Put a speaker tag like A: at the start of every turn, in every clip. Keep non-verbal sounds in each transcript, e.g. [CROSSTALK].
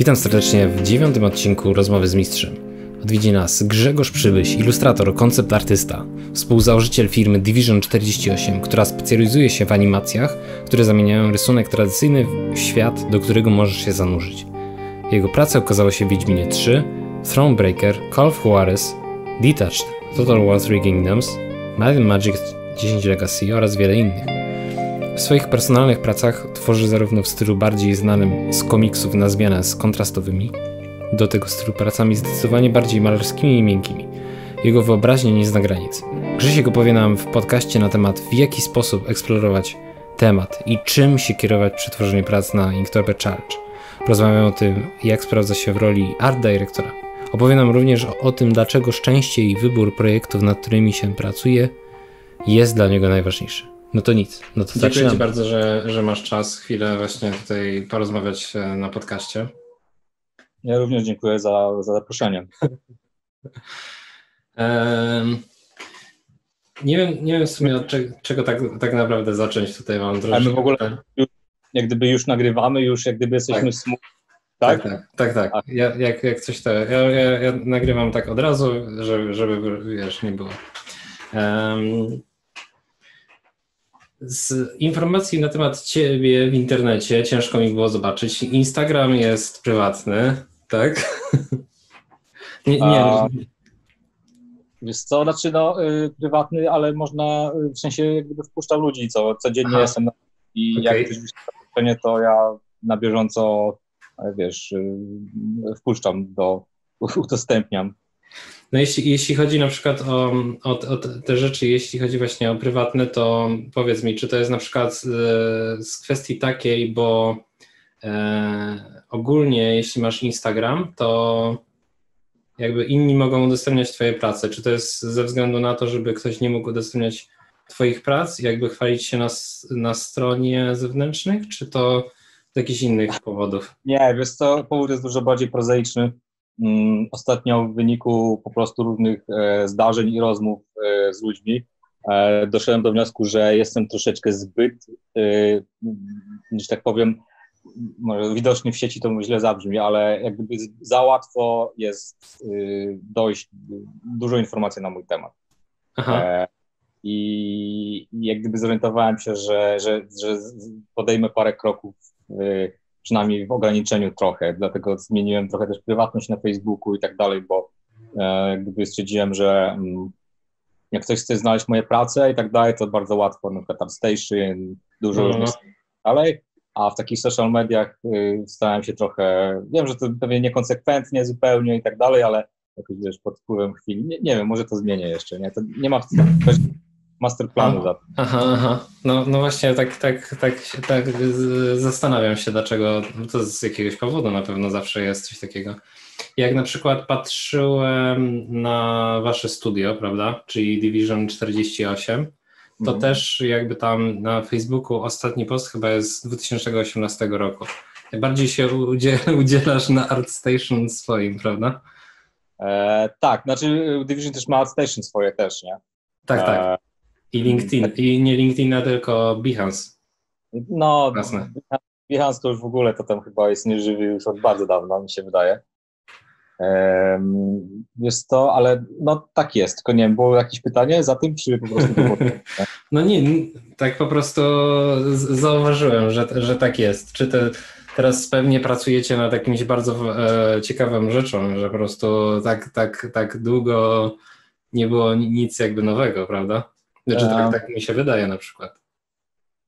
A: Witam serdecznie w dziewiątym odcinku Rozmowy z Mistrzem. Odwiedzi nas Grzegorz Przybyś, ilustrator, koncept artysta, współzałożyciel firmy Division 48, która specjalizuje się w animacjach, które zamieniają rysunek tradycyjny w świat, do którego możesz się zanurzyć. Jego prace okazały się w Wiedźminie 3, Thronebreaker, Call of Juarez, Detached, Total War 3 Kingdoms, Might Magic 10 Legacy oraz wiele innych. W swoich personalnych pracach tworzy zarówno w stylu bardziej znanym z komiksów na zmianę z kontrastowymi, do tego stylu pracami zdecydowanie bardziej malarskimi i miękkimi. Jego wyobraźnia nie zna granic. Grzesiek opowie nam w podcaście na temat w jaki sposób eksplorować temat i czym się kierować przy tworzeniu prac na Inktober Challenge. Rozmawiamy o tym, jak sprawdza się w roli art directora. Opowie nam również o tym, dlaczego szczęście i wybór projektów, nad którymi się pracuje, jest dla niego najważniejszy. No to nic. No to
B: Dziękuję zaczynamy. Ci bardzo, że, że masz czas chwilę właśnie tutaj porozmawiać e, na podcaście.
C: Ja również dziękuję za, za zaproszenie. [LAUGHS]
B: nie, wiem, nie wiem w sumie od czego, czego tak, tak naprawdę zacząć tutaj mam troszkę.
C: Ale my w ogóle już, jak gdyby już nagrywamy, już jak gdyby jesteśmy tak. smutni.
B: Tak? tak, tak, tak. tak. Ja, jak, jak coś to, ja, ja, ja, nagrywam tak od razu, żeby, żeby wiesz, nie było. Um, z informacji na temat ciebie w internecie ciężko mi było zobaczyć. Instagram jest prywatny, tak? [LAUGHS]
C: nie, nie. A, wiesz co, znaczy no, y, prywatny, ale można, y, w sensie jakby wpuszczam ludzi, co codziennie Aha. jestem na, i okay. jak ktoś wyświetla to ja na bieżąco, wiesz, y, wpuszczam do, [LAUGHS] udostępniam.
B: No jeśli, jeśli chodzi na przykład o, o, o, te rzeczy, jeśli chodzi właśnie o prywatne, to powiedz mi, czy to jest na przykład z, z kwestii takiej, bo e, ogólnie jeśli masz Instagram, to jakby inni mogą udostępniać Twoje prace. Czy to jest ze względu na to, żeby ktoś nie mógł udostępniać Twoich prac, jakby chwalić się na, na stronie zewnętrznych, czy to z jakichś innych powodów?
C: Nie, wiesz co, powód jest dużo bardziej prozaiczny. Mm, ostatnio w wyniku po prostu różnych e, zdarzeń i rozmów e, z ludźmi e, doszedłem do wniosku, że jestem troszeczkę zbyt, że tak powiem, może widoczny w sieci to źle zabrzmi, ale jak gdyby za łatwo jest dojść dużo informacji na mój temat. Aha. I jak gdyby zorientowałem się, że, że, że podejmę parę kroków przynajmniej w ograniczeniu trochę, dlatego zmieniłem trochę też prywatność na Facebooku i tak dalej, bo e, gdyby stwierdziłem, że mm, jak ktoś chce znaleźć moje prace i tak dalej, to bardzo łatwo, na przykład Station, dużo mm. różnych dalej, a w takich social mediach y, starałem się trochę, wiem, że to pewnie niekonsekwentnie zupełnie i tak dalej, ale jakoś wiesz, pod wpływem chwili, nie, nie wiem, może to zmienię jeszcze, nie, to nie ma masterplanu za to.
B: Aha, aha. No, no właśnie tak, tak, tak, tak zastanawiam się, dlaczego, to z jakiegoś powodu na pewno zawsze jest coś takiego. Jak na przykład patrzyłem na wasze studio, prawda, czyli Division 48, to mhm. też jakby tam na Facebooku ostatni post chyba jest z 2018 roku. Najbardziej się [LAUGHS] udzielasz na ArtStation swoim, prawda?
C: E, tak, znaczy Division też ma ArtStation swoje też, nie?
B: Tak, tak. I LinkedIn. I nie LinkedIna, tylko Behance.
C: No, Jasne. Behance to już w ogóle to tam chyba jest nieżywy już od bardzo dawna, mi się wydaje. Jest to, ale no tak jest, tylko nie wiem, było jakieś pytanie za tym, czy po prostu [LAUGHS]
B: No nie, tak po prostu zauważyłem, że, że tak jest. Czy te, teraz pewnie pracujecie nad jakimś bardzo e, ciekawą rzeczą, że po prostu tak, tak, tak długo nie było nic jakby nowego, prawda? Znaczy tak, tak mi się wydaje na przykład.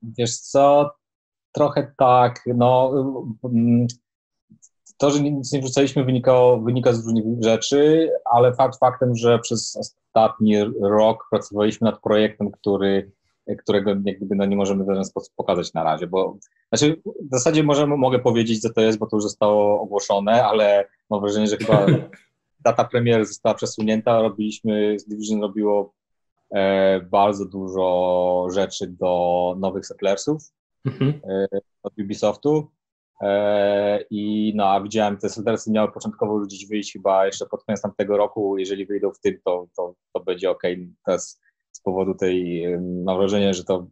C: Wiesz co, trochę tak, no mm, to, że nic nie wrzucaliśmy wynikało, wynika z różnych rzeczy, ale fakt faktem, że przez ostatni rok pracowaliśmy nad projektem, który, którego jakby no nie możemy w żaden sposób pokazać na razie, bo znaczy w zasadzie możemy, mogę powiedzieć, co to jest, bo to już zostało ogłoszone, ale mam wrażenie, że chyba [LAUGHS] data premiery została przesunięta, robiliśmy, z Division robiło E, bardzo dużo rzeczy do nowych Settlersów mhm. E, od Ubisoftu. E, I no, a widziałem, te Settlersy miały początkowo już gdzieś wyjść chyba jeszcze pod koniec tamtego roku. Jeżeli wyjdą w tym, to, to, to będzie ok. Teraz z powodu tej, mam wrażenie, że to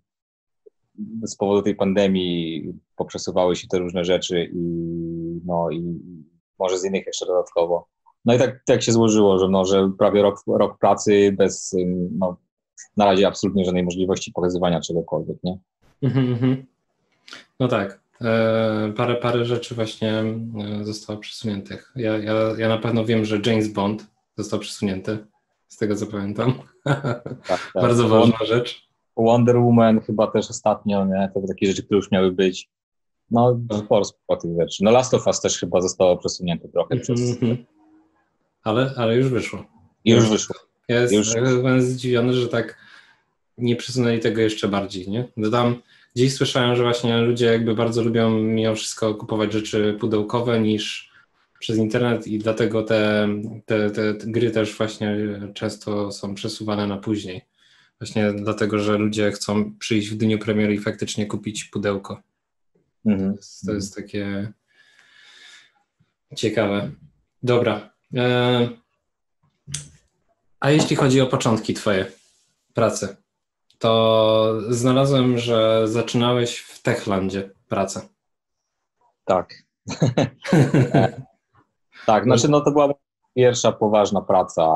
C: z powodu tej pandemii poprzesuwały się te różne rzeczy i no i może z innych jeszcze dodatkowo. No i tak, tak się złożyło, że, no, że prawie rok, rok pracy bez no, na razie absolutnie żadnej możliwości pokazywania czegokolwiek, nie?
B: Mhm, mhm. No tak. E, parę, parę rzeczy właśnie e, zostało przesuniętych. Ja, ja, ja na pewno wiem, że James Bond został przesunięty, z tego co pamiętam. [LAUGHS] Tak, tak. Bardzo ważna rzecz.
C: Wonder Woman chyba też ostatnio, nie? To takie rzeczy, które już miały być. No, no. sporo, sporo tych rzeczy. No Last of Us też chyba zostało przesunięte trochę -hmm. przez... Mhm.
B: Ale, ale już wyszło.
C: Już wyszło.
B: Ja jest, już... byłem zdziwiony, że tak nie przesunęli tego jeszcze bardziej, nie? Dodam, gdzieś słyszałem, że właśnie ludzie jakby bardzo lubią mimo wszystko kupować rzeczy pudełkowe niż przez internet i dlatego te, te, te, te gry też właśnie często są przesuwane na później. Właśnie dlatego, że ludzie chcą przyjść w dniu premiery i faktycznie kupić pudełko. Mhm. To, jest, to jest takie ciekawe. Dobra. E... A jeśli chodzi o początki Twoje pracy, to znalazłem, że zaczynałeś w Techlandzie pracę.
C: Tak. [LAUGHS] tak, znaczy no to była pierwsza poważna praca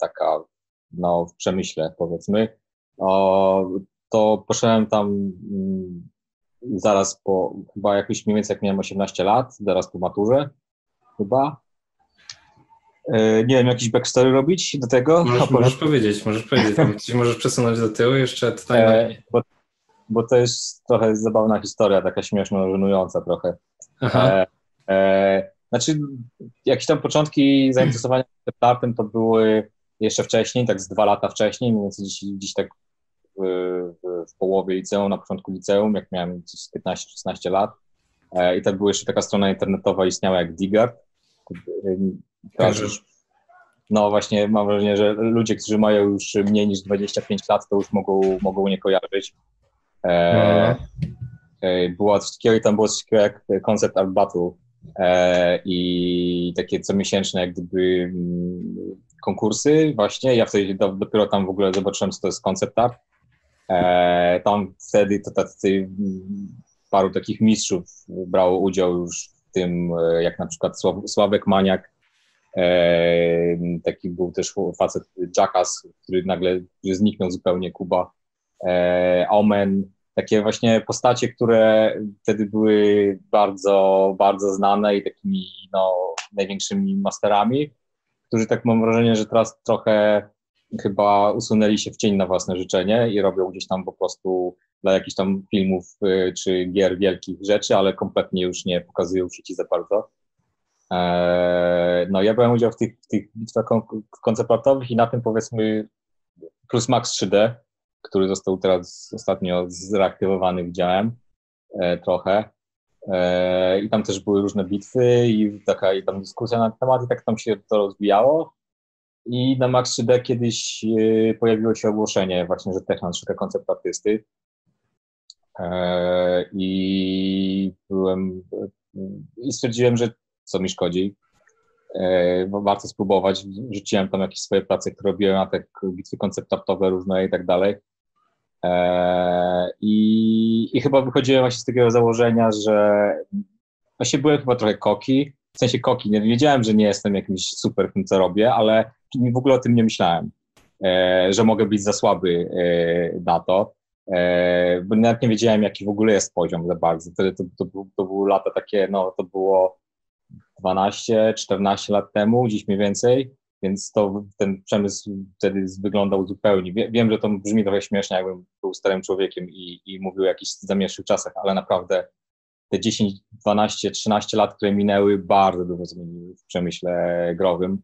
C: taka no, w przemyśle powiedzmy. O, to poszedłem tam mm, zaraz po, chyba jakoś mniej więcej jak miałem 18 lat, zaraz po maturze chyba. E, nie wiem, jakiś backstory robić do tego?
B: Możesz, możesz powiedzieć, możesz powiedzieć, tam możesz przesunąć do tyłu jeszcze tutaj. E,
C: bo, bo to jest trochę zabawna historia, taka śmieszno żenująca trochę. E, e, znaczy, jakieś tam początki zainteresowania startem to były jeszcze wcześniej, tak z dwa lata wcześniej, mniej więcej gdzieś, gdzieś tak w, w, w połowie liceum, na początku liceum, jak miałem 15-16 lat. E, I tak była jeszcze taka strona internetowa istniała jak Digard. No właśnie, mam wrażenie, że ludzie, którzy mają już mniej niż 25 lat, to już mogą, mogą nie kojarzyć. E, no. e, było coś takiego tam było coś takiego jak Concept Art Battle e, i takie comiesięczne jak gdyby mm, konkursy właśnie. Ja wtedy do, dopiero tam w ogóle zobaczyłem, co to jest Concept Art. E, tam wtedy to tacy mm, paru takich mistrzów brało udział już w tym, e, jak na przykład Sławek Maniak, taki był też facet Jackass, który nagle zniknął zupełnie, Kuba. Omen, takie właśnie postacie, które wtedy były bardzo, bardzo znane i takimi no, największymi masterami, którzy tak mam wrażenie, że teraz trochę chyba usunęli się w cień na własne życzenie i robią gdzieś tam po prostu dla jakichś tam filmów y, czy gier wielkich rzeczy, ale kompletnie już nie pokazują sieci za bardzo. E, no ja brałem udział w tych, w tych bitwach konceptowych i na tym powiedzmy plus Max 3D, który został teraz ostatnio zreaktywowany, widziałem e, trochę. E, I tam też były różne bitwy i taka i tam dyskusja na temat i tak tam się to rozwijało. I na Max 3D kiedyś pojawiło się ogłoszenie właśnie, że Techland szuka koncept artysty. I byłem i stwierdziłem, że co mi szkodzi. E, warto spróbować. Rzuciłem tam jakieś swoje prace, które robiłem na te bitwy konceptartowe różne i tak dalej. E, I, I chyba wychodziłem właśnie z takiego założenia, że właśnie byłem chyba trochę koki, w sensie koki, nie wiedziałem, że nie jestem jakimś super w tym, co robię, ale w ogóle o tym nie myślałem, e, że mogę być za słaby na to, bo nawet nie wiedziałem, jaki w ogóle jest poziom za bardzo. Wtedy to, to, to były lata takie, no to było 12-14 lat temu, gdzieś mniej więcej, więc to ten przemysł wtedy wyglądał zupełnie. Wiem, że to brzmi trochę śmiesznie, jakbym był starym człowiekiem i, i mówił o jakichś zamieszłych czasach, ale naprawdę te 10, 12, 13 lat, które minęły, bardzo dużo zmieniły w przemyśle growym.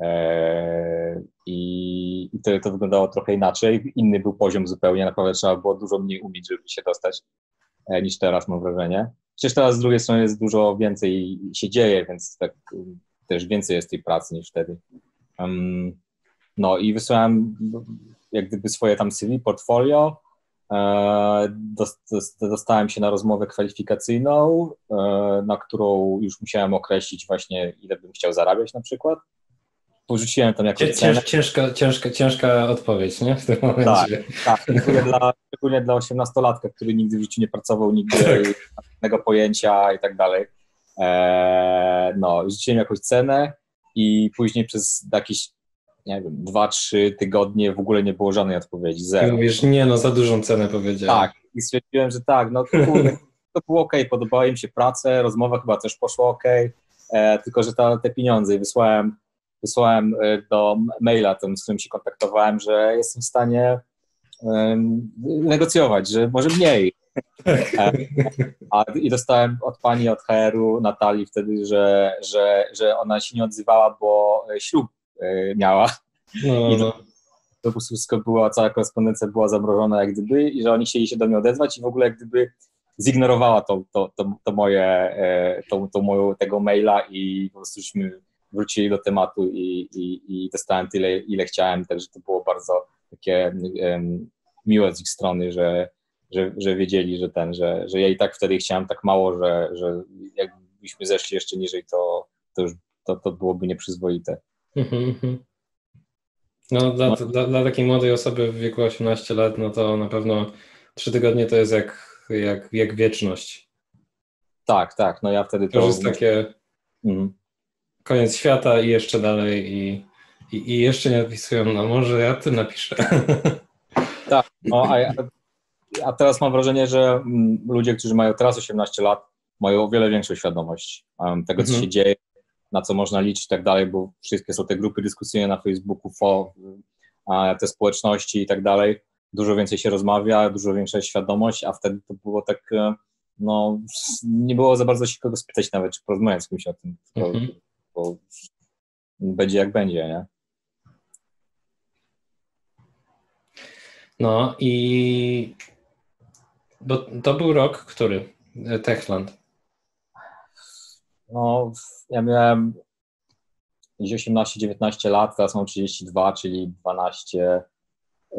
C: Eee, I, i to, to wyglądało trochę inaczej. Inny był poziom zupełnie, naprawdę trzeba było dużo mniej umieć, żeby się dostać e, niż teraz, mam wrażenie. Przecież teraz z drugiej strony jest dużo więcej się dzieje, więc tak też więcej jest tej pracy niż wtedy. Um, no i wysłałem jak gdyby swoje tam CV, portfolio. E, dostałem się na rozmowę kwalifikacyjną, e, na którą już musiałem określić właśnie, ile bym chciał zarabiać na przykład. Porzuciłem tam jakąś
B: Cięż, cenę. Ciężka, ciężka, ciężka odpowiedź, nie? W tym momencie.
C: Tak, tak. Szczególnie dla, szczególnie dla 18-latka, który nigdy w życiu nie pracował, nigdy tak. żadnego pojęcia i tak dalej. E, no, rzuciłem jakąś cenę i później przez jakieś, nie wiem, dwa, trzy tygodnie w ogóle nie było żadnej odpowiedzi, zero.
B: Mówisz, nie no, za dużą cenę powiedziałem.
C: Tak, i stwierdziłem, że tak, no kurde, to było ok, podobały mi się prace, rozmowa chyba też poszła ok, e, tylko że ta, te pieniądze i wysłałem, wysłałem e, do maila, tym, z którym się kontaktowałem, że jestem w stanie negocjować, że może mniej. [LAUGHS] E, a, I dostałem od pani od HR-u, Natalii wtedy, że, że, że ona się nie odzywała, bo ślub e, miała.
B: No,
C: I
B: no.
C: to, to po prostu wszystko była, cała korespondencja była zamrożona jak gdyby i że oni chcieli się do mnie odezwać i w ogóle jak gdyby zignorowała to, to, to, to moje, to, to moją, tego maila i po prostu żeśmy wrócili do tematu i, i, i dostałem tyle, ile chciałem, także to było bardzo takie um, miłe z ich strony, że, że, że wiedzieli, że ten, że, że ja i tak wtedy chciałem tak mało, że, że jakbyśmy zeszli jeszcze niżej, to, to już to, to byłoby nieprzyzwoite.
B: Mhm, mhm. No, dla, dla, dla takiej młodej osoby w wieku 18 lat, no to na pewno trzy tygodnie to jest jak, jak, jak wieczność.
C: Tak, tak, no ja wtedy
B: To już jest takie
C: Mhm.
B: Koniec świata i jeszcze dalej i, i, i jeszcze nie napisują, no może ja tym napiszę. [LAUGHS]
C: No, a, ja- a teraz mam wrażenie, że mm, ludzie, którzy mają teraz 18 lat, mają o wiele większą świadomość um, tego, co
B: Mhm.
C: się dzieje, na co można liczyć i tak dalej, bo wszystkie są te grupy dyskusyjne na Facebooku, fo, a te społeczności i tak dalej. Dużo więcej się rozmawia, dużo większa świadomość, a wtedy to było tak, e, no, nie było za bardzo się kogo spytać nawet, czy porozmawiać z kimś o tym,
B: Mhm.
C: Bo będzie jak będzie, nie?
B: No i bo to był rok, który? Techland.
C: No, ja miałem gdzieś 18-19 lat, teraz mam 32, czyli 12,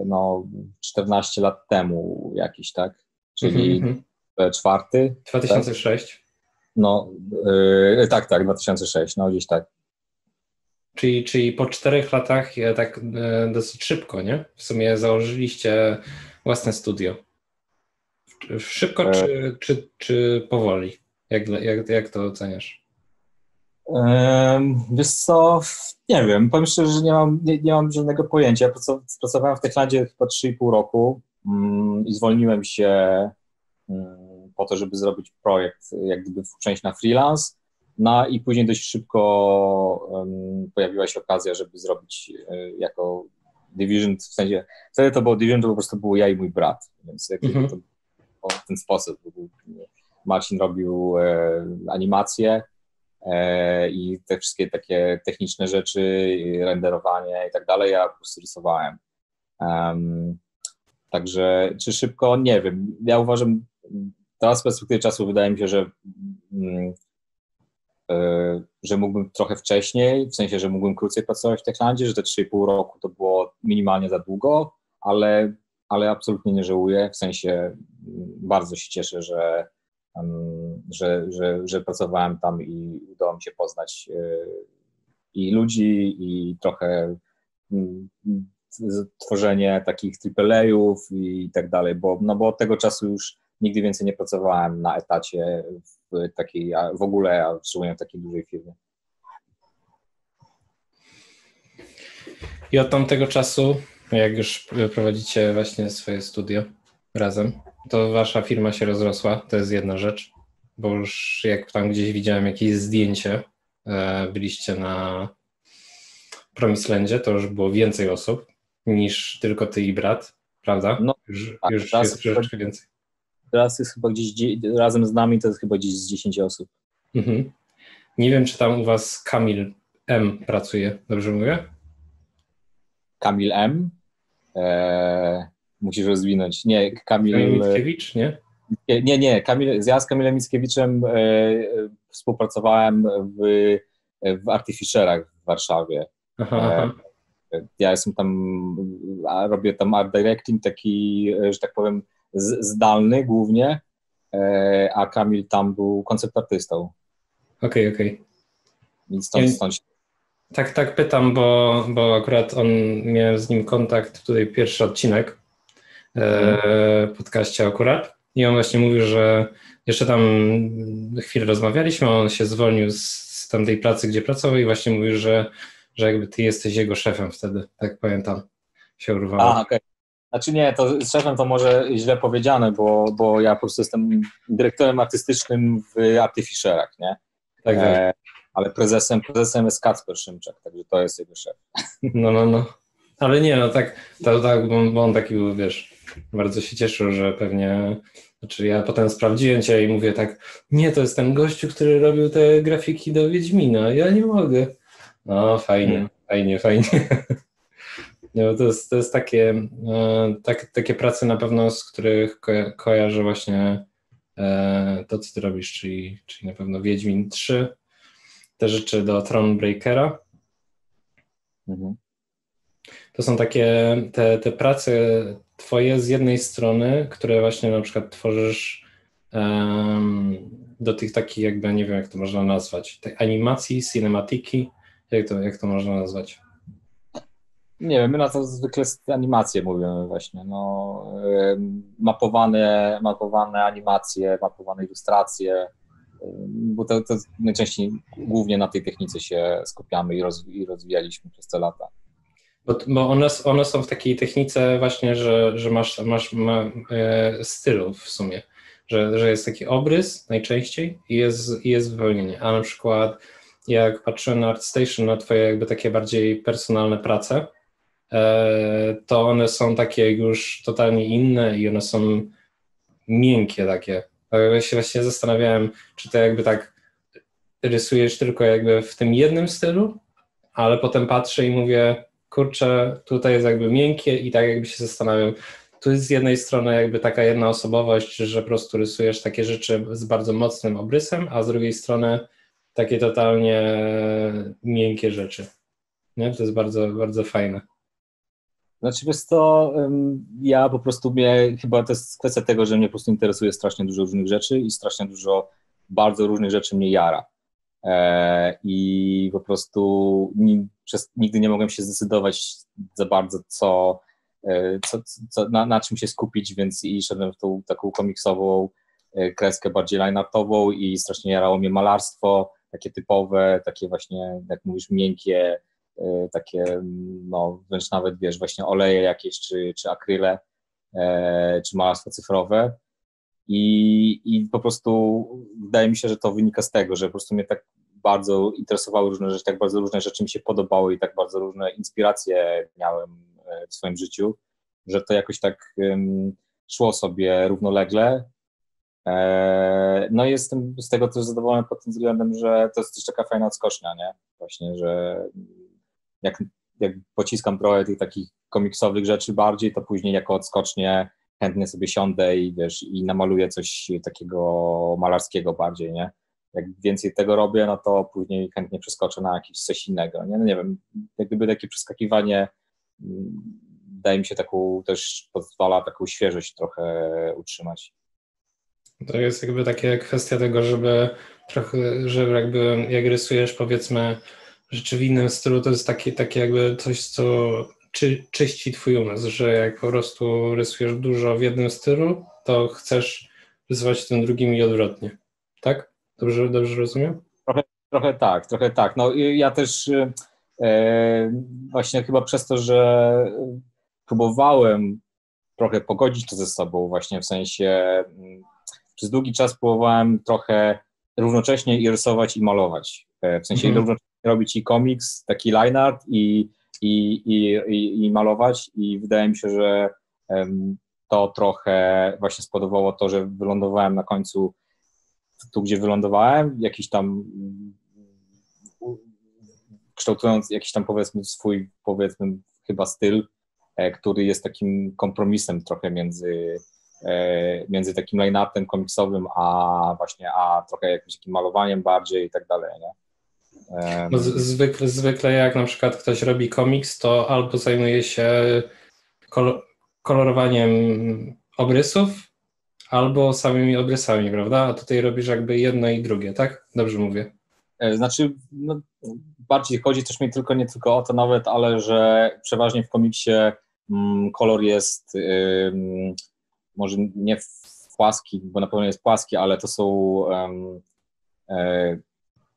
C: no 14 lat temu jakiś, tak? Czyli
B: Mhm,
C: e, czwarty,
B: 2006.
C: no yy, tak, tak, 2006, no gdzieś tak.
B: Czyli, czyli po czterech latach e, tak e, dosyć szybko, nie? W sumie założyliście własne studio. Szybko
C: E.
B: czy, czy, czy powoli? Jak, jak, jak to oceniasz?
C: Wiesz co, nie wiem, powiem szczerze, że nie mam, nie, nie mam żadnego pojęcia. Praco- Pracowałem w Techlandzie chyba 3,5 roku mm, i zwolniłem się mm, po to, żeby zrobić projekt, jak gdyby przejść na freelance. No i później dość szybko em, pojawiła się okazja, żeby zrobić e, jako Division, w sensie, wtedy to było Division, to po prostu było ja i mój brat, więc
B: Mhm.
C: to w ten sposób. Był- Marcin robił e, animacje, e, i te wszystkie takie techniczne rzeczy, renderowanie i tak dalej, ja po prostu rysowałem. Em, także czy szybko? Nie wiem. Ja uważam, teraz z perspektywy czasu wydaje mi się, że, mm, e, że mógłbym trochę wcześniej, w sensie, że mógłbym krócej pracować w Techlandzie, że te 3,5 roku to było minimalnie za długo, ale, ale absolutnie nie żałuję, w sensie mm, bardzo się cieszę, że em, że, że, że pracowałem tam i udało mi się poznać e, i ludzi, i trochę mm, tworzenie takich AAA-ów i tak dalej, bo, no bo od tego czasu już nigdy więcej nie pracowałem na etacie w takiej, a w ogóle, a szczególnie w takiej dużej firmie.
B: I od tamtego czasu, jak już prowadzicie właśnie swoje studio razem, to wasza firma się rozrosła, to jest jedna rzecz, bo już jak tam gdzieś widziałem jakieś zdjęcie, e, byliście na Promislandzie, to już było więcej osób niż tylko ty i brat, prawda?
C: No,
B: już,
C: tak,
B: już
C: teraz
B: jest troszeczkę więcej.
C: Teraz jest chyba gdzieś, dzie- razem z nami to jest chyba gdzieś z 10 osób.
B: Mhm. Nie wiem, czy tam u was Kamil M pracuje, dobrze mówię?
C: Kamil M. E, musisz rozwinąć. Nie, Kamil.
B: Kamil Mickiewicz, nie?
C: Nie, nie, Kamil, ja z Kamilem Mickiewiczem e, e, współpracowałem w, w Artificerach w Warszawie.
B: Aha,
C: E,
B: aha.
C: Ja jestem tam, robię tam art directing taki, e, że tak powiem, zdalny głównie, e, a Kamil tam był konceptartystą.
B: Okej, okej.
C: Więc stąd, stąd się
B: Tak, tak pytam, bo, bo akurat on miałem z nim kontakt, tutaj pierwszy odcinek e, podcaście akurat I on właśnie mówił, że jeszcze tam chwilę rozmawialiśmy, on się zwolnił z, z tamtej pracy, gdzie pracował i właśnie mówił, że, że jakby ty jesteś jego szefem wtedy, tak pamiętam, się urwało.
C: A, okej. Znaczy nie, to z szefem to może źle powiedziane, bo, bo ja po prostu jestem dyrektorem artystycznym w Artificerach, nie?
B: Tak, tak. E,
C: ale prezesem, prezesem jest Kacper Szymczak, także to jest jego szef. [LAUGHS]
B: No, no, no. Ale nie, no tak, to, tak bo, bo on taki był, wiesz, bardzo się cieszył, że pewnie, znaczy ja potem sprawdziłem cię i mówię tak, nie, to jest ten gościu, który robił te grafiki do Wiedźmina, ja nie mogę. No, fajnie, hmm. fajnie, fajnie. [LAUGHS] To, jest, to jest takie, e, tak, takie prace na pewno, z których ko kojarzę właśnie e, to, co ty robisz, czyli, czyli na pewno Wiedźmin 3, te rzeczy do Thronebreakera. Mhm. To są takie te, te prace twoje z jednej strony, które właśnie na przykład tworzysz um, do tych takich jakby, nie wiem jak to można nazwać, tej animacji, cinematiki, jak to, jak to można nazwać?
C: Nie wiem, my na to zwykle animacje mówimy właśnie, no, mapowane, mapowane animacje, mapowane ilustracje, bo to, to najczęściej głównie na tej technice się skupiamy i, i rozwijaliśmy przez te lata.
B: Bo, bo one, one są w takiej technice właśnie, że, że masz, masz ma, e, stylów w sumie, że, że jest taki obrys najczęściej i jest, i jest wypełnienie, a na przykład jak patrzyłem na ArtStation, na twoje jakby takie bardziej personalne prace, to one są takie już totalnie inne i one są miękkie takie. Ja się właśnie zastanawiałem, czy to jakby tak rysujesz tylko jakby w tym jednym stylu, ale potem patrzę i mówię, kurczę, tutaj jest jakby miękkie i tak jakby się zastanawiam, tu jest z jednej strony jakby taka jedna osobowość, że po prostu rysujesz takie rzeczy z bardzo mocnym obrysem, a z drugiej strony takie totalnie miękkie rzeczy. Nie? To jest bardzo, bardzo fajne.
C: Znaczy, wiesz to ja po prostu mnie, chyba to jest kwestia tego, że mnie po prostu interesuje strasznie dużo różnych rzeczy i strasznie dużo bardzo różnych rzeczy mnie jara. E, I po prostu nigdy nie mogłem się zdecydować za bardzo, co, e, co, co na, na, czym się skupić, więc i szedłem w tą taką komiksową e, kreskę bardziej line-artową i strasznie jarało mnie malarstwo, takie typowe, takie właśnie, jak mówisz, miękkie, takie, no wręcz nawet, wiesz, właśnie oleje jakieś, czy, czy akryle, czy malarstwo cyfrowe. I, I po prostu wydaje mi się, że to wynika z tego, że po prostu mnie tak bardzo interesowały różne rzeczy, tak bardzo różne rzeczy mi się podobały i tak bardzo różne inspiracje miałem e, w swoim życiu, że to jakoś tak szło sobie równolegle. E, no i jestem z tego też zadowolony pod tym względem, że to jest też taka fajna odskocznia, nie? Właśnie, że jak, jak pociskam trochę tych takich komiksowych rzeczy bardziej, to później jako odskocznie chętnie sobie siądę i wiesz, i namaluję coś takiego malarskiego bardziej, nie? jak więcej tego robię, no to później chętnie przeskoczę na jakieś coś innego. Nie, no nie wiem, jak gdyby takie przeskakiwanie mm, daje mi się taką, też pozwala taką świeżość trochę utrzymać.
B: To jest jakby takie kwestia tego, żeby trochę, że jakby jak rysujesz powiedzmy rzeczy w innym stylu, to jest takie, takie jakby coś, co czy, czyści twój umysł, że jak po prostu rysujesz dużo w jednym stylu, to chcesz rysować tym drugim i odwrotnie, tak? Dobrze, dobrze rozumiem?
C: Trochę, trochę tak, trochę tak. No ja też e, właśnie chyba przez to, że próbowałem trochę pogodzić to ze sobą, właśnie w sensie mm, przez długi czas próbowałem trochę równocześnie i rysować i malować. E, w sensie mhm. Robić i komiks, taki line art i, i, i, i, malować i wydaje mi się, że to trochę właśnie spowodowało to, że wylądowałem na końcu tu, gdzie wylądowałem, jakiś tam kształtując jakiś tam powiedzmy swój, powiedzmy chyba styl, e, który jest takim kompromisem trochę między, e, między takim line-upem komiksowym, a właśnie, a trochę jakimś takim malowaniem bardziej i tak dalej, nie?
B: No, zwykle, zwykle jak na przykład ktoś robi komiks, to albo zajmuje się kolorowaniem obrysów, albo samymi obrysami, prawda? A tutaj robisz jakby jedno i drugie, tak? Dobrze mówię.
C: E, znaczy, no, bardziej chodzi też mi tylko nie tylko o to nawet, ale że przeważnie w komiksie mm, kolor jest może nie płaski, bo na pewno jest płaski, ale to są e,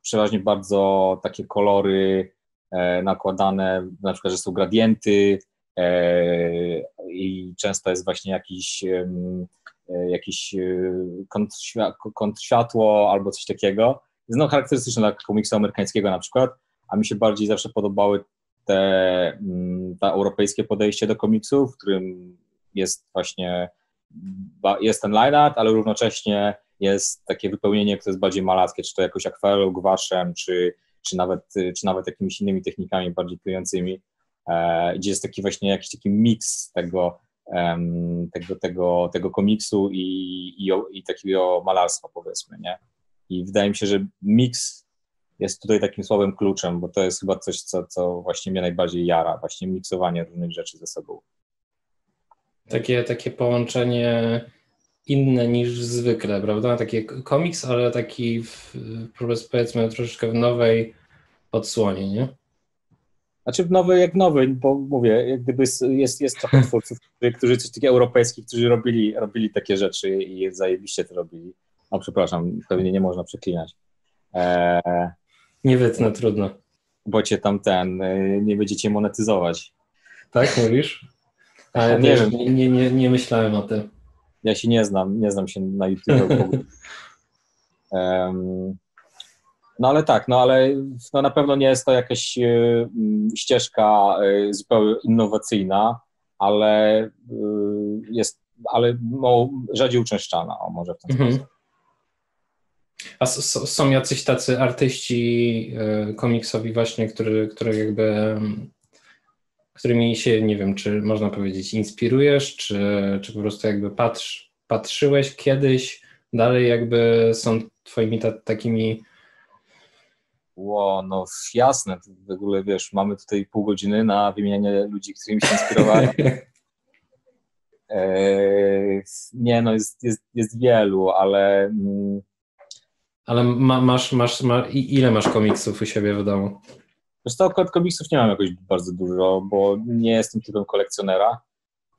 C: przeważnie bardzo takie kolory e, nakładane, na przykład, że są gradienty e, i często jest właśnie jakiś, e, jakiś e, kąt, kąt światło albo coś takiego. Jest no charakterystyczne dla komiksu amerykańskiego na przykład, a mi się bardziej zawsze podobały te, mm, ta europejskie podejście do komiksu, w którym jest właśnie jest ten line art, ale równocześnie jest takie wypełnienie, które jest bardziej malackie, czy to jakoś akwarelą, gwaszem, czy, czy, nawet, czy nawet jakimiś innymi technikami bardziej plującymi, e, gdzie jest taki właśnie jakiś taki miks tego, tego, tego, tego komiksu i, i, i takiego malarstwa powiedzmy, nie? I wydaje mi się, że miks jest tutaj takim słabym kluczem, bo to jest chyba coś, co, co właśnie mnie najbardziej jara, właśnie miksowanie różnych rzeczy ze sobą.
B: Takie, takie połączenie inne niż zwykle, prawda? Taki komiks, ale taki w, powiedzmy troszeczkę w nowej odsłonie, nie?
C: Znaczy w nowy jak nowy, bo mówię, jak gdyby jest, jest trochę [LAUGHS] twórców, którzy coś takiego europejskich, którzy robili, robili takie rzeczy i zajebiście to robili. No przepraszam, pewnie nie można przeklinać.
B: Eee, nie wytnę, trudno.
C: Bo cię tam ten, y, nie będziecie monetyzować.
B: Tak mówisz? Ale nie. Nie, nie, nie myślałem o tym.
C: Ja się nie znam, nie znam się na YouTube. um, [LAUGHS] no ale tak, no ale no na pewno nie jest to jakaś y, ścieżka y, zupełnie innowacyjna, ale y, jest, ale no, rzadziej uczęszczana, o może w ten mhm. sposób.
B: A są jacyś tacy artyści komiksowi właśnie, który, który jakby którymi się, nie wiem, czy można powiedzieć, inspirujesz, czy, czy po prostu jakby patrz, patrzyłeś kiedyś, dalej jakby są twoimi ta, takimi...
C: Ło, no jasne, w ogóle wiesz, mamy tutaj pół godziny na wymienianie ludzi, którymi się inspirowałem. [LAUGHS] eee, nie, no jest, jest, jest wielu, ale... Mm,
B: ale ma, masz, masz, ma, ile masz komiksów u siebie w domu?
C: Wiesz co, komiksów nie mam jakoś bardzo dużo, bo nie jestem typem kolekcjonera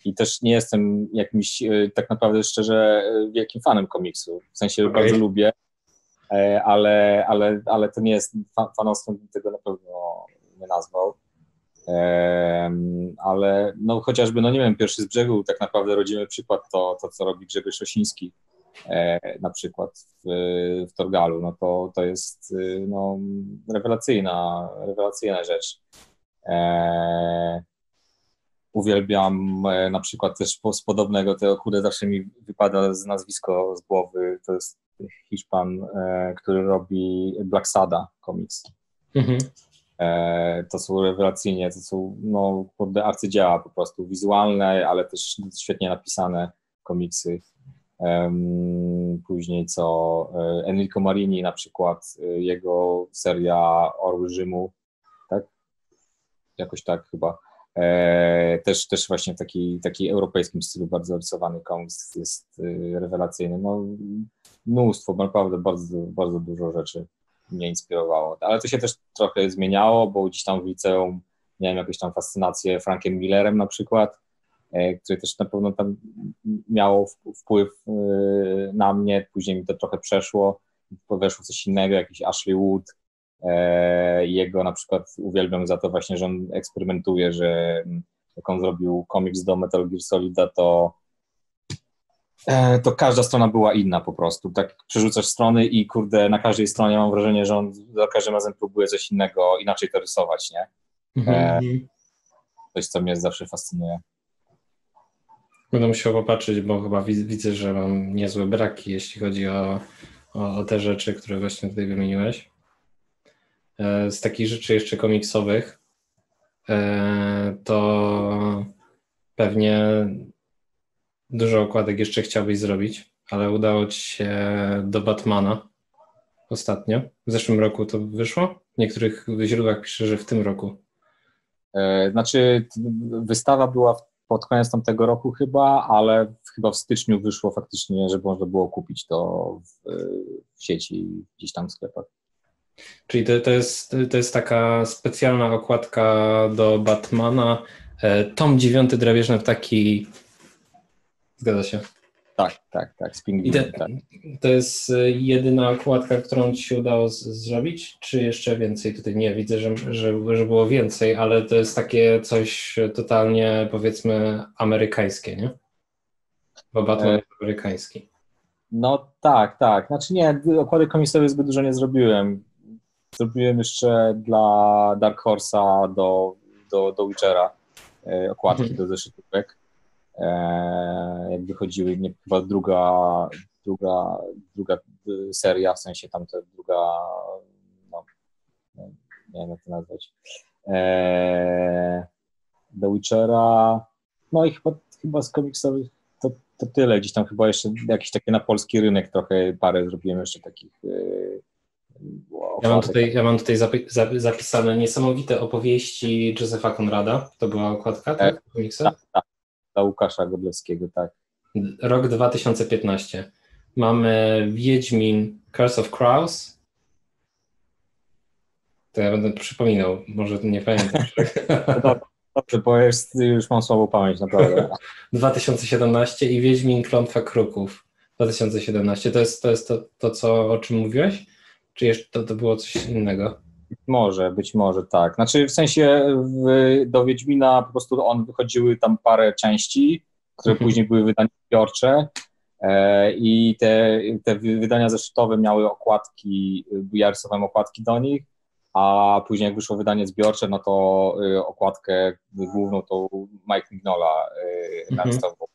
C: i też nie jestem jakimś, e, tak naprawdę szczerze, e, wielkim fanem komiksu. W sensie okay. bardzo lubię, e, ale, ale, ale to nie jest, fanostwem tego na pewno nie nazwał. Ale no chociażby, no nie wiem, pierwszy z brzegu, tak naprawdę rodzimy przykład to, to co robi Grzegorz Osiński, na przykład w, w Torgalu, no to, to jest y, no, rewelacyjna, rewelacyjna rzecz. E, uwielbiam e, na przykład też z podobnego, to chude zawsze mi wypada z nazwisko z głowy, to jest Hiszpan, e, który robi Black Sada komiks. Mhm. E, to są rewelacyjnie, to są no, arcydzieła po prostu, wizualne, ale też świetnie napisane komiksy. Później co e, Enrico Marini na przykład, e, jego seria Orły Rzymu, tak? Jakoś tak chyba. E, też, też właśnie taki, taki europejskim stylu bardzo rysowany komiks jest rewelacyjny. No, mnóstwo, naprawdę bardzo, bardzo dużo rzeczy mnie inspirowało. Ale to się też trochę zmieniało, bo gdzieś tam w liceum miałem jakąś tam fascynację Frankiem Millerem na przykład które też na pewno tam miało wpływ e, na mnie. Później mi to trochę przeszło, weszło coś innego, jakiś Ashley Wood. E, jego na przykład uwielbiam za to właśnie, że on eksperymentuje, że jak on zrobił komiks do Metal Gear Solida, to to każda strona była inna po prostu. Tak przerzucasz strony i kurde, na każdej stronie mam wrażenie, że on za każdym razem próbuje coś innego, inaczej to rysować, nie? Mhm. coś, co mnie zawsze fascynuje.
B: Będę musiał popatrzeć, bo chyba widzę, że mam niezłe braki, jeśli chodzi o, o, o te rzeczy, które właśnie tutaj wymieniłeś. E, z takich rzeczy jeszcze komiksowych, e, to pewnie dużo okładek jeszcze chciałbyś zrobić, ale udało ci się do Batmana ostatnio. W zeszłym roku to wyszło? W niektórych źródłach pisze, że w tym roku.
C: E, znaczy, wystawa była w pod koniec tamtego roku chyba, ale chyba w styczniu wyszło faktycznie, że można było kupić to w, w sieci, gdzieś tam w sklepach.
B: Czyli to, to, jest, to jest taka specjalna okładka do Batmana. E, tom dziewiąty drapieżny taki. Zgadza się.
C: Tak, tak, tak, z
B: te, tak. To jest y, jedyna okładka, którą ci się udało z, zrobić, czy jeszcze więcej? Tutaj nie widzę, że, że, że było więcej, ale to jest takie coś totalnie powiedzmy amerykańskie, nie? Bo Batman e... jest amerykański.
C: No tak, tak. Znaczy nie, okłady komiksowe zbyt dużo nie zrobiłem. Zrobiłem jeszcze dla Dark Horse'a do, do, do Witchera e, okładki mhm. do zeszytówek. E, jak wychodziły, nie, chyba druga, druga, druga seria, w sensie tam ta druga, no, nie wiem jak to nazwać, e, do Witchera, no i chyba, chyba z komiksowych to, to tyle, gdzieś tam chyba jeszcze jakiś taki na polski rynek trochę parę zrobiłem jeszcze takich e,
B: ja mam tutaj, ja mam tutaj zapisane niesamowite opowieści Józefa Konrada. To była okładka, tak?
C: Tak, tak, dla Łukasza Godlewskiego, tak.
B: Rok 2015. Mamy Wiedźmin Curse of Crows. To ja będę przypominał, może nie pamiętam. [LAUGHS]
C: Dobrze, bo jest, już mam słabą pamięć, naprawdę. [LAUGHS]
B: 2017 i Wiedźmin Klątwa Kruków 2017. To jest to, jest to, to co, o czym mówiłeś? Czy jeszcze to, to było coś innego?
C: Być może, być może tak. Znaczy w sensie w, do Wiedźmina po prostu on wychodziły tam parę części, które mhm. później były wydania zbiorcze e, i te, te wydania zeszytowe miały okładki, ja rysowałem okładki do nich, a później jak wyszło wydanie zbiorcze, no to y, okładkę główną to Mike Mignola y, mhm. narysował.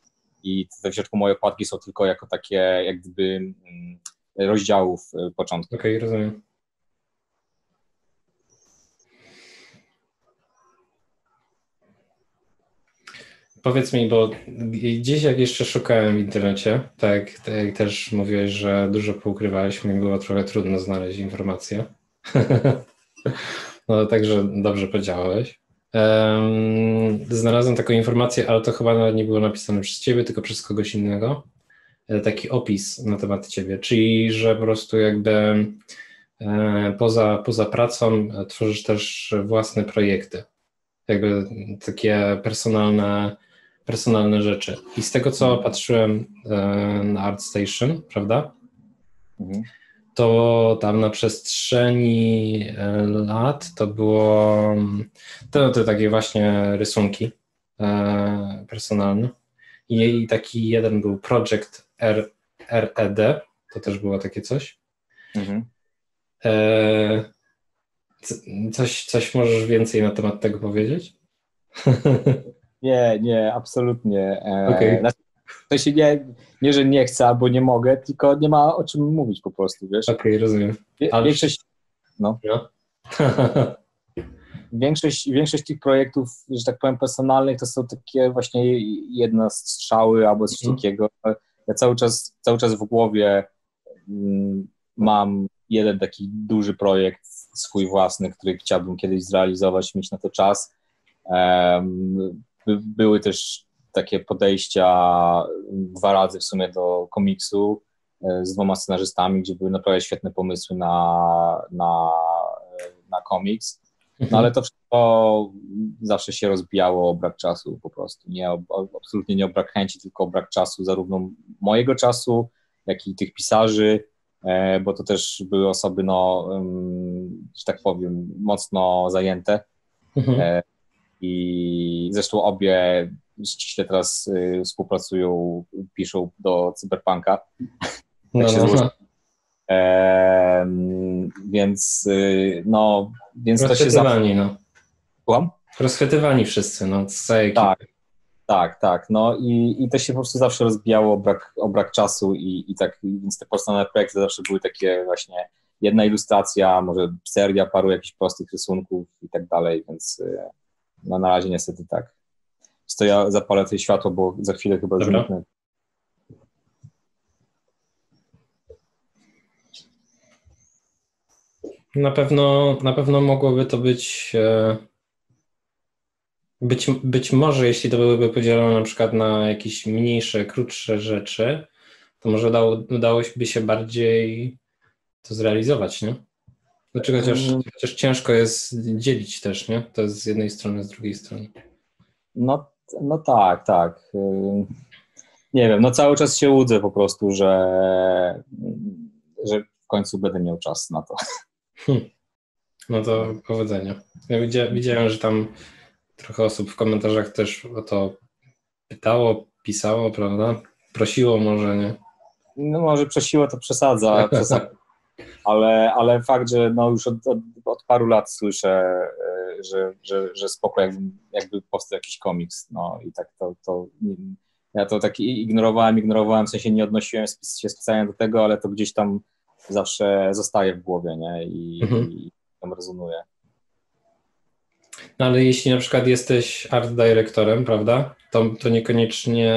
C: I w środku moje okładki są tylko jako takie jak gdyby mm, rozdziałów y, początku.
B: Okej, okay, rozumiem. Powiedz mi, bo gdzieś jak jeszcze szukałem w internecie, tak, tak też mówiłeś, że dużo poukrywałeś, mi było trochę trudno znaleźć informacje. [LAUGHS] no także dobrze podziałałeś. Um, znalazłem taką informację, ale to chyba nawet nie było napisane przez ciebie, tylko przez kogoś innego. E, taki opis na temat ciebie, czyli że po prostu jakby e, poza, poza pracą tworzysz też własne projekty, jakby takie personalne personalne rzeczy. I z tego, co mhm. patrzyłem e, na ArtStation, prawda? Mhm. To tam na przestrzeni e, lat to było to, to takie właśnie rysunki e, personalne. I taki jeden był Project R, RED, to też było takie coś. Mhm. coś, coś możesz więcej na temat tego powiedzieć? [LAUGHS]
C: Nie, nie, absolutnie. E, okay. W sensie nie, nie, że nie chcę albo nie mogę, tylko nie ma o czym mówić po prostu, wiesz?
B: Okej, okay, rozumiem.
C: Ale... Większość, no. no. [LAUGHS] większość, większość tych projektów, że tak powiem, personalnych to są takie właśnie jedna strzały albo coś mm. takiego. Ja cały czas, cały czas w głowie mm, mam jeden taki duży projekt swój własny, który chciałbym kiedyś zrealizować, mieć na to czas. Um, były też takie podejścia dwa razy w sumie do komiksu e, z dwoma scenarzystami, gdzie były naprawdę świetne pomysły na, na, na komiks. No ale to wszystko zawsze się rozbijało o brak czasu po prostu. Nie, absolutnie nie o brak chęci, tylko o brak czasu, zarówno mojego czasu, jak i tych pisarzy, e, bo to też były osoby, no, że tak powiem, mocno zajęte. Mhm. E, i zresztą obie ściśle teraz y, współpracują, piszą do Cyberpunka. No, tak no, no. E, więc y, no, więc to się
B: no.
C: Słucham?
B: Rozchwytywani wszyscy, no, z całej
C: Tak, tak, tak, no i, i to się po prostu zawsze rozbijało o brak, o brak czasu i, i tak, więc te personalne projekty zawsze były takie właśnie jedna ilustracja, może seria paru jakichś prostych rysunków i tak dalej, więc y, no na razie niestety tak. To ja zapalę tutaj światło, bo za chwilę chyba już zniknę.
B: Na pewno, na pewno mogłoby to być, e, być, być może, jeśli to byłyby podzielone na przykład na jakieś mniejsze, krótsze rzeczy, to może dało, udałoby się bardziej to zrealizować, nie? Znaczy chociaż, mm. chociaż ciężko jest dzielić też, nie? To jest z jednej strony, z drugiej strony.
C: No, no tak, tak. nie wiem, no cały czas się łudzę po prostu, że, że w końcu będę miał czas na to.
B: Hmm. No to powodzenia. Ja widziałem, widziałem, że tam trochę osób w komentarzach też o to pytało, pisało, prawda? Prosiło może, nie?
C: No może przesiło to przesadza, [LAUGHS] przesadza. Ale, ale fakt, że no już od, od, od paru lat słyszę, e, że, że, że spoko jakby, jakby powstał jakiś komiks, no i tak to, to ja to tak ignorowałem, ignorowałem, w sensie nie odnosiłem się specjalnie do tego, ale to gdzieś tam zawsze zostaje w głowie, nie, i, mhm. i tam rezonuje.
B: No ale jeśli na przykład jesteś art dyrektorem, prawda, to, to niekoniecznie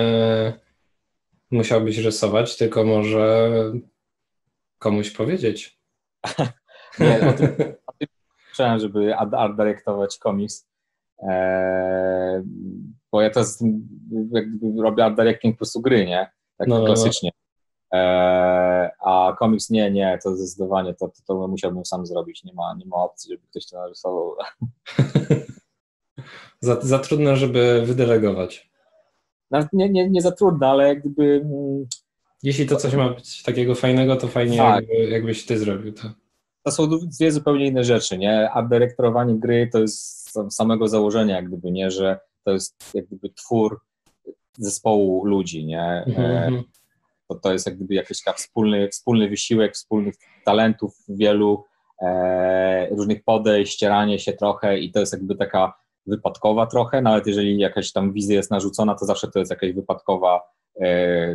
B: musiałbyś rysować, tylko może komuś powiedzieć.
C: Nie, o tym, [LAUGHS] o tym słyszałem, żeby art, dyrektować komiks, eee, bo ja to jakby robię art directing po prostu gry, nie? Tak no, klasycznie. No, no. Eee, a komiks nie, nie, to zdecydowanie to, to, to musiałbym sam zrobić. Nie ma, nie ma opcji, żeby ktoś to narysował. [LAUGHS]
B: za, za trudno, żeby wydelegować.
C: Nawet nie, nie, nie za trudno, ale jak gdyby. Mm,
B: Jeśli to coś ma być takiego fajnego, to fajnie, tak. jakby, jakbyś ty zrobił to.
C: To są dwie zupełnie inne rzeczy, nie? A dyrektorowanie gry to jest z samego założenia, jak gdyby, nie, że to jest jak gdyby twór zespołu ludzi, nie? Mm-hmm. To, to jest jak gdyby jakiś wspólny, wspólny wysiłek, wspólnych talentów wielu, e, różnych podejść, ścieranie się trochę i to jest jakby taka wypadkowa trochę, nawet jeżeli jakaś tam wizja jest narzucona, to zawsze to jest jakaś wypadkowa e,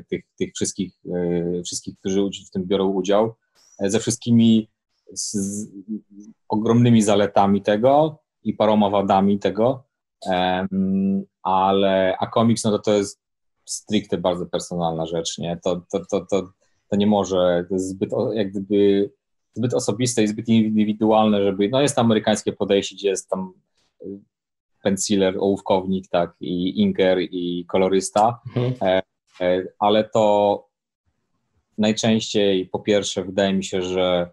C: tych, tych wszystkich, e, wszystkich, którzy w tym biorą udział, e, ze wszystkimi z, ogromnymi zaletami tego i paroma wadami tego, ale a komiks, no to to jest stricte bardzo personalna rzecz, nie? To, to, to, to, to nie może, to jest zbyt jak gdyby zbyt osobiste i zbyt indywidualne, żeby, no jest amerykańskie podejście, gdzie jest tam penciler, ołówkownik, tak, i inker, i kolorysta, mhm. E, e, ale to najczęściej po pierwsze wydaje mi się, że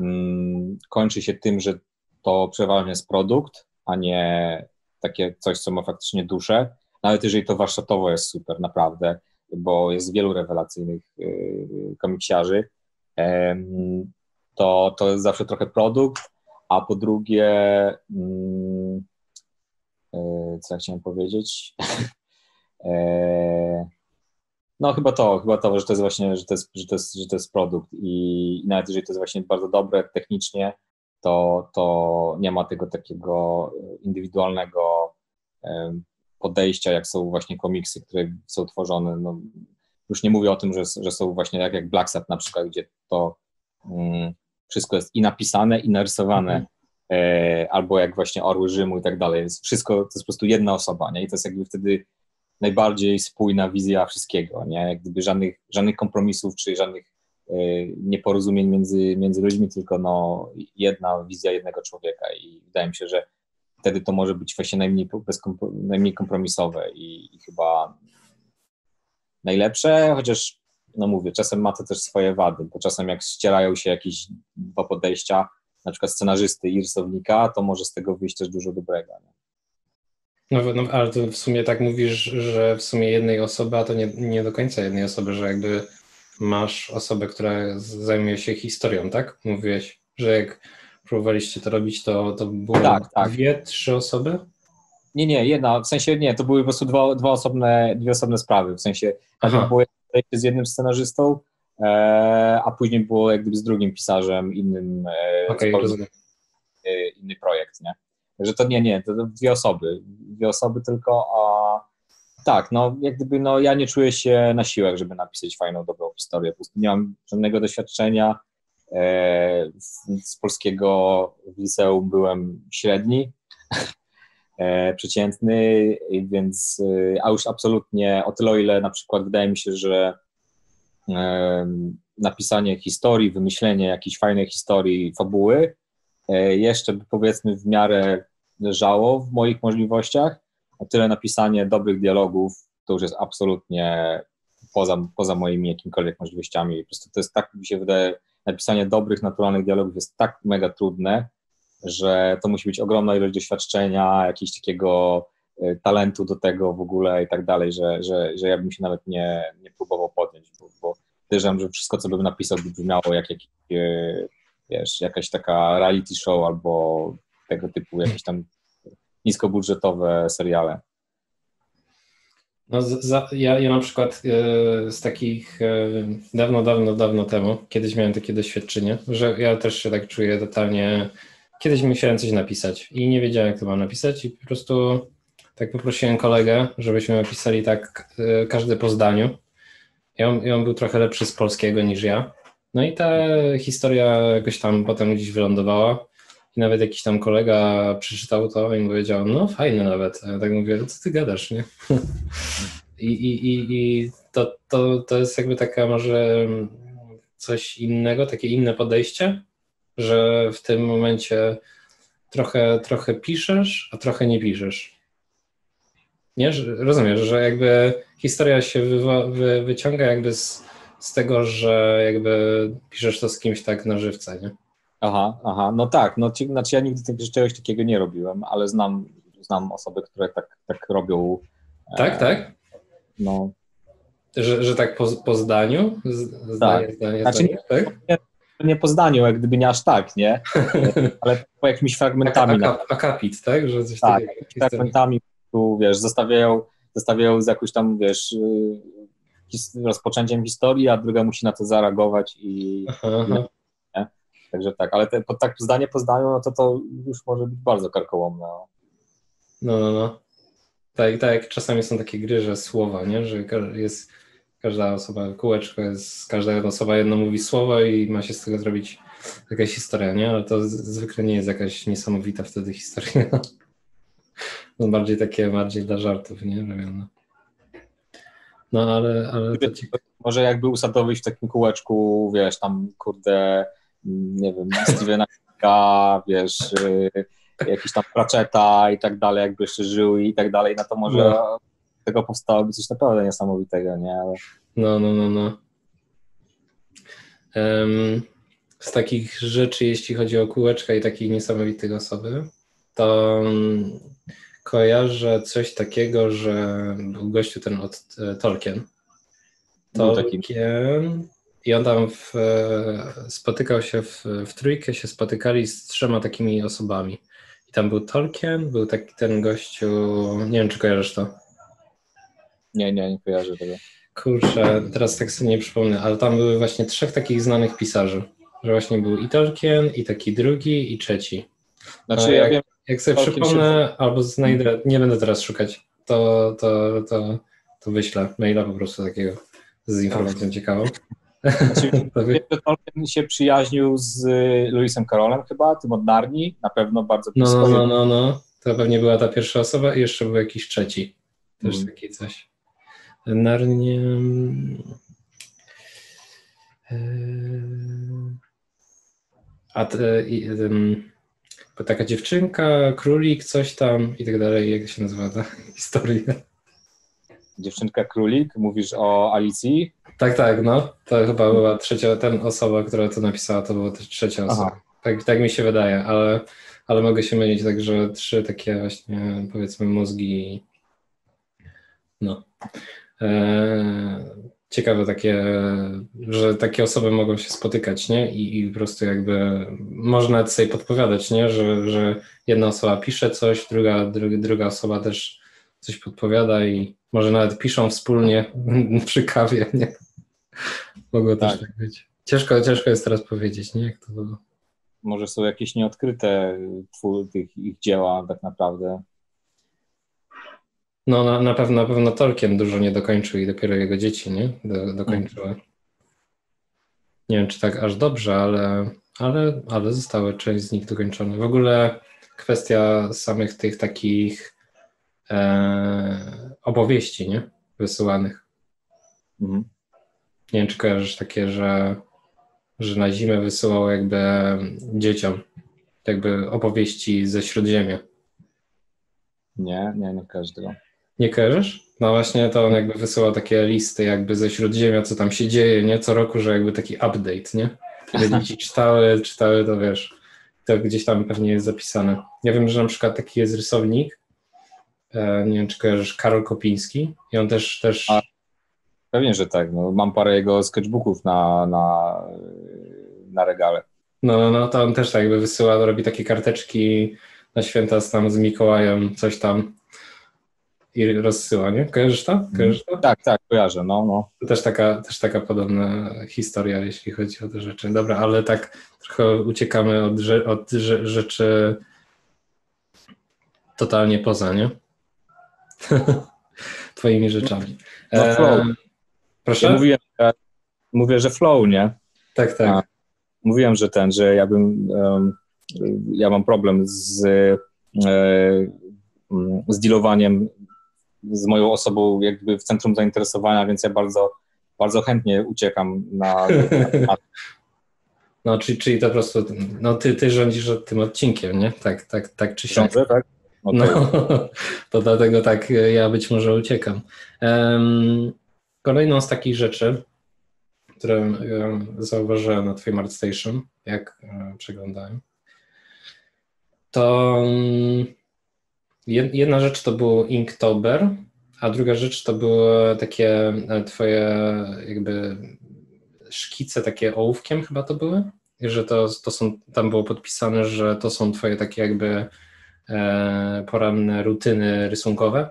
C: mm, kończy się tym, że to przeważnie jest produkt, a nie takie coś, co ma faktycznie duszę. Nawet jeżeli to warsztatowo jest super, naprawdę, bo jest wielu rewelacyjnych y, komiksiarzy, to, to jest zawsze trochę produkt, a po drugie, mm, E, co ja chciałem powiedzieć? [LAUGHS] E, no chyba to, chyba to, że to jest właśnie, że to jest, że to jest, że to jest produkt i nawet jeżeli to jest właśnie bardzo dobre technicznie, to, to nie ma tego takiego indywidualnego e, podejścia, jak są właśnie komiksy, które są tworzone. No, już nie mówię o tym, że, że są właśnie jak, jak Black Sat na przykład, gdzie to mm, wszystko jest i napisane, i narysowane mm -hmm. E, albo jak właśnie Orły Rzymu i tak dalej. Jest wszystko, to jest po prostu jedna osoba, nie? I to jest jakby wtedy najbardziej spójna wizja wszystkiego, nie? Jak gdyby żadnych, żadnych kompromisów czy żadnych e, nieporozumień między, między ludźmi, tylko no jedna wizja jednego człowieka i wydaje mi się, że wtedy to może być właśnie najmniej, najmniej kompromisowe i, i chyba najlepsze, chociaż no mówię, czasem ma to też swoje wady, bo czasem jak ścierają się jakieś dwa podejścia, na przykład scenarzysty i rysownika, to może z tego wyjść też dużo dobrego. Nie?
B: No, no, ale to w sumie tak mówisz, że w sumie jednej osoby, a to nie, nie do końca jednej osoby, że jakby masz osobę, która zajmuje się historią, tak? Mówiłeś, że jak próbowaliście to robić, to, to było tak, tak. dwie, trzy osoby?
C: Nie, nie, jedna, w sensie nie, to były po prostu dwa, dwa osobne, dwie osobne sprawy, w sensie było z jednym scenarzystą, E, a później było jak gdyby z drugim pisarzem, innym e, okay, e, inny projekt, nie? Także to nie, nie, to dwie osoby, dwie osoby tylko, a tak, no jak gdyby, no ja nie czuję się na siłach, żeby napisać fajną, dobrą historię, po prostu nie mam żadnego doświadczenia, z polskiego w liceum byłem średni, [LAUGHS] przeciętny, więc, a już absolutnie o tyle, o ile na przykład wydaje mi się, że napisanie historii, wymyślenie jakiejś fajnej historii, fabuły, e, jeszcze by powiedzmy w miarę leżało w moich możliwościach, a tyle napisanie dobrych dialogów to już jest absolutnie poza, poza moimi jakimikolwiek możliwościami. Po prostu to jest tak, mi się wydaje, napisanie dobrych, naturalnych dialogów jest tak mega trudne, że to musi być ogromna ilość doświadczenia, jakiegoś takiego e, talentu do tego w ogóle i tak dalej, że, że, że ja bym się nawet nie, nie próbował podjąć, bo, bo że wszystko, co bym napisał, by brzmiało jak jakiś, e, wiesz, jakaś taka reality show albo tego typu jakieś tam niskobudżetowe seriale.
B: No, za, ja, ja na przykład e, z takich e, dawno, dawno, dawno temu, kiedyś miałem takie doświadczenie, że ja też się tak czuję totalnie. Kiedyś musiałem coś napisać i nie wiedziałem, jak to mam napisać, i po prostu tak poprosiłem kolegę, żebyśmy napisali tak e, każdy po zdaniu. I on, I on był trochę lepszy z polskiego niż ja. No i ta historia jakoś tam potem gdzieś wylądowała. I nawet jakiś tam kolega przeczytał to i powiedział, no fajne nawet. Ja tak mówię, no co ty gadasz, nie? [LAUGHS] I, i, i, i to, to, to jest jakby taka może coś innego, takie inne podejście, że w tym momencie trochę, trochę piszesz, a trochę nie piszesz. Nie? Rozumiesz, że jakby historia się wy, wyciąga jakby z, z tego, że jakby piszesz to z kimś tak na żywca, nie?
C: Aha, aha, no tak, no znaczy ja nigdy czegoś takiego nie robiłem, ale znam, znam osoby, które tak, tak robią.
B: Tak, e, tak?
C: No.
B: Że, że tak po, po zdaniu?
C: Zdanie, tak. Zdanie, znaczy, zdanie, tak? Nie, nie po zdaniu, jak gdyby nie aż tak, nie? [LAUGHS] Ale po jakimiś fragmentami.
B: A, akapit, tak? Że coś
C: tak, fragmentami, tu, wiesz, zostawiają, zostawiają z jakąś tam, wiesz, y, his, rozpoczęciem historii, a druga musi na to zareagować i, aha, aha. Także tak, ale te, tak zdanie po zdaniu, no to to już może być bardzo karkołomne. No,
B: no, no. no. Tak, tak czasami są takie gry, że słowa, nie? Że jest każda osoba, kółeczko jest, każda osoba jedno mówi słowo i ma się z tego zrobić jakaś historia, nie? Ale to zwykle nie jest jakaś niesamowita wtedy historia. [LAUGHS] No bardziej takie, bardziej dla żartów, nie? No, no ale, ale to ci...
C: Może jakby usadowić w takim kółeczku, wiesz, tam kurde nie wiem, Stevena Kinga, wiesz, y, jakiś tam Pratchetta i tak dalej, jakby jeszcze żył i tak dalej, no to może no. tego powstałoby coś naprawdę niesamowitego, nie? Ale...
B: No, no, no, no. Um, z takich rzeczy, jeśli chodzi o kółeczka i takich niesamowitych osoby, to um, kojarzę coś takiego, że był gościu ten od e, Tolkien. Tolkien i on tam w, spotykał się w, w trójkę, się spotykali z trzema takimi osobami. I tam był Tolkien, był taki ten gościu, nie wiem czy kojarzysz to.
C: Nie, nie, nie kojarzę tego.
B: Kurczę, teraz tak sobie nie przypomnę, ale tam były właśnie trzech takich znanych pisarzy. Że właśnie był i Tolkien, i taki drugi, i trzeci. Znaczy, jak, ja wiem, jak sobie przypomnę, się... albo znajdę, nie będę teraz szukać, to, to, to, to wyślę maila po prostu takiego z informacją ciekawą.
C: Znaczy, [LAUGHS] że Tolkien się przyjaźnił z y, Lewisem Carrollem chyba, tym od Narni, na pewno bardzo
B: no, blisko. No, no, no, no. To pewnie była ta pierwsza osoba i jeszcze był jakiś trzeci. Też hmm. taki coś. Narnie... Eee, a te, bo taka dziewczynka, królik, coś tam i tak dalej, jak się nazywa ta [LAUGHS] historia?
C: Dziewczynka królik, mówisz o Alicji?
B: Tak, tak, no. To chyba była trzecia, ten osoba, która to napisała, to była trzecia osoba. Tak, tak mi się wydaje, ale, ale mogę się mylić, także trzy takie właśnie, powiedzmy, mózgi. No. Eee, ciekawe takie, że takie osoby mogą się spotykać, nie? I, i po prostu jakby można sobie podpowiadać, nie? Że, że jedna osoba pisze coś, druga, druga, druga osoba też coś podpowiada i może nawet piszą wspólnie [LAUGHS] przy kawie, nie? Mogło tak. też tak być. Ciężko, ciężko jest teraz powiedzieć, nie? Jak to było.
C: Może są jakieś nieodkryte twór, tych ich dzieła tak naprawdę.
B: No na, na, pewno, na pewno Tolkien dużo nie dokończył i dopiero jego dzieci, nie? Do, dokończyły. Nie wiem, czy tak aż dobrze, ale, ale, ale zostały część z nich dokończone. W ogóle kwestia samych tych takich e, opowieści, nie? Wysyłanych. Mhm. Nie wiem, czy kojarzysz takie, że, że na zimę wysyłał jakby dzieciom jakby opowieści ze Śródziemia.
C: Nie, nie, nie tego.
B: Nie kojarzysz? No właśnie to on jakby wysyłał takie listy jakby ze Śródziemia, co tam się dzieje, nie? Co roku, że jakby taki update, nie? Dzieci czytały, czytały, to wiesz, to gdzieś tam pewnie jest zapisane. Ja wiem, że na przykład taki jest rysownik, E, nie wiem, czy kojarzysz Karol Kopiński i on też... też... A,
C: pewnie, że tak. No, mam parę jego sketchbooków na, na, na regale.
B: No, no, no, to on też tak jakby wysyła, robi takie karteczki na święta z tam z Mikołajem, coś tam i rozsyła, nie? Kojarzysz to? Kojarzysz to?
C: Tak, tak, kojarzę, no, no.
B: To też taka, też taka podobna historia, jeśli chodzi o te rzeczy. Dobra, ale tak trochę uciekamy od, od rzeczy totalnie poza, nie? [LAUGHS] Twoimi rzeczami.
C: No, flow. E, proszę? Ja mówiłem, że, mówię, że flow, nie?
B: Tak, tak. A,
C: mówiłem, że ten, że ja bym, um, ja mam problem z, e, z dealowaniem z moją osobą jakby w centrum zainteresowania, więc ja bardzo, bardzo chętnie uciekam na... na
B: no, czyli, czyli to po prostu, no ty, ty rządzisz tym odcinkiem, nie? Tak, tak, tak czy siak.
C: Rządzę, tak?
B: Okay. No, [LAUGHS] to dlatego tak ja być może uciekam. Um, kolejną z takich rzeczy, które um, zauważyłem na Twoim ArtStation, jak um, przeglądałem, to jedna rzecz to był Inktober, a druga rzecz to były takie e, Twoje jakby szkice, takie ołówkiem chyba to były? Że to, to są, tam było podpisane, że to są Twoje takie jakby E, poranne rutyny rysunkowe?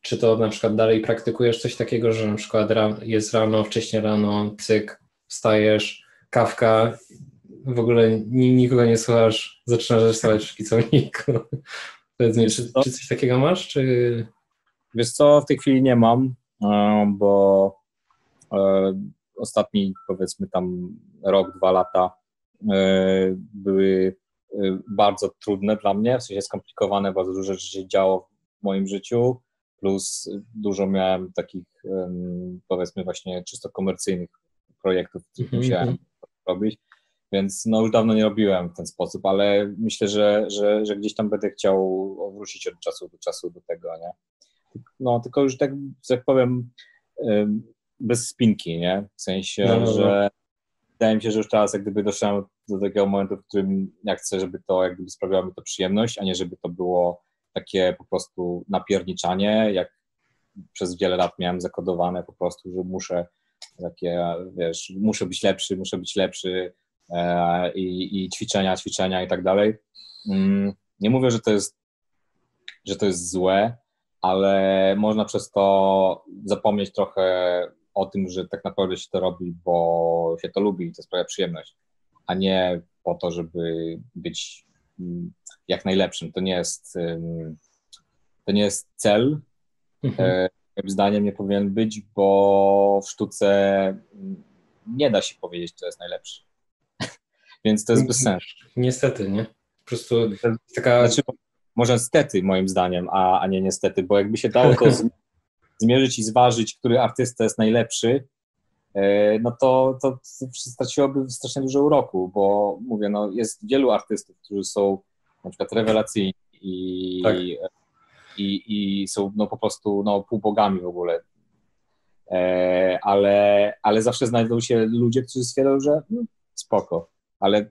B: Czy to na przykład dalej praktykujesz coś takiego, że na przykład jest rano, wcześnie rano, cyk, wstajesz, kawka, w ogóle nikogo nie słuchasz, zaczynasz rysować w szkicowniku. Powiedz mi, czy, czy, coś takiego masz, czy...
C: Wiesz co, w tej chwili nie mam, e, bo e, ostatni powiedzmy tam rok, dwa lata były Y, bardzo trudne dla mnie, w sensie skomplikowane, bardzo dużo rzeczy się działo w moim życiu, plus dużo miałem takich powiedzmy właśnie czysto komercyjnych projektów, które -hmm. musiałem robić, więc no już dawno nie robiłem w ten sposób, ale myślę, że, że, że gdzieś tam będę chciał wrócić od czasu do czasu do tego, nie? No tylko już tak, jak powiem, bez spinki, nie? W sensie, no, no, no. że wydaje mi się, że już teraz jak gdyby doszedłem do takiego momentu, w którym ja chcę, żeby to jak gdyby sprawiało mi to przyjemność, a nie żeby to było takie po prostu napierniczanie, jak przez wiele lat miałem zakodowane po prostu, że muszę takie, wiesz, muszę być lepszy, muszę być lepszy i, i ćwiczenia, ćwiczenia i tak dalej. Mm, nie mówię, że to jest, że to jest złe, ale można przez to zapomnieć trochę o tym, że tak naprawdę się to robi, bo się to lubi i to sprawia przyjemność, a nie po to, żeby być mm, jak najlepszym. To nie jest, to nie jest cel, mhm. E, moim zdaniem nie powinien być, bo w sztuce nie da się powiedzieć, kto jest najlepszy. Więc to jest bez sensu.
B: Niestety, nie? Po prostu taka... Znaczy,
C: może niestety moim zdaniem, a, a nie niestety, bo jakby się dało to [LAUGHS] zmierzyć i zważyć, który artysta jest najlepszy, e, no to, to, to straciłoby strasznie dużo uroku, bo mówię, no jest wielu artystów, którzy są na przykład rewelacyjni i, tak. i, i są no po prostu no, półbogami w ogóle. E, ale, ale zawsze znajdą się ludzie, którzy stwierdzą, że no, spoko, ale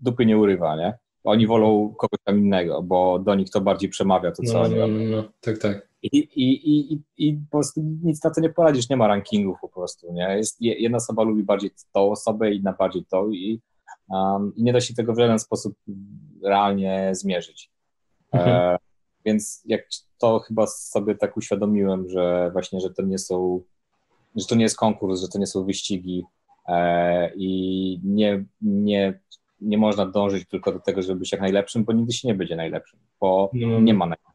C: dupy nie urywa, nie? Oni wolą kogoś tam innego, bo do nich to bardziej przemawia to, co
B: no,
C: oni
B: no, robią. No, tak, tak.
C: I, i, i, I po prostu nic na to nie poradzisz, nie ma rankingów po prostu, nie? Jest, jedna osoba lubi bardziej tą osobę, inna bardziej tą i, um, i nie da się tego w żaden sposób realnie zmierzyć. Mhm. E, więc jak to chyba sobie tak uświadomiłem, że właśnie, że to nie są, że to nie jest konkurs, że to nie są wyścigi e, i nie, nie, nie można dążyć tylko do tego, żeby być jak najlepszym, bo nigdy się nie będzie najlepszym, bo no. nie ma najlepszych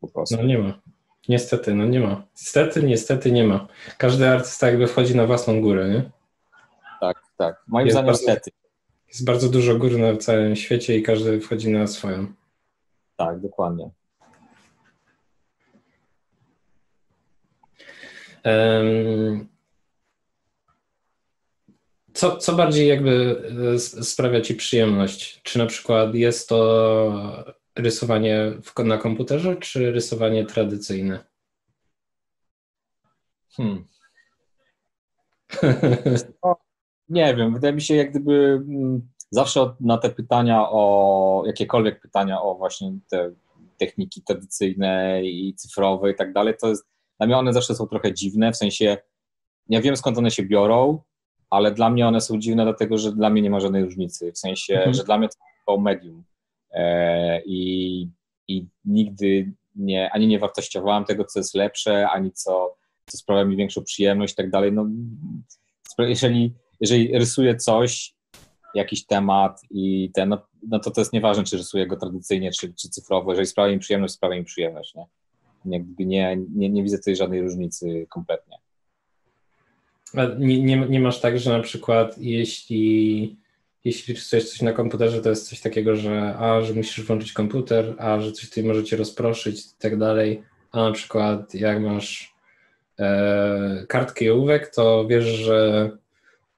B: po prostu. No nie ma. Niestety, no nie ma. Niestety, niestety nie ma. Każdy artysta jakby wchodzi na własną górę, nie?
C: Tak, tak. Moim jest zdaniem bardzo, niestety.
B: Jest bardzo dużo gór na całym świecie i każdy wchodzi na swoją.
C: Tak, dokładnie.
B: Um, co, co bardziej jakby e, sprawia Ci przyjemność? Czy na przykład jest to rysowanie w, na komputerze, czy rysowanie tradycyjne? Hmm. [LAUGHS]
C: nie wiem, wydaje mi się, jak gdyby mm, zawsze na te pytania o jakiekolwiek pytania o właśnie te techniki tradycyjne i cyfrowe i tak dalej, to jest, dla mnie one zawsze są trochę dziwne, w sensie ja wiem skąd one się biorą, ale dla mnie one są dziwne, dlatego że dla mnie nie ma żadnej różnicy, w sensie, mhm. że dla mnie to medium e, i, i nigdy nie, ani nie wartościowałem tego, co jest lepsze, ani co, co sprawia mi większą przyjemność i tak dalej. No, jeżeli, jeżeli rysuję coś, jakiś temat i ten, no, no, to to jest nieważne, czy rysuję go tradycyjnie, czy, czy cyfrowo. Jeżeli sprawia mi przyjemność, sprawia mi przyjemność. Nie? Jakby nie, nie, nie widzę tutaj żadnej różnicy kompletnie.
B: Nie, nie, nie masz tak, że na przykład jeśli, jeśli coś na komputerze, to jest coś takiego, że a, że musisz włączyć komputer, a, że coś tutaj możecie rozproszyć i tak dalej, a na przykład jak masz e, kartkę ołówek, to wiesz, że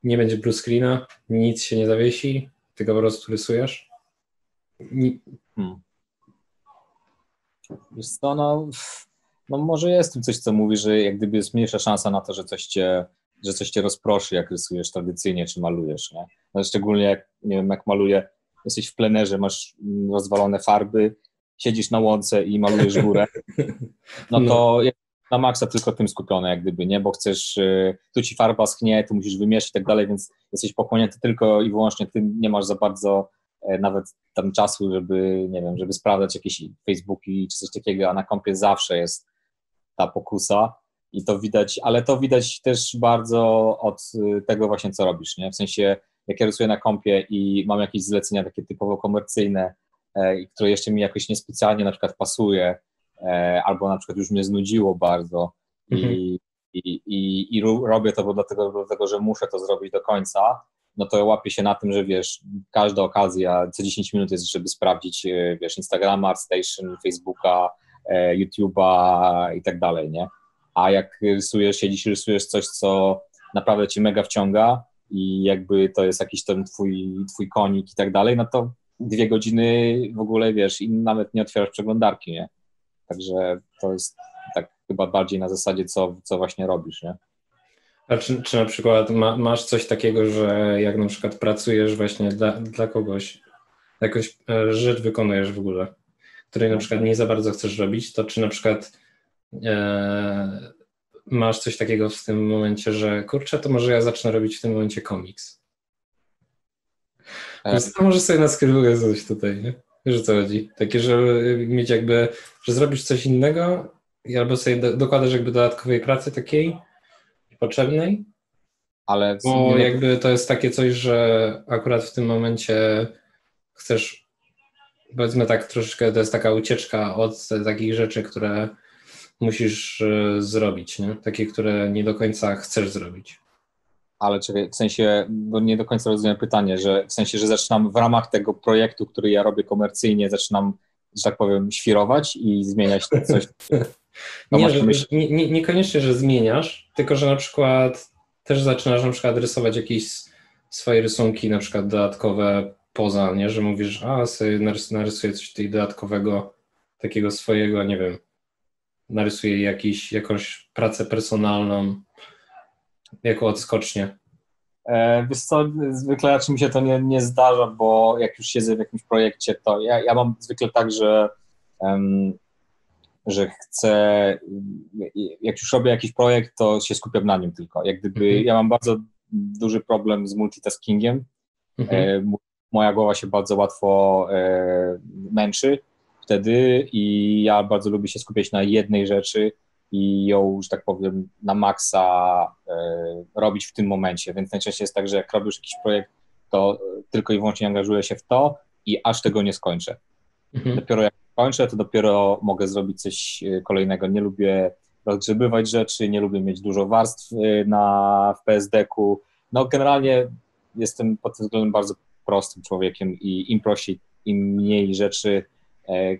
B: nie będzie blue screena, nic się nie zawiesi, tylko po prostu rysujesz? Nie... Hmm.
C: Wiesz co, no, no może jest tu coś, co mówi, że jak gdyby jest mniejsza szansa na to, że coś cię, że coś cię rozproszy, jak rysujesz tradycyjnie, czy malujesz, nie? No, szczególnie jak, nie wiem, jak maluję, jesteś w plenerze, masz rozwalone farby, siedzisz na łące i malujesz [LAUGHS] górę, no to no na maksa tylko tym skupione, jak gdyby, nie? Bo chcesz, y, tu ci farba schnie, tu musisz wymieszać i tak dalej, więc jesteś pochłonięty tylko i wyłącznie tym, nie masz za bardzo e, nawet tam czasu, żeby, nie wiem, żeby sprawdzać jakieś Facebooki czy coś takiego, a na kompie zawsze jest ta pokusa i to widać, ale to widać też bardzo od y, tego właśnie, co robisz, nie? W sensie, jak ja rysuję na kompie i mam jakieś zlecenia takie typowo komercyjne, e, które jeszcze mi jakoś niespecjalnie na przykład pasuje, E, albo na przykład już mnie znudziło bardzo mhm. i, i, i, i robię to dlatego, dlatego, że muszę to zrobić do końca, no to łapię się na tym, że wiesz, każda okazja, co 10 minut jest, żeby sprawdzić, e, wiesz, Instagrama, ArtStation, Facebooka, e, YouTube'a i tak dalej, nie? A jak rysujesz, siedzisz i rysujesz coś, co naprawdę cię mega wciąga i jakby to jest jakiś ten twój, twój konik i tak dalej, no to dwie godziny w ogóle, wiesz, i nawet nie otwierasz przeglądarki, nie? Także to jest tak chyba bardziej na zasadzie, co, co właśnie robisz, nie?
B: A czy, czy na przykład ma, masz coś takiego, że jak na przykład pracujesz właśnie dla, dla kogoś, jakąś rzecz wykonujesz w ogóle, której na przykład nie za bardzo chcesz robić, to czy na przykład e, masz coś takiego w tym momencie, że kurczę, to może ja zacznę robić w tym momencie komiks. E... Więc to może sobie naskrybuję coś tutaj, nie? Wiesz o co chodzi? Takie, że mieć jakby, że zrobisz coś innego albo sobie do, dokładasz jakby dodatkowej pracy takiej potrzebnej, ale bo nie... jakby to jest takie coś, że akurat w tym momencie chcesz, powiedzmy tak troszeczkę, to jest taka ucieczka od takich rzeczy, które musisz e, zrobić, nie? Takie, które nie do końca chcesz zrobić
C: ale czekaj, w sensie, bo nie do końca rozumiem pytanie, że w sensie, że zaczynam w ramach tego projektu, który ja robię komercyjnie, zaczynam, że tak powiem, świrować i zmieniać coś. [LAUGHS]
B: nie, że, nie, nie, niekoniecznie, że zmieniasz, tylko że na przykład też zaczynasz na przykład rysować jakieś swoje rysunki, na przykład dodatkowe poza, nie, że mówisz, a sobie narys narysuję coś tutaj dodatkowego, takiego swojego, nie wiem, narysuję jakiś, jakąś pracę personalną, jako odskocznie?
C: Wiesz co, zwykle raczej mi się to nie, nie zdarza, bo jak już siedzę w jakimś projekcie, to ja, ja mam zwykle tak, że, um, że chcę, jak już robię jakiś projekt, to się skupiam na nim tylko. Jak gdyby, mhm. ja mam bardzo duży problem z multitaskingiem. Mhm. E, moja głowa się bardzo łatwo e, męczy wtedy i ja bardzo lubię się skupiać na jednej rzeczy, i ją, że tak powiem, na maksa e, robić w tym momencie. Więc najczęściej jest tak, że jak robisz jakiś projekt, to tylko i wyłącznie angażuję się w to i aż tego nie skończę. Mhm. Dopiero jak skończę, to dopiero mogę zrobić coś e, kolejnego. Nie lubię rozgrzebywać rzeczy, nie lubię mieć dużo warstw e, na, w PSD-ku. No generalnie jestem pod tym względem bardzo prostym człowiekiem i im prościej, im mniej rzeczy,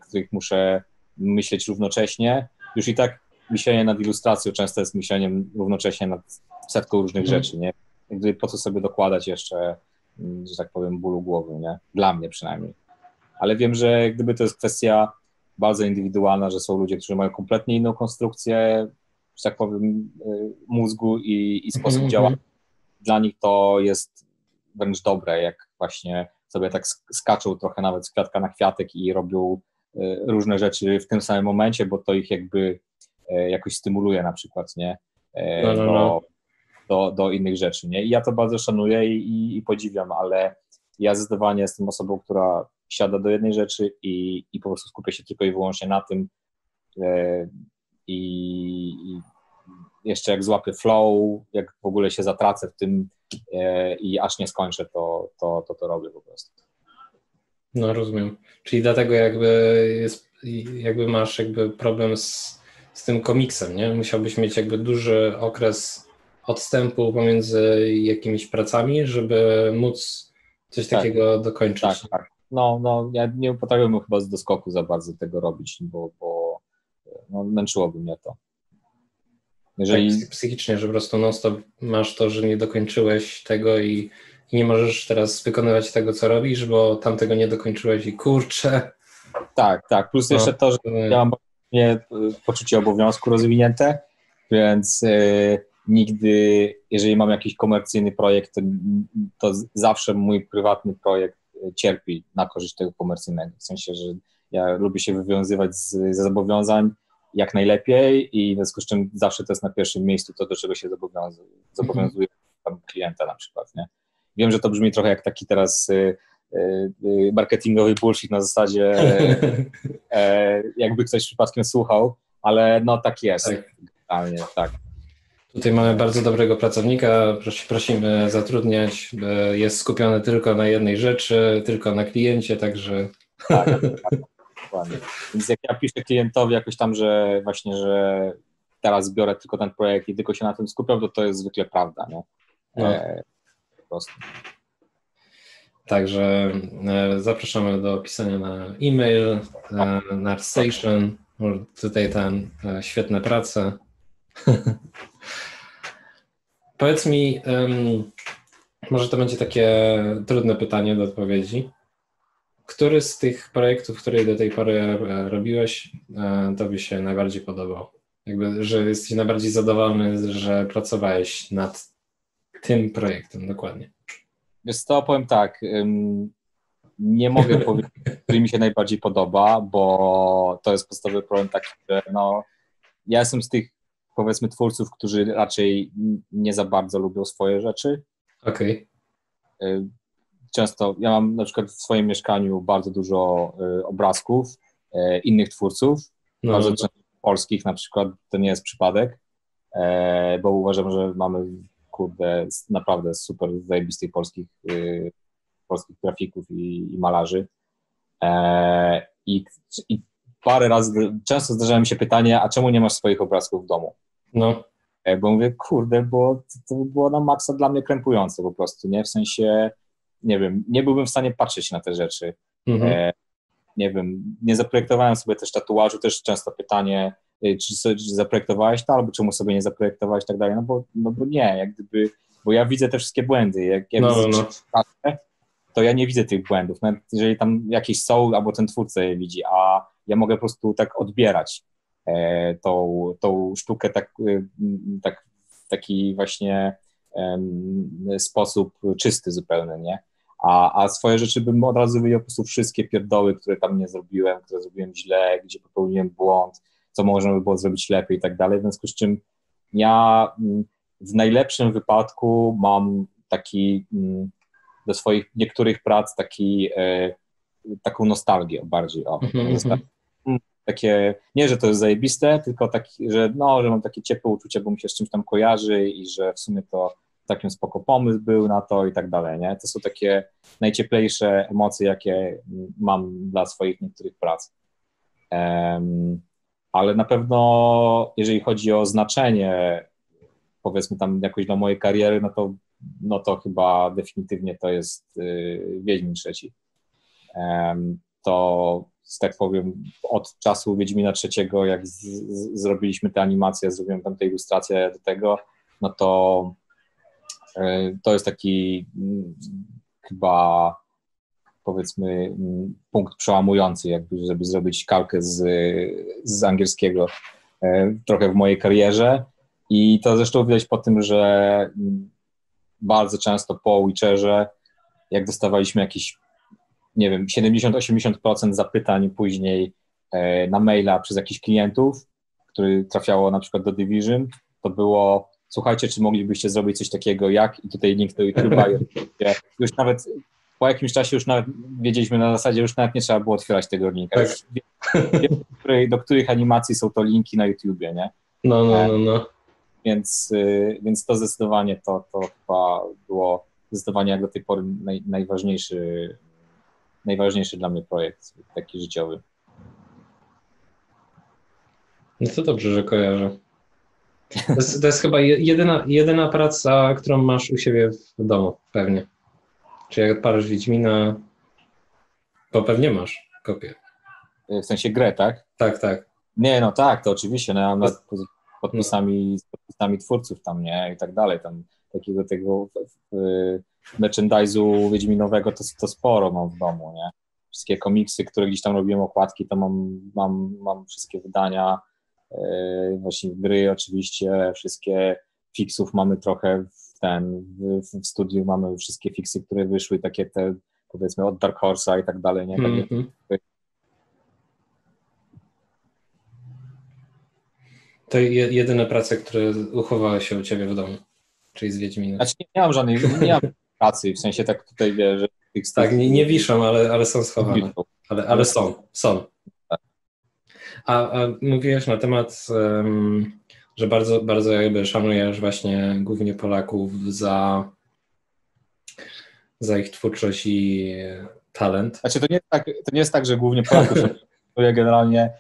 C: których muszę myśleć równocześnie, już i tak myślenie nad ilustracją często jest myśleniem równocześnie nad setką różnych mm. rzeczy, nie? Jakby po co sobie dokładać jeszcze, mm, że tak powiem, bólu głowy, nie? Dla mnie przynajmniej. Ale wiem, że gdyby to jest kwestia bardzo indywidualna, że są ludzie, którzy mają kompletnie inną konstrukcję, że tak powiem, y, mózgu i, i sposób mm -hmm. działania. Dla nich to jest wręcz dobre, jak właśnie sobie tak skaczą trochę nawet z kwiatka na kwiatek i robią różne rzeczy w tym samym momencie, bo to ich jakby jakoś stymuluje na przykład, nie? No, no, no. Do, do, innych rzeczy, nie? I ja to bardzo szanuję i, i, i podziwiam, ale ja zdecydowanie jestem osobą, która siada do jednej rzeczy i, i po prostu skupia się tylko i wyłącznie na tym i, i jeszcze jak złapię flow, jak w ogóle się zatracę w tym e, i aż nie skończę, to, to, to, to robię po prostu.
B: No rozumiem. Czyli dlatego jakby jest, jakby masz jakby problem z, z tym komiksem, nie? Musiałbyś mieć jakby duży okres odstępu pomiędzy jakimiś pracami, żeby móc coś tak. takiego dokończyć.
C: Tak, tak. No, no, ja nie potrafiłbym chyba z doskoku za bardzo tego robić, bo, bo no, męczyłoby mnie to.
B: Jeżeli... Tak, psychicznie, że po prostu non-stop masz to, że nie dokończyłeś tego i, i, nie możesz teraz wykonywać tego, co robisz, bo tamtego nie dokończyłeś i kurczę.
C: Tak, tak. Plus no, jeszcze to, że ja mam nie, poczucie obowiązku rozwinięte, więc y, nigdy, jeżeli mam jakiś komercyjny projekt, to, to zawsze mój prywatny projekt cierpi na korzyść tego komercyjnego. W sensie, że ja lubię się wywiązywać z, ze zobowiązań, jak najlepiej i w związku z czym zawsze to jest na pierwszym miejscu to, do czego się zobowiązuję, zobowiązuję tam klienta na przykład, nie? Wiem, że to brzmi trochę jak taki teraz y, y, y marketingowy bullshit na zasadzie [LAUGHS] e, jakby ktoś przypadkiem słuchał, ale no tak jest. Tak. tak.
B: Tutaj mamy bardzo dobrego pracownika, prosimy zatrudniać, jest skupiony tylko na jednej rzeczy, tylko na kliencie, także... Tak, tak.
C: Dokładnie. Więc jak ja piszę klientowi jakoś tam, że właśnie, że teraz biorę tylko ten projekt i tylko się na tym skupiam, to to jest zwykle prawda, nie? No. E, po prostu.
B: Także e, zapraszamy do pisania na e-mail, e, na Station, tutaj ten e, świetne prace. [LAUGHS] Powiedz mi, um, może to będzie takie trudne pytanie do odpowiedzi. Który z tych projektów, które do tej pory e, robiłeś, e, tobie się najbardziej podobał? Jakby, że jesteś najbardziej zadowolony, że pracowałeś nad tym projektem dokładnie.
C: Wiesz to powiem tak, nie mogę [LAUGHS] powiedzieć, który mi się najbardziej podoba, bo to jest podstawowy problem taki, że no, ja jestem z tych powiedzmy twórców, którzy raczej nie za bardzo lubią swoje rzeczy.
B: Okej. Okay
C: często, ja mam na przykład w swoim mieszkaniu bardzo dużo y, obrazków y, innych twórców, no. bardzo często polskich na przykład, to nie jest przypadek, y, bo uważam, że mamy kurde, naprawdę super zajebistych polskich, polskich grafików i, i malarzy. I, I parę razy, często zdarzało mi się pytanie, a czemu nie masz swoich obrazków w domu?
B: No.
C: Bo mówię, kurde, bo to by było na maksa dla mnie krępujące po prostu, nie? W sensie nie wiem, nie byłbym w stanie patrzeć na te rzeczy. Mhm. E, nie wiem, nie zaprojektowałem sobie też tatuażu, też często pytanie, y, czy, czy zaprojektowałeś to, albo czemu sobie nie zaprojektowałeś i tak dalej, no bo, no bo nie, jak gdyby, bo ja widzę te wszystkie błędy, jak ja no, widzę, no. to ja nie widzę tych błędów, nawet jeżeli tam jakieś są, albo ten twórca je widzi, a ja mogę po prostu tak odbierać e, tą, tą sztukę tak, y, tak taki właśnie sposób czysty zupełnie, nie? A, a swoje rzeczy bym od razu wyjął po prostu wszystkie pierdoły, które tam nie zrobiłem, które zrobiłem źle, gdzie popełniłem błąd, co można by było zrobić lepiej i tak dalej, w związku z czym ja mm, w najlepszym wypadku mam taki mm, do swoich niektórych prac taki, e, taką nostalgię bardziej. O, mm -hmm. Takie, nie, że to jest zajebiste, tylko taki, że, no, że mam takie ciepłe uczucie, bo mi się z czymś tam kojarzy i że w sumie to takim spoko pomysł był na to i tak dalej, nie? To są takie najcieplejsze emocje, jakie mam dla swoich niektórych prac. Um, ale na pewno, jeżeli chodzi o znaczenie, powiedzmy tam jakoś dla mojej kariery, no to, no to chyba definitywnie to jest y, Wiedźmin trzeci. Um, to, tak powiem, od czasu Wiedźmina trzeciego, jak z, z, zrobiliśmy tę animację, zrobiłem tam tę ilustrację do tego, no to to jest taki mm, chyba powiedzmy mm, punkt przełamujący, jakby, żeby zrobić kalkę z, z angielskiego e, trochę w mojej karierze. I to zresztą widać po tym, że mm, bardzo często po Witcherze, jak dostawaliśmy jakiś nie wiem, 70-80% zapytań później e, na maila przez jakichś klientów, który trafiało na przykład do Division, to było słuchajcie, czy moglibyście zrobić coś takiego jak i tutaj link do YouTube'a. już nawet po jakimś czasie już nawet wiedzieliśmy na zasadzie, już nawet nie trzeba było otwierać tego linka. Tak. Do, której, do których animacji są to linki na YouTubie, nie?
B: No, no, no, no.
C: Więc, y, więc to zdecydowanie to, to chyba było zdecydowanie jak do tej pory naj, najważniejszy, najważniejszy dla mnie projekt taki życiowy.
B: No to dobrze, że kojarzę. To jest, to jest chyba jedyna, jedyna praca, którą masz u siebie w domu, pewnie. Czy jak odpalasz Wiedźmina, to pewnie masz kopię.
C: W sensie grę, tak?
B: Tak, tak.
C: Nie, no tak, to oczywiście. No, ja mam z podpisami, z podpisami twórców tam, nie? I tak dalej. Tam takiego tego merchandise'u Wiedźminowego to, to sporo mam w domu, nie? Wszystkie komiksy, które gdzieś tam robiłem, okładki, to mam, mam, mam wszystkie wydania, yy, właśnie gry oczywiście, wszystkie fixów mamy trochę w ten, w, w studiu mamy wszystkie fixy, które wyszły, takie te powiedzmy od Dark Horse'a i tak dalej, nie? mm -hmm.
B: To jedyne prace, które uchowały się u Ciebie w domu, czyli z Wiedźminem.
C: Znaczy nie, nie mam żadnej, nie mam pracy, w sensie tak tutaj wie, że...
B: Tak, nie, nie wiszą, ale, ale są schowane. Ale, ale są, są. A, a mówiłeś na temat, um, że bardzo, bardzo jakby szanujesz właśnie głównie Polaków za, za ich twórczość i talent.
C: Znaczy to nie jest tak, to nie jest tak że głównie Polaków [LAUGHS] szanuję generalnie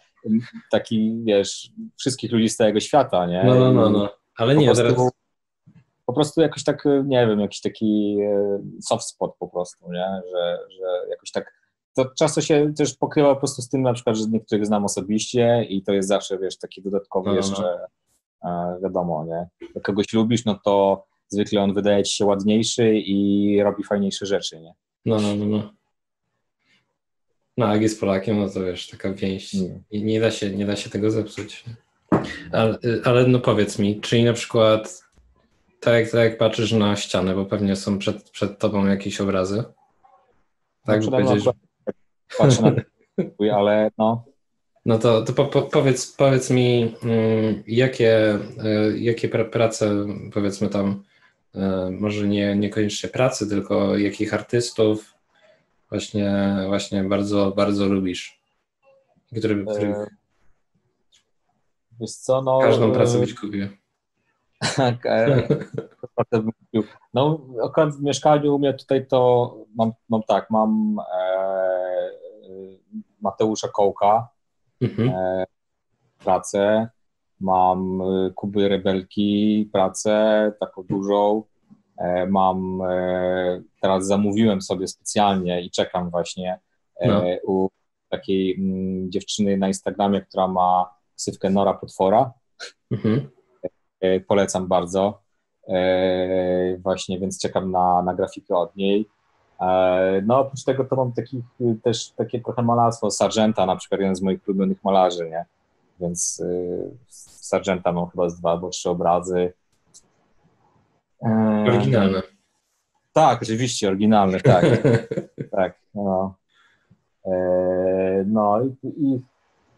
C: taki, wiesz, wszystkich ludzi z całego świata, nie?
B: No, no, no, no. ale nie, po prostu, teraz...
C: Po prostu jakoś tak, nie wiem, jakiś taki e, soft spot po prostu, nie? Że, że jakoś tak to często się też pokrywa po prostu z tym na przykład, że niektórych znam osobiście i to jest zawsze, wiesz, taki dodatkowy no, no. jeszcze, no. wiadomo, nie? Jak kogoś lubisz, no to zwykle on wydaje ci się ładniejszy i robi fajniejsze rzeczy, nie?
B: No, no, no, no. No, jak jest Polakiem, no to wiesz, taka więź. Nie, nie, da, się, nie da się tego zepsuć. Ale, ale no powiedz mi, czyli na przykład tak jak, tak jak patrzysz na ścianę, bo pewnie są przed, przed tobą jakieś obrazy. Tak, no, powiedzieć, że...
C: patrzę na ale no.
B: No to, to po, po, powiedz, powiedz mi, um, jakie, y, jakie prace, powiedzmy tam, y, może nie, niekoniecznie pracy, tylko jakich artystów, właśnie, właśnie bardzo, bardzo lubisz? Który, który... E,
C: wiesz co, no...
B: Każdą pracę byś kupił.
C: Tak, e, no akurat w mieszkaniu u mnie tutaj to mam, mam tak, mam e, Mateusza Kołka mhm. e, pracę, mam e, Kuby Rebelki pracę, taką dużą, E, mam, teraz zamówiłem sobie specjalnie i czekam właśnie no. u takiej mm, dziewczyny na Instagramie, która ma ksywkę Nora Potwora. Mhm. Polecam bardzo. Właśnie, więc czekam na, na grafikę od niej. No oprócz tego to mam takich, też takie trochę malarstwo Sargenta, na przykład jeden z moich ulubionych malarzy, nie? Więc Sargenta mam chyba z dwa albo trzy obrazy.
B: Oryginalne.
C: Tak, oczywiście, oryginalne, tak. [LAUGHS] tak, no. E, no i, i,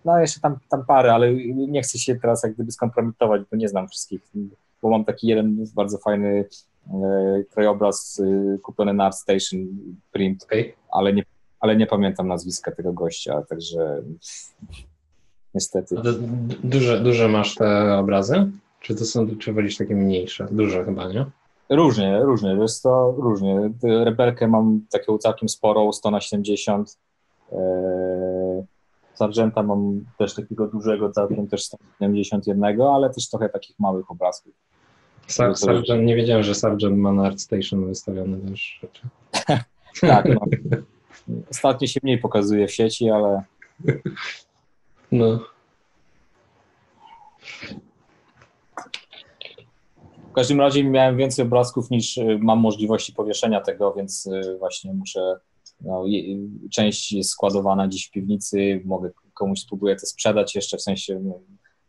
C: no jeszcze tam, tam parę, ale nie chcę się teraz jak gdyby skompromitować, bo nie znam wszystkich, bo mam taki jeden bardzo fajny e, krajobraz e, kupiony na ArtStation print, okay. ale, nie, ale nie pamiętam nazwiska tego gościa, także niestety.
B: Duże, duże masz te obrazy? Czy to są, czy wolisz takie mniejsze? Duże chyba, nie?
C: Różnie, różnie, jest to różnie. Rebelkę mam taką całkiem sporą, 100 na 70. Sargenta mam też takiego dużego, całkiem też 171, ale też trochę takich małych obrazków.
B: Sar Sargent, nie wiedziałem, że Sargent ma na ArtStation wystawione też rzeczy. [LAUGHS]
C: tak, no. Ostatnio się mniej pokazuje w sieci, ale...
B: No.
C: W każdym razie miałem więcej obrazków niż y, mam możliwości powieszenia tego, więc y, właśnie muszę. No, część jest składowana dziś w piwnicy, mogę komuś spróbuję to sprzedać jeszcze, w sensie no,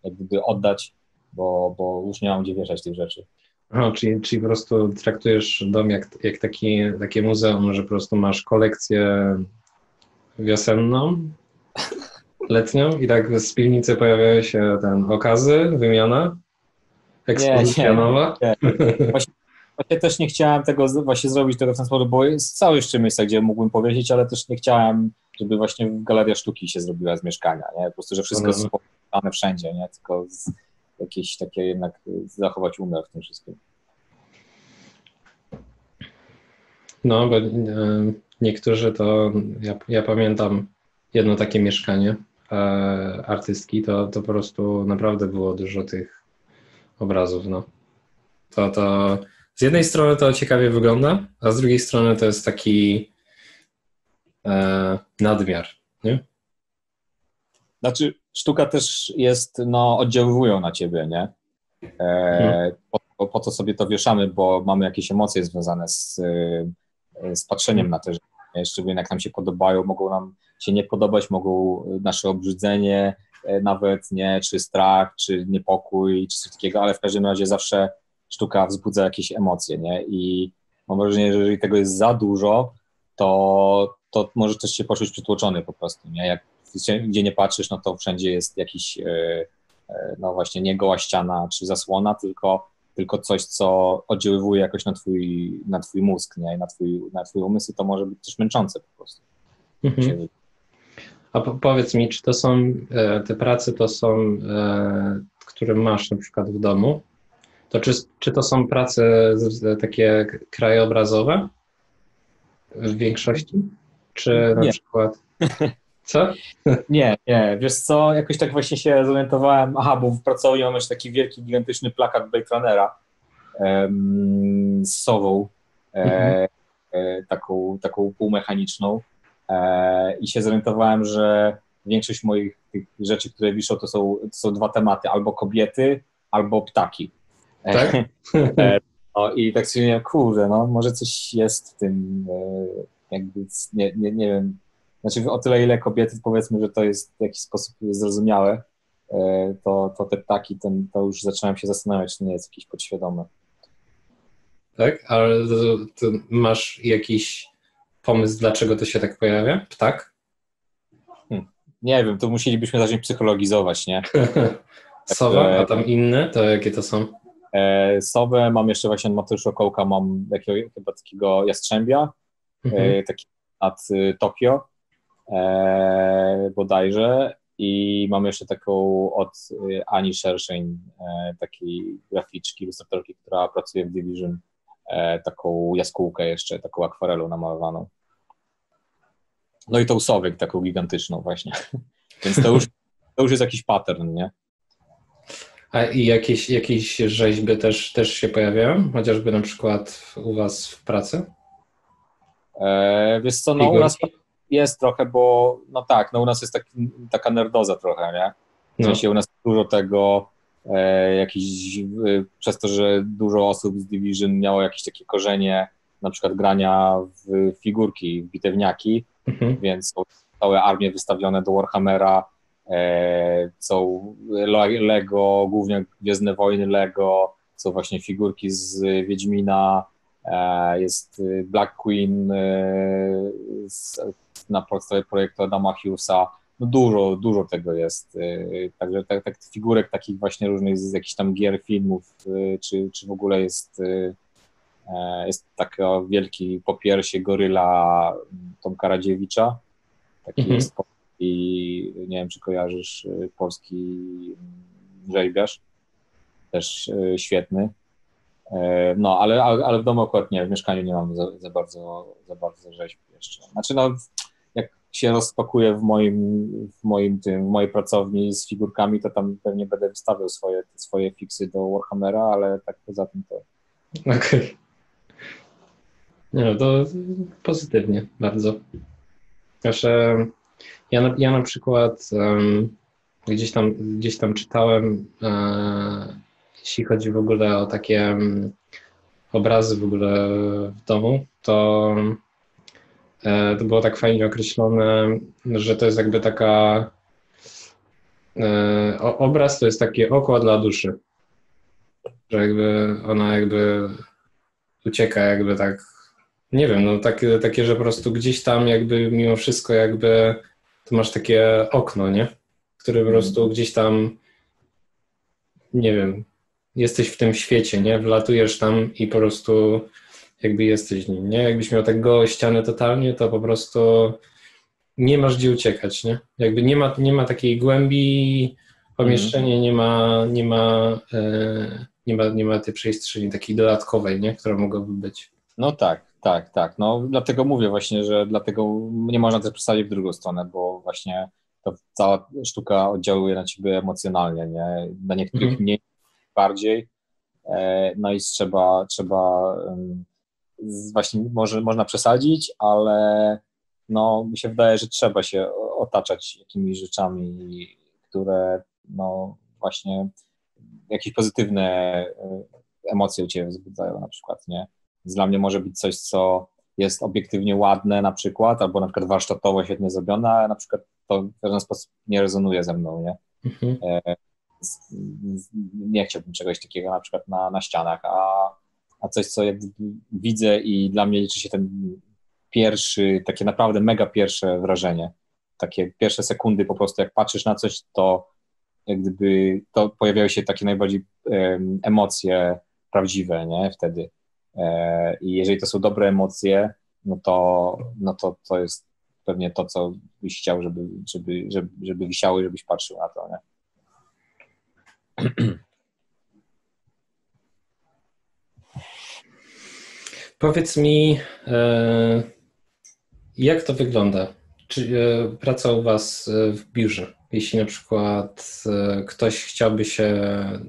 C: jakby oddać, bo, bo już nie mam gdzie wieszać tych rzeczy.
B: Aha, czyli, czyli po prostu traktujesz dom jak, jak taki, takie muzeum, że po prostu masz kolekcję wiosenną, [LAUGHS] letnią i tak z piwnicy pojawiają się ten okazy, wymiana, ekspozycja nowa.
C: Nie. [LAUGHS] Właśnie, właśnie też nie chciałem tego właśnie zrobić tego w ten sposób, bo jest całe jeszcze miejsca, gdzie mógłbym powiedzieć, ale też nie chciałem, żeby właśnie galeria sztuki się zrobiła z mieszkania, nie? Po prostu, że wszystko
B: Mhm.
C: jest poukładane wszędzie, nie? Tylko z, jakieś takie jednak zachować umiar w tym wszystkim.
B: No, bo e, niektórzy to, ja, ja pamiętam jedno takie mieszkanie e, artystki, to, to po prostu naprawdę było dużo tych obrazów, no. To, to z jednej strony to ciekawie wygląda, a z drugiej strony to jest taki e, nadmiar, nie?
C: Znaczy, sztuka też jest, no, oddziaływują na ciebie, nie? E, po, po to sobie to wieszamy, bo mamy jakieś emocje związane z, e, z patrzeniem na te rzeczy. nie? Szczególnie jak nam się podobają, mogą nam się nie podobać, mogą nasze obrzydzenie e, nawet, nie? Czy strach, czy niepokój, czy coś takiego, ale w każdym razie zawsze sztuka wzbudza jakieś emocje, nie? I mam wrażenie, że jeżeli tego jest za dużo, to, to może też się poczuć przytłoczony po prostu, nie? Jak gdzie- gdzie nie patrzysz, no to wszędzie jest jakiś, e, e, no właśnie nie goła ściana czy zasłona, tylko, tylko coś, co oddziaływuje jakoś na twój, na twój mózg, nie? I Na twój, na twój umysł i to może być też męczące po prostu.
B: Mhm. A po, powiedz mi, czy to są, e, te prace to są, które masz na przykład w domu, to czy, czy to są prace takie krajobrazowe w większości? Czy na
C: Nie.
B: przykład... [LAUGHS] Co?
C: Nie, nie, wiesz co, jakoś tak właśnie się zorientowałem, aha, bo w pracowni mam taki wielki, gigantyczny plakat Blade Runnera em, z sową, e,
B: Mhm.
C: e, taką, taką półmechaniczną e, i się zorientowałem, że większość moich tych rzeczy, które wiszą, to są, to są dwa tematy, albo kobiety, albo ptaki. E,
B: Tak? [LAUGHS]
C: no i tak sobie mówię, kurde, no może coś jest w tym, e, jakby, nie, nie, nie wiem, znaczy o tyle, ile kobiety, powiedzmy, że to jest w jakiś sposób zrozumiałe, e, to, to te ptaki, ten, to już zaczynałem się zastanawiać, czy nie jest jakieś podświadome.
B: Tak? Ale to, to masz jakiś pomysł, dlaczego to się tak pojawia? Ptak?
C: Nie wiem, to musielibyśmy zacząć psychologizować, nie? [LAUGHS]
B: Sowa? A tam inne? To jakie to są?
C: E, Sowę mam jeszcze właśnie Mateusza Kołka, mam jakiego, chyba takiego jastrzębia,
B: Mhm.
C: e, taki nad y, Tokio e, bodajże i mam jeszcze taką od y, Ani Szerszeń, e, takiej graficzki, ilustratorki, która pracuje w Division, e, taką jaskółkę jeszcze, taką akwarelą namalowaną. No i tą sowę taką gigantyczną właśnie. [LAUGHS] Więc to już, to już jest jakiś pattern, nie?
B: A i jakieś, jakieś rzeźby też, też się pojawiają? Chociażby na przykład u Was w pracy?
C: E, wiesz co, no u nas jest trochę, bo no tak, no u nas jest taki, taka nerdoza trochę, nie? W
B: No.
C: sensie u nas dużo tego, e, jakiś, e, przez to, że dużo osób z Division miało jakieś takie korzenie, na przykład grania w figurki, w bitewniaki,
B: Mhm.
C: więc są całe armie wystawione do Warhammera, e, są Le- Lego, głównie Gwiezdne Wojny Lego, są właśnie figurki z Wiedźmina, e, jest Black Queen e, z, na podstawie projektu Adama Hughesa, no dużo, dużo tego jest, e, także tak, tak figurek takich właśnie różnych z jakichś tam gier, filmów, e, czy, czy w ogóle jest e, e, jest taki wielki popiersie goryla Tomka Radziewicza, taki
B: Mhm.
C: jest polski, nie wiem czy kojarzysz, y, polski rzeźbiarz, też y, świetny. E, No, ale, ale w domu akurat nie, w mieszkaniu nie mam za, za bardzo, za bardzo rzeźb jeszcze. Znaczy, no, się rozpakuję w moim, w moim tym, w mojej pracowni z figurkami, to tam pewnie będę wystawiał swoje, swoje fiksy do Warhammera, ale tak poza tym to
B: Okej. Nie no, to pozytywnie bardzo. Znaczy, ja na, ja na przykład em, gdzieś, tam, gdzieś tam czytałem, e, jeśli chodzi w ogóle o takie em, obrazy w ogóle w domu, to to było tak fajnie określone, że to jest jakby taka e, obraz to jest takie oko dla duszy. Że jakby ona jakby ucieka jakby tak Nie wiem, no takie, takie, że po prostu gdzieś tam jakby mimo wszystko jakby to masz takie okno, nie? Które po prostu mhm. gdzieś tam nie wiem, jesteś w tym świecie, nie? Wlatujesz tam i po prostu jakby jesteś nim, nie? Jakbyś miał tak gołe ściany totalnie, to po prostu nie masz gdzie uciekać, nie? Jakby nie ma, nie ma takiej głębi, pomieszczenie mm. nie ma, nie ma, e, nie ma, nie ma tej przestrzeni takiej dodatkowej, nie? Która mogłaby być.
C: No tak, tak, tak. No dlatego mówię właśnie, że dlatego nie można też przesadzić w drugą stronę, bo właśnie to cała sztuka oddziałuje na ciebie emocjonalnie, nie? Na niektórych mm. mniej, bardziej. E, no i trzeba, trzeba właśnie może, można przesadzić, ale no, mi się wydaje, że trzeba się otaczać jakimiś rzeczami, które no, właśnie jakieś pozytywne e, emocje u Ciebie wzbudzają na przykład, nie? Więc dla mnie może być coś, co jest obiektywnie ładne na przykład, albo na przykład warsztatowo świetnie zrobione, ale na przykład to w żaden sposób nie rezonuje ze mną, nie? Mhm. E, nie chciałbym czegoś takiego na przykład na, na ścianach, a, a coś, co jak widzę i dla mnie liczy się ten pierwszy, takie naprawdę mega pierwsze wrażenie, takie pierwsze sekundy po prostu, jak patrzysz na coś, to jak gdyby to pojawiają się takie najbardziej um, emocje prawdziwe, nie, wtedy. E, I jeżeli to są dobre emocje, no to, no to to jest pewnie to, co byś chciał, żeby, żeby, żeby, żeby wisiały, żebyś patrzył na to, nie? [CLEARS THROAT]
B: Powiedz mi, e, jak to wygląda? Czy e, praca u Was e, w biurze? Jeśli na przykład ktoś chciałby się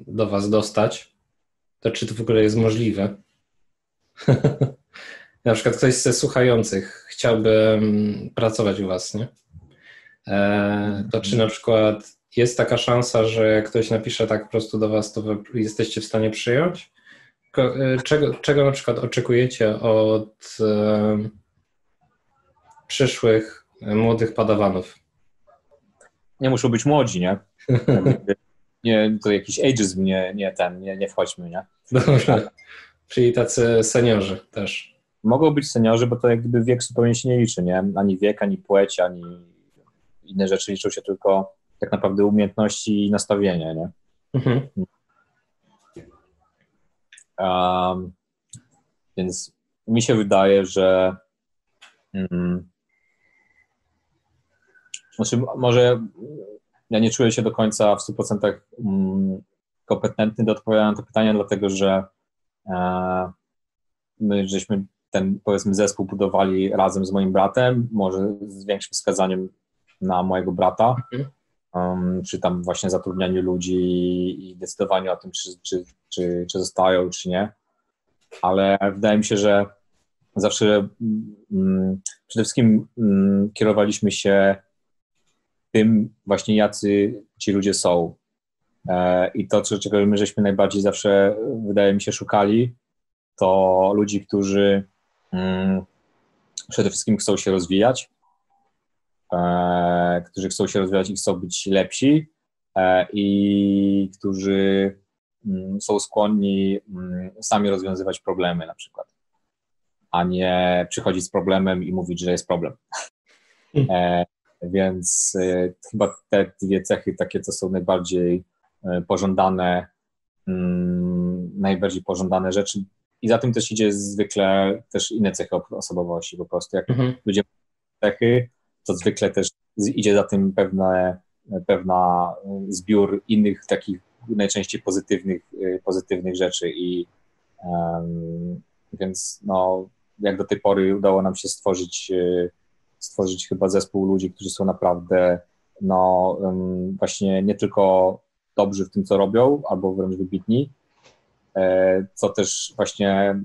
B: do Was dostać, to czy to w ogóle jest możliwe? [LAUGHS] na przykład ktoś ze słuchających chciałby mm, pracować u Was, nie? To czy na przykład jest taka szansa, że jak ktoś napisze tak po prostu do Was, to jesteście w stanie przyjąć? E, czego, czego na przykład oczekujecie od e, przyszłych e, młodych padawanów?
C: Nie muszą być młodzi, nie? [LAUGHS] nie to jakiś ageism, nie, nie ten, nie, nie wchodźmy, nie?
B: Dobrze. Czyli tacy seniorzy też.
C: Mogą być seniorzy, bo to jak gdyby wiek zupełnie się nie liczy, nie? Ani wiek, ani płeć, ani inne rzeczy liczą się tylko tak naprawdę umiejętności i nastawienie, nie? Mhm. Um, więc mi się wydaje, że um, znaczy może ja nie czuję się do końca w 100% um, kompetentny do odpowiadania na to pytanie, dlatego że e, my żeśmy ten powiedzmy zespół budowali razem z moim bratem, może z większym wskazaniem na mojego brata. Mhm um, czy tam właśnie zatrudnianiu ludzi i decydowaniu o tym, czy, czy, czy, czy zostają, czy nie. Ale wydaje mi się, że zawsze um, przede wszystkim um, kierowaliśmy się tym właśnie, jacy ci ludzie są. E, I to, czego my żeśmy najbardziej zawsze, wydaje mi się, szukali, to ludzi, którzy przede wszystkim chcą się rozwijać, którzy chcą się rozwijać i chcą być lepsi e, i którzy mm, są skłonni mm, sami rozwiązywać problemy na przykład, a nie przychodzić z problemem i mówić, że jest problem. E, więc chyba te dwie cechy takie, co są najbardziej pożądane, mm, najbardziej pożądane rzeczy i za tym też idzie zwykle też inne cechy osobowości, po prostu jak mhm. ludzie cechy, to zwykle też idzie za tym pewne, pewna zbiór innych takich najczęściej pozytywnych, pozytywnych rzeczy i um, więc no, jak do tej pory udało nam się stworzyć, stworzyć chyba zespół ludzi, którzy są naprawdę no, um, właśnie nie tylko dobrzy w tym, co robią, albo wręcz wybitni, e, co też właśnie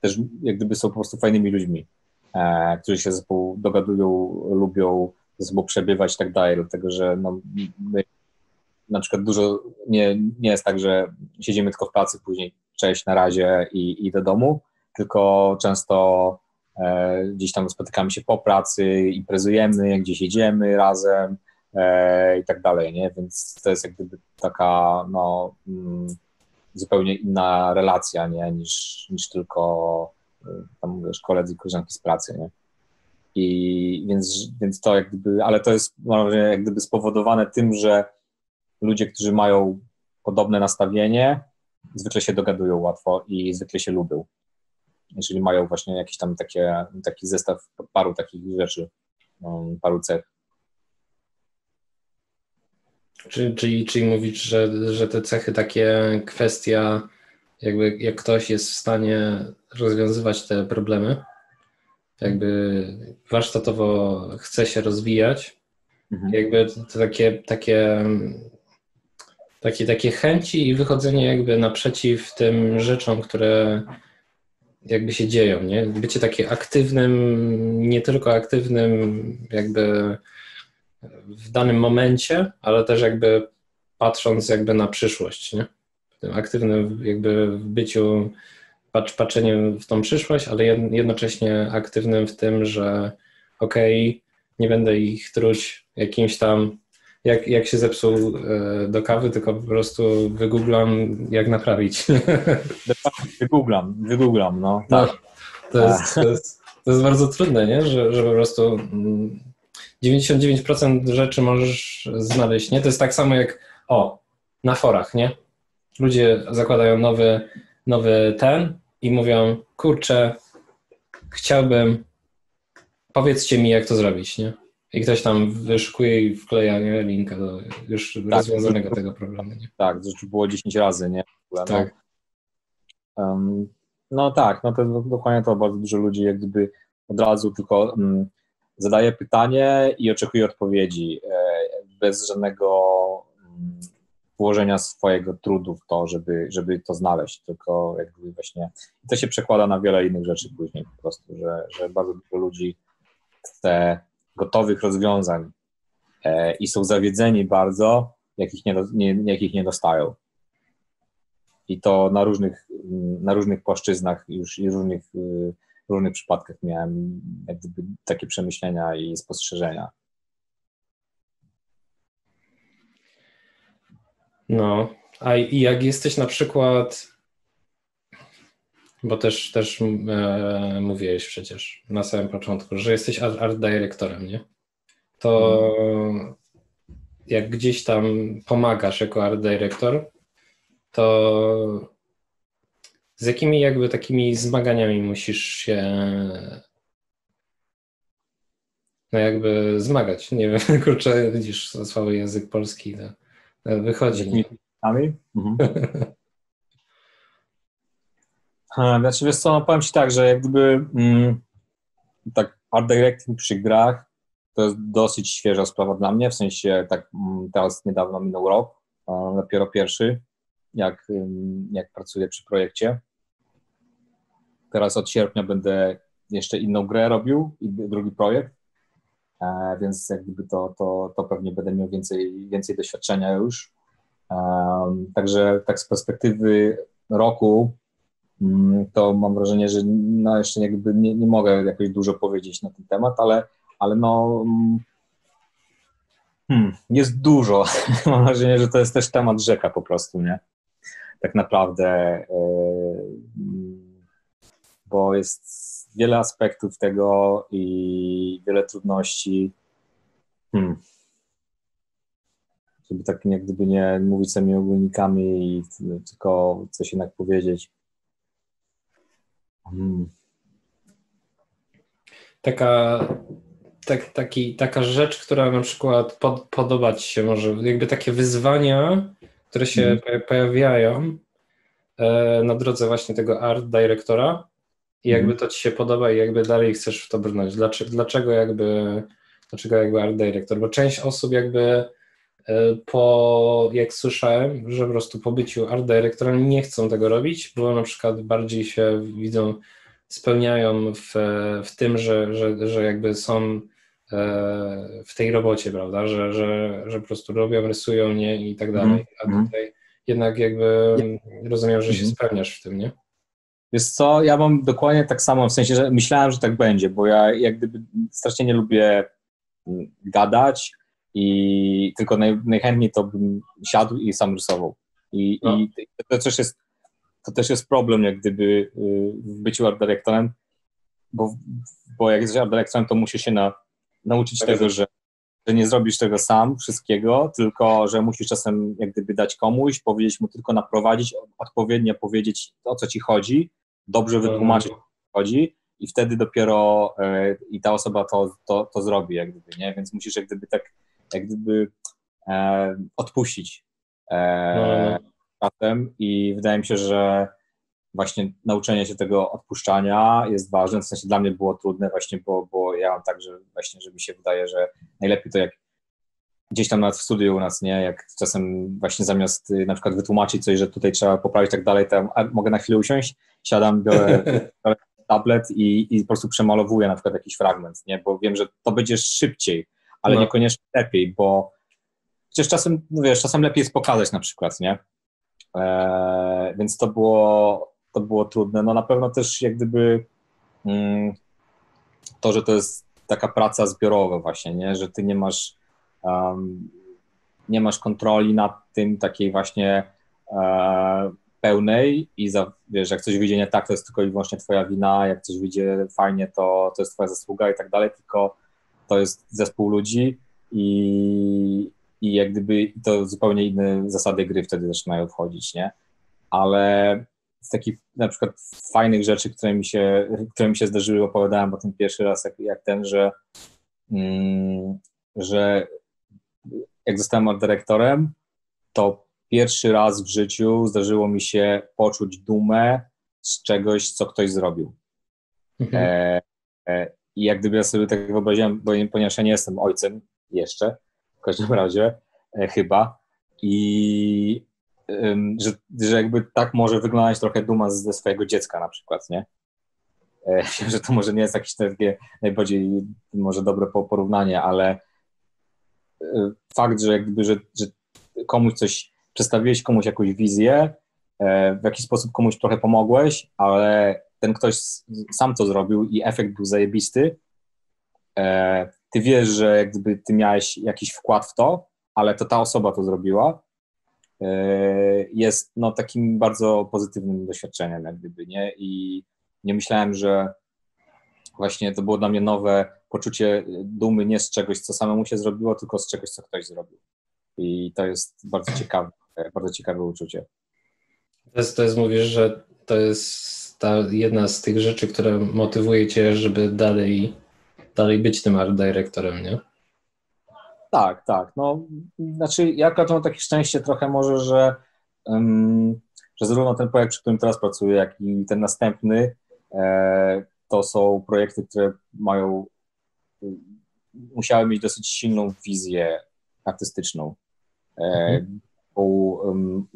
C: też jak gdyby są po prostu fajnymi ludźmi. E, którzy się ze sobą dogadują, lubią ze sobą przebywać i tak dalej, dlatego że no, my na przykład dużo nie, nie jest tak, że siedzimy tylko w pracy, później cześć, na razie i, i do domu, tylko często e, gdzieś tam spotykamy się po pracy, imprezujemy, gdzieś jedziemy razem e, i tak dalej, nie? Więc to jest jak gdyby taka no, mm, zupełnie inna relacja, nie? Niż, niż tylko tam wiesz, koledzy koleżanki z pracy, nie? I więc, więc to jak gdyby, ale to jest mam wrażenie, jak gdyby spowodowane tym, że ludzie, którzy mają podobne nastawienie, zwykle się dogadują łatwo i zwykle się lubią. Jeżeli mają właśnie jakiś tam takie, taki zestaw paru takich rzeczy, um, paru cech.
B: Czyli, czyli, czyli że, że te cechy, takie kwestia, jakby jak ktoś jest w stanie rozwiązywać te problemy, jakby warsztatowo chce się rozwijać, mhm. jakby to takie, takie, takie, takie chęci i wychodzenie jakby naprzeciw tym rzeczom, które jakby się dzieją, nie? Bycie takie aktywnym, nie tylko aktywnym jakby w danym momencie, ale też jakby patrząc jakby na przyszłość, nie? Tym aktywnym jakby w byciu, patrz, patrzeniem w tą przyszłość, ale jednocześnie aktywnym w tym, że okej, okay, nie będę ich truć jakimś tam, jak, jak się zepsuł e, do kawy, tylko po prostu wygooglam, jak naprawić. [LAUGHS]
C: Wygooglam, wygooglam, no. Tak. No,
B: to, jest, to, jest, to jest bardzo trudne, nie? Że, że po prostu mm, 99% rzeczy możesz znaleźć, nie? To jest tak samo jak, o, na forach, nie? Ludzie zakładają nowy, nowy ten i mówią, kurczę, chciałbym, powiedzcie mi, jak to zrobić, nie? I ktoś tam wyszukuje i wkleja nie, linka do już tak, rozwiązanego tego problemu. Nie?
C: Tak, to było 10 razy, nie? No. Tak. Um, no tak, no to dokładnie to bardzo dużo ludzi jak gdyby od razu tylko um, zadaje pytanie i oczekuje odpowiedzi e, bez żadnego mm, włożenia swojego trudu w to, żeby, żeby to znaleźć, tylko jakby właśnie to się przekłada na wiele innych rzeczy później po prostu, że, że bardzo dużo ludzi chce gotowych rozwiązań e, i są zawiedzeni bardzo, jakich nie, nie, jakich nie dostają. I to na różnych, na różnych płaszczyznach już i różnych y, różnych przypadkach miałem takie przemyślenia i spostrzeżenia.
B: No, a jak jesteś na przykład, bo też, też e, mówiłeś przecież na samym początku, że jesteś art, art dyrektorem, nie? To jak gdzieś tam pomagasz jako art dyrektor, to z jakimi jakby takimi zmaganiami musisz się no jakby zmagać? Nie wiem, [LAUGHS] kurczę, widzisz, słaby język polski to, to wychodzi. Mhm. [LAUGHS]
C: znaczy, wiesz co, no powiem Ci tak, że jak gdyby mm, tak art directing przy grach to jest dosyć świeża sprawa dla mnie, w sensie tak mm, teraz niedawno minął rok, dopiero pierwszy, jak, jak pracuję przy projekcie. Teraz od sierpnia będę jeszcze inną grę robił i drugi projekt, e, więc jak gdyby to, to, to pewnie będę miał więcej, więcej doświadczenia już. Także tak z perspektywy roku mm, to mam wrażenie, że no jeszcze jakby nie, nie mogę jakoś dużo powiedzieć na ten temat, ale, ale no mm, hmm, jest dużo. [LAUGHS] mam wrażenie, że to jest też temat rzeka po prostu, nie? Tak naprawdę yy, bo jest wiele aspektów tego i wiele trudności. Hmm. Żeby tak jak gdyby nie mówić samymi ogólnikami i tylko coś jednak powiedzieć. Hmm.
B: Taka, tak, taki, taka rzecz, która na przykład pod, podobać się może, jakby takie wyzwania, które się hmm. pojawiają e, na drodze właśnie tego art dyrektora, i jakby mhm. to ci się podoba i jakby dalej chcesz w to brnąć. Dlaczego, dlaczego jakby, dlaczego jakby art director? Bo część osób jakby e, po, jak słyszałem, że po prostu po byciu art directorem nie chcą tego robić, bo na przykład bardziej się widzą, spełniają w, w tym, że, że, że jakby są e, w tej robocie, prawda, że, że, że po prostu robią, rysują, nie i tak dalej. Mhm. A mhm. tutaj jednak jakby rozumiem, że się spełniasz w tym, nie?
C: Wiesz co, ja mam dokładnie tak samo, w sensie, że myślałem, że tak będzie, bo ja jak gdyby strasznie nie lubię mm, gadać i tylko naj, najchętniej to bym siadł i sam rysował. I, no. i to też jest to też jest problem jak gdyby y, w byciu art dyrektorem, bo, bo jak jesteś art dyrektorem, to musisz się na, nauczyć tak tego, że, że nie zrobisz tego sam, wszystkiego, tylko że musisz czasem jak gdyby dać komuś, powiedzieć mu tylko naprowadzić, odpowiednio powiedzieć o co ci chodzi, dobrze wytłumaczyć o co chodzi i wtedy dopiero e, i ta osoba to, to, to zrobi jak gdyby, nie? Więc musisz jak gdyby tak jak gdyby e, odpuścić e, no. czasem i wydaje mi się, że właśnie nauczenie się tego odpuszczania jest ważne, w sensie dla mnie było trudne właśnie, bo, bo ja mam tak, że właśnie, że mi się wydaje, że najlepiej to jak gdzieś tam nawet w studiu u nas, nie, jak czasem właśnie zamiast y, na przykład wytłumaczyć coś, że tutaj trzeba poprawić tak dalej, to mogę na chwilę usiąść, siadam, [LAUGHS] biorę tablet i, i po prostu przemalowuję na przykład jakiś fragment, nie, bo wiem, że to będzie szybciej, ale no. niekoniecznie lepiej, bo chociaż czasem, no wiesz, czasem lepiej jest pokazać na przykład, nie, eee, więc to było, to było trudne. No na pewno też jak gdyby mm, to, że to jest taka praca zbiorowa właśnie, nie? że ty nie masz um, nie masz kontroli nad tym takiej właśnie e, pełnej i za, wiesz, jak coś wyjdzie nie tak, to jest tylko i wyłącznie twoja wina, jak coś wyjdzie fajnie, to, to jest twoja zasługa i tak dalej, tylko to jest zespół ludzi i, i jak gdyby to zupełnie inne zasady gry wtedy zaczynają wchodzić, nie? Ale z takich na przykład fajnych rzeczy, które mi się, które mi się zdarzyły, opowiadałem o tym pierwszy raz, jak, jak ten, że, mm, że jak zostałem dyrektorem, to pierwszy raz w życiu zdarzyło mi się poczuć dumę z czegoś, co ktoś zrobił. Mhm. E, e, I jak gdyby ja sobie tak wyobraziłem, bo, ponieważ ja nie jestem ojcem jeszcze, w każdym razie, e, chyba, i że, że jakby tak może wyglądać trochę duma ze swojego dziecka na przykład, nie? E, [LAUGHS] wiem, że to może nie jest jakieś takie najbardziej może dobre porównanie, ale fakt, że jakby, że, że komuś coś, przedstawiłeś komuś jakąś wizję, e, w jakiś sposób komuś trochę pomogłeś, ale ten ktoś sam to zrobił i efekt był zajebisty, ty wiesz, że jak gdyby ty miałeś jakiś wkład w to, ale to ta osoba to zrobiła, E, jest no, takim bardzo pozytywnym doświadczeniem, jak gdyby, nie? I nie myślałem, że właśnie to było dla mnie nowe poczucie dumy nie z czegoś, co samemu się zrobiło, tylko z czegoś, co ktoś zrobił. I to jest bardzo ciekawe, bardzo ciekawe uczucie.
B: To jest, to jest mówisz, że to jest ta jedna z tych rzeczy, które motywuje cię, żeby dalej, dalej być tym art dyrektorem, nie?
C: Tak, tak. No, znaczy, ja akurat mam takie szczęście trochę może, że, um, że zarówno ten projekt, przy którym teraz pracuję, jak i ten następny, e, to są projekty, które mają, musiały mieć dosyć silną wizję artystyczną. E, mhm.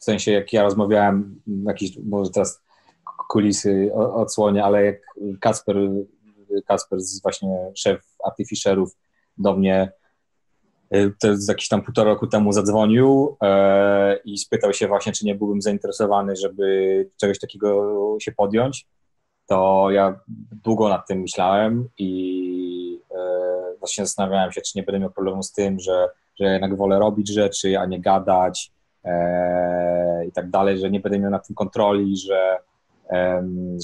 C: w sensie, jak ja rozmawiałem, jakieś, może teraz kulisy odsłonię, ale jak Kasper, Kasper właśnie szef Artificerów do mnie E, to jest jakieś tam półtora roku temu zadzwonił e, i spytał się właśnie, czy nie byłbym zainteresowany, żeby czegoś takiego się podjąć, to ja długo nad tym myślałem i e, właśnie zastanawiałem się, czy nie będę miał problemu z tym, że, że jednak wolę robić rzeczy, a nie gadać e, i tak dalej, że nie będę miał na tym kontroli, że,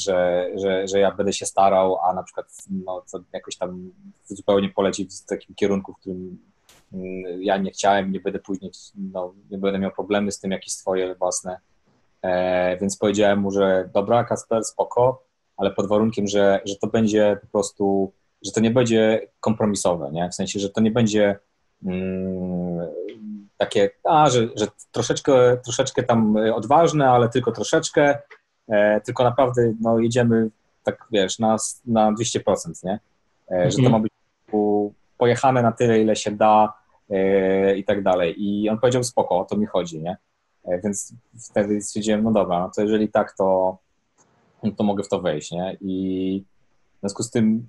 C: że, że, że ja będę się starał, a na przykład no, to jakoś tam zupełnie poleci w takim kierunku, w którym Mm, ja nie chciałem, nie będę później, no, nie będę miał problemy z tym, jakieś swoje własne. E, więc powiedziałem mu, że dobra, Kasper, spoko, ale pod warunkiem, że, że to będzie po prostu, że to nie będzie kompromisowe, nie? W sensie, że to nie będzie mm, takie, a, że, że troszeczkę, troszeczkę tam odważne, ale tylko troszeczkę, e, tylko naprawdę no, jedziemy tak, wiesz, na, na 200%, nie? E, że to mhm. ma być pojechane na tyle, ile się da, E, i tak dalej. I on powiedział, spoko, o to mi chodzi, nie? E, więc wtedy stwierdziłem, no dobra, no to jeżeli tak, to, to mogę w to wejść, nie? I w związku z tym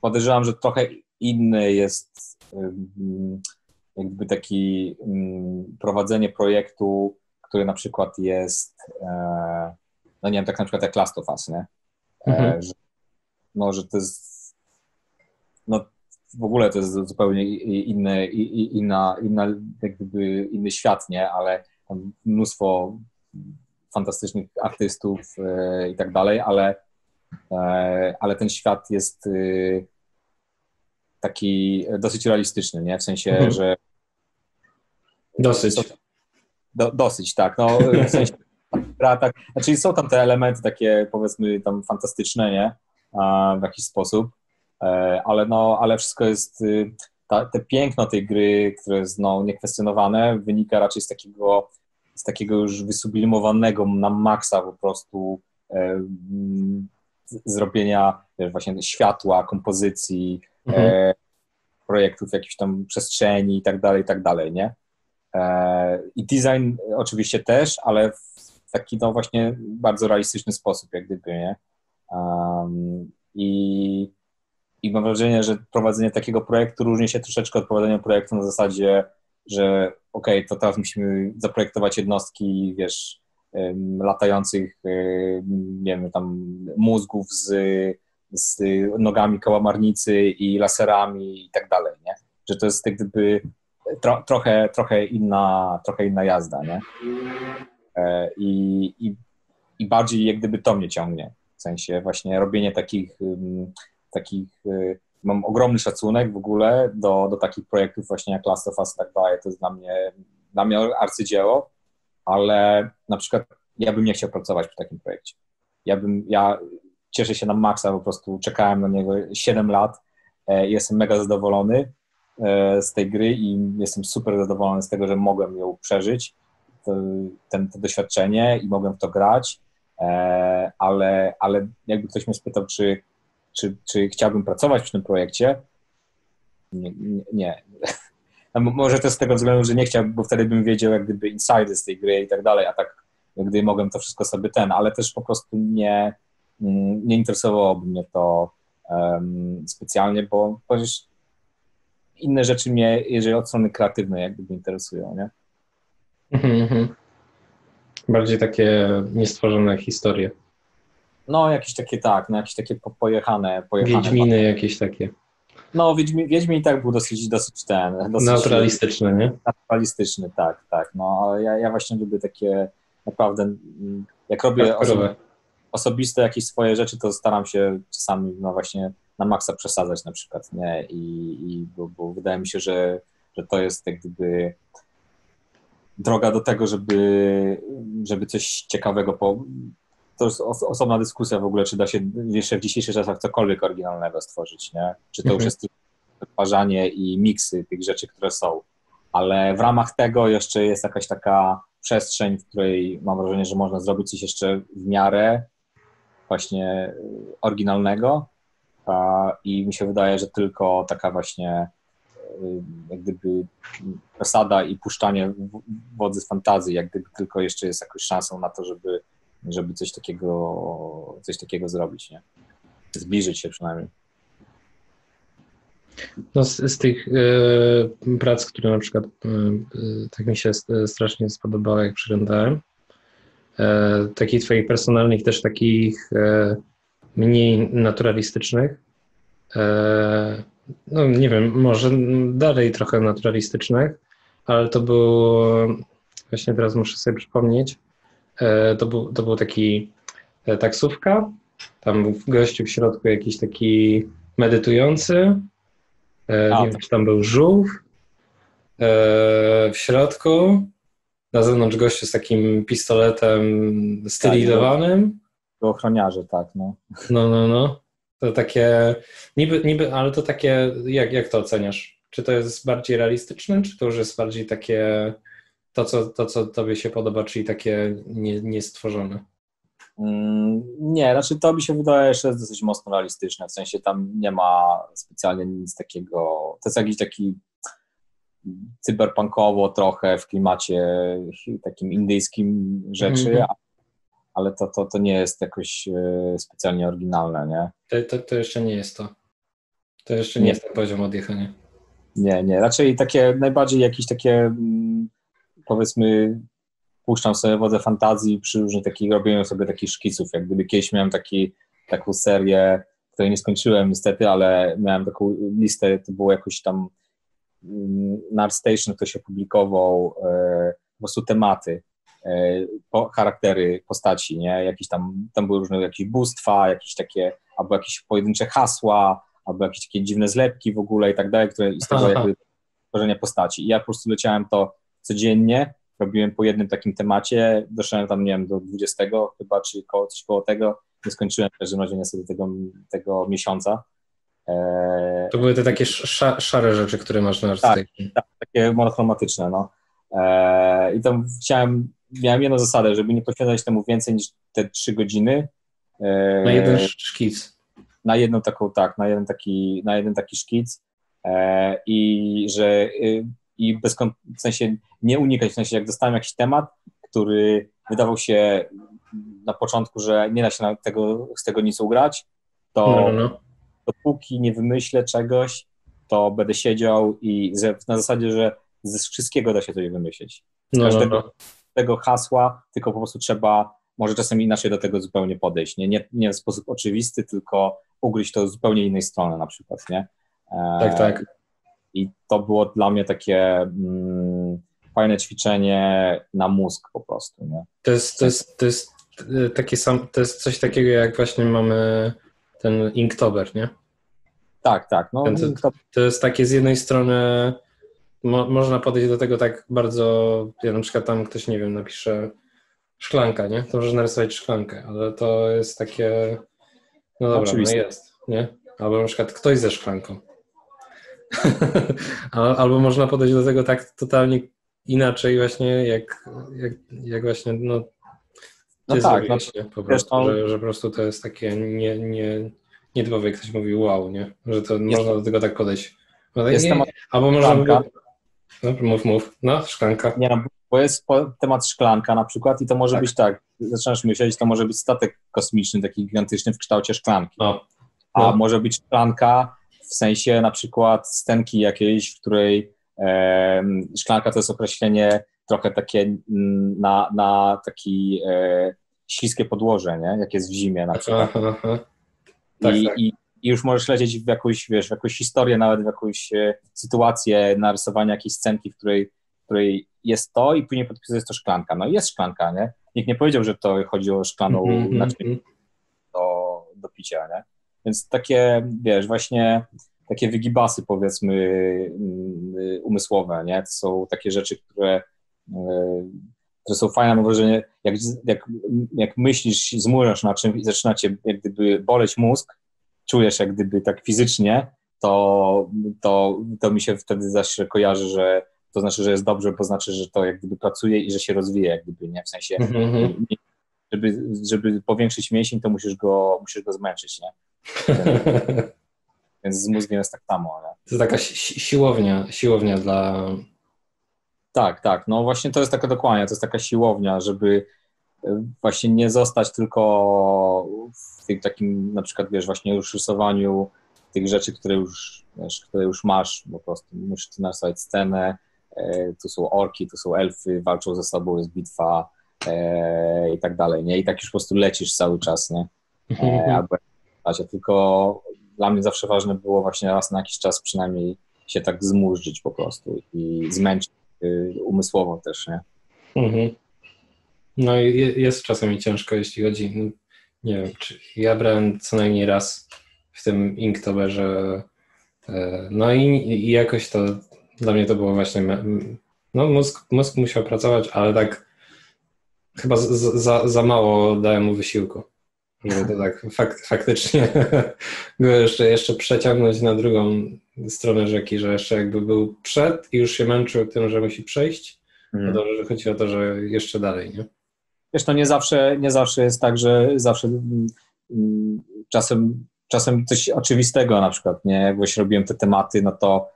C: podejrzewam, że trochę inny jest jakby taki prowadzenie projektu, który na przykład jest, e, no nie wiem, tak na przykład jak Last of Us, nie? Mhm. Że, no, że to jest no, w ogóle to jest zupełnie inny, inna, inna, jak gdyby inny świat, nie? Ale mnóstwo fantastycznych artystów i tak dalej, ale, ale ten świat jest taki dosyć realistyczny, nie? W sensie, mhm. że
B: Dosyć.
C: Do, dosyć, tak. No, w sensie, tak, znaczy są tam te elementy takie powiedzmy tam fantastyczne, nie? w jakiś sposób, e, ale no, ale wszystko jest, ta, te piękno tej gry, które jest no, niekwestionowane, wynika raczej z takiego, z takiego już wysublimowanego na maksa po prostu e, zrobienia wiesz, właśnie światła, kompozycji, mhm. e, projektów jakichś tam przestrzeni i tak dalej, i tak dalej, nie? E, I design oczywiście też, ale w taki no właśnie bardzo realistyczny sposób, jak gdyby, nie? Um, i, I mam wrażenie, że prowadzenie takiego projektu różni się troszeczkę od prowadzenia projektu na zasadzie, że okej, okay, to teraz musimy zaprojektować jednostki, wiesz, latających, nie wiem, tam mózgów z, z nogami kałamarnicy i laserami i tak dalej, nie? Że to jest jak gdyby tro, trochę, trochę, inna, trochę inna jazda, nie? E, I, i, I bardziej jak gdyby to mnie ciągnie. W sensie właśnie robienie takich, takich y, mam ogromny szacunek w ogóle do, do takich projektów właśnie jak Last of Us tak dalej. To jest dla mnie, dla mnie arcydzieło, ale na przykład ja bym nie chciał pracować przy takim projekcie. Ja bym, ja cieszę się na maksa, po prostu czekałem na niego 7 lat, e, jestem mega zadowolony E, z tej gry i jestem super zadowolony z tego, że mogłem ją przeżyć, to, ten, to doświadczenie i mogłem w to grać, e, ale, ale jakby ktoś mnie spytał, czy, czy, czy chciałbym pracować przy tym projekcie, nie. nie. [LAUGHS] Może to z tego względu, że nie chciałbym, bo wtedy bym wiedział jak gdyby inside z tej gry i tak dalej, a tak gdyby mogłem to wszystko sobie ten, ale też po prostu nie, mm, nie interesowałoby mnie to um, specjalnie, bo przecież inne rzeczy mnie, jeżeli od strony kreatywnej, jak gdyby interesują, nie?
B: Mhm, mhm. Bardziej takie niestworzone historie.
C: No, jakieś takie tak, no jakieś takie pojechane. pojechane
B: Wiedźminy jakieś takie.
C: No, Wiedźmin, Wiedźmin i tak był dosyć, dosyć ten... Dosyć,
B: naturalistyczny, nie?
C: Naturalistyczny, tak, tak. No, ja, ja właśnie lubię takie naprawdę, jak robię osobi osobiste jakieś swoje rzeczy, to staram się czasami, no właśnie na maksa przesadzać na przykład, nie? I, i bo, bo, wydaje mi się, że, że to jest jak gdyby droga do tego, żeby, żeby coś ciekawego po... To jest osobna dyskusja w ogóle, czy da się jeszcze w dzisiejszych czasach cokolwiek oryginalnego stworzyć, nie? Czy to mhm. już jest wyparzanie i miksy tych rzeczy, które są. Ale w ramach tego jeszcze jest jakaś taka przestrzeń, w której mam wrażenie, że można zrobić coś jeszcze w miarę właśnie oryginalnego, i mi się wydaje, że tylko taka właśnie y, jak gdyby przesada i puszczanie wodzy z fantazji, jak gdyby tylko jeszcze jest jakąś szansą na to, żeby, żeby coś takiego coś takiego zrobić, nie? Zbliżyć się przynajmniej.
B: No z, z tych y, prac, które na przykład y, tak mi się strasznie spodobały, jak przeglądałem, takich twoich personalnych, też takich mniej naturalistycznych. No nie wiem, może dalej trochę naturalistycznych, ale to było, właśnie teraz muszę sobie przypomnieć, to był, to był taki e, taksówka, tam był gościu w środku jakiś taki medytujący, A, nie wiem, czy tam był żółw, w środku, na zewnątrz gościu z takim pistoletem stylizowanym.
C: Do ochroniarze, tak, no.
B: No, no, no. To takie, niby, niby, ale to takie, jak, jak to oceniasz? Czy to jest bardziej realistyczne, czy to już jest bardziej takie, to co, to, co tobie się podoba, czyli takie nie, niestworzone?
C: Mm, nie, znaczy to mi się wydaje, że jest dosyć mocno realistyczne, w sensie tam nie ma specjalnie nic takiego, to jest jakiś taki cyberpunkowo trochę w klimacie takim indyjskim rzeczy, mm -hmm ale to, to, to nie jest jakoś e, specjalnie oryginalne, nie?
B: To, to, to jeszcze nie jest to. To jeszcze nie, nie jest ten poziom odjechania.
C: Nie, nie. Raczej takie, najbardziej jakieś takie, mm, powiedzmy, puszczam sobie wodę fantazji przy różnych takich, robieniu sobie takich szkiców. Jak gdyby kiedyś miałem taki, taką serię, której nie skończyłem niestety, ale miałem taką listę, to było jakoś tam mm, na ArtStation ktoś opublikował e, po prostu tematy po, charaktery postaci, nie? Jakieś tam, tam były różne jakieś bóstwa, jakieś takie, albo jakieś pojedyncze hasła, albo jakieś takie dziwne zlepki w ogóle i tak dalej, które z tego jakby tworzenia postaci. I ja po prostu leciałem to codziennie, robiłem po jednym takim temacie, doszedłem tam, nie wiem, do 20 chyba, czy koło, coś koło tego, nie skończyłem w każdym razie niestety tego, tego miesiąca.
B: Eee, to były te takie szare rzeczy, które masz na
C: tak, tak, takie monochromatyczne, no. Eee, I tam chciałem, miałem jedną zasadę, żeby nie poświęcać temu więcej niż te trzy godziny.
B: Eee, na jeden szkic.
C: Na jedną taką, tak, na jeden taki, na jeden taki szkic i że y, i bez, w sensie nie unikać, w sensie jak dostałem jakiś temat, który wydawał się na początku, że nie da się tego, z tego nic ugrać, to no, no. dopóki nie wymyślę czegoś, to będę siedział i na zasadzie, że ze wszystkiego da się coś wymyślić. Z no, no każdego no, tego hasła, tylko po prostu trzeba może czasem inaczej do tego zupełnie podejść. Nie, nie, nie w sposób oczywisty, tylko ugryźć to z zupełnie innej strony na przykład, nie?
B: Tak, tak.
C: I to było dla mnie takie mm, fajne ćwiczenie na mózg po prostu. Nie?
B: To, jest, to, jest, to, jest y, takie sam, to jest coś takiego, jak właśnie mamy ten Inktober, nie?
C: Tak, tak. No,
B: to, to jest takie z jednej strony mo, można podejść do tego tak bardzo, ja na przykład tam ktoś, nie wiem, napisze szklanka, nie? To może narysować szklankę, ale to jest takie, no dobra, Oczywiście. no jest, nie? Albo na przykład ktoś ze szklanką. [LAUGHS] Albo można podejść do tego tak totalnie inaczej właśnie, jak, jak, jak właśnie, no,
C: no tak, no,
B: po prostu, że, że po prostu to jest takie nie, nie, nietypowe, ktoś mówi wow, nie? Że to jest, można do tego tak podejść. No, jest nie, temat albo można by... No, mów, mów. No, szklanka.
C: Nie, no, bo jest temat szklanka na przykład i to może tak. być tak, zaczynasz myśleć, to może być statek kosmiczny, taki gigantyczny w kształcie szklanki.
B: O.
C: A no. może być szklanka w sensie na przykład stenki jakiejś, w której e, szklanka to jest określenie trochę takie mm, na, na taki e, śliskie podłoże, nie? jak jest w zimie na przykład. Aha, aha. Tak, I, tak. I, I, już możesz lecieć w jakąś, wiesz, w jakąś historię, nawet w jakąś e, sytuację narysowania jakiejś scenki, w której, w której jest to i później podpisujesz to szklanka. No i jest szklanka, nie? Nikt nie powiedział, że to chodzi o szklaną mm -hmm. do, do picia, nie? Więc takie, wiesz, właśnie takie wygibasy powiedzmy mm, umysłowe, nie? To są takie rzeczy, które, e, które są fajne, mam wrażenie, jak, jak, jak myślisz, zmurzasz na czymś i zaczyna cię jak gdyby boleć mózg, czujesz jak gdyby tak fizycznie, to, to, to mi się wtedy zawsze kojarzy, że to znaczy, że jest dobrze, bo znaczy, że to jak gdyby pracuje i że się rozwija, jak gdyby, nie? W sensie, mm-hmm. Żeby, żeby powiększyć mięsień, to musisz go, musisz go zmęczyć, nie? [LAUGHS] Więc z mózgiem jest tak samo. Ale...
B: To jest taka si siłownia, siłownia dla...
C: Tak, tak. No właśnie to jest taka dokładnie, to jest taka siłownia, żeby e, właśnie nie zostać tylko w tym takim na przykład, wiesz, właśnie już rysowaniu tych rzeczy, które już, wiesz, które już masz, po prostu musisz narysować scenę, e, tu są orki, tu są elfy, walczą ze sobą, jest bitwa e, i tak dalej, nie? I tak już po prostu lecisz cały czas, nie? E, albo tylko dla mnie zawsze ważne było właśnie raz na jakiś czas przynajmniej się tak zmurzyć po prostu i zmęczyć y, umysłowo też, nie? Mhm.
B: No i jest czasami ciężko, jeśli chodzi, no, nie wiem, czy ja brałem co najmniej raz w tym Inktoberze, e, no i, i jakoś to, dla mnie to było właśnie, no mózg, mózg musiał pracować, ale tak chyba za, za mało dałem mu wysiłku. No to tak fak, faktycznie [LAUGHS] go jeszcze, jeszcze przeciągnąć na drugą stronę rzeki, że jeszcze jakby był przed i już się męczył tym, że musi przejść, mm. to że chodzi o to, że jeszcze dalej, nie?
C: Wiesz, to nie zawsze, nie zawsze jest tak, że zawsze mm, czasem, czasem coś oczywistego na przykład, nie? Jak właśnie robiłem te tematy, no to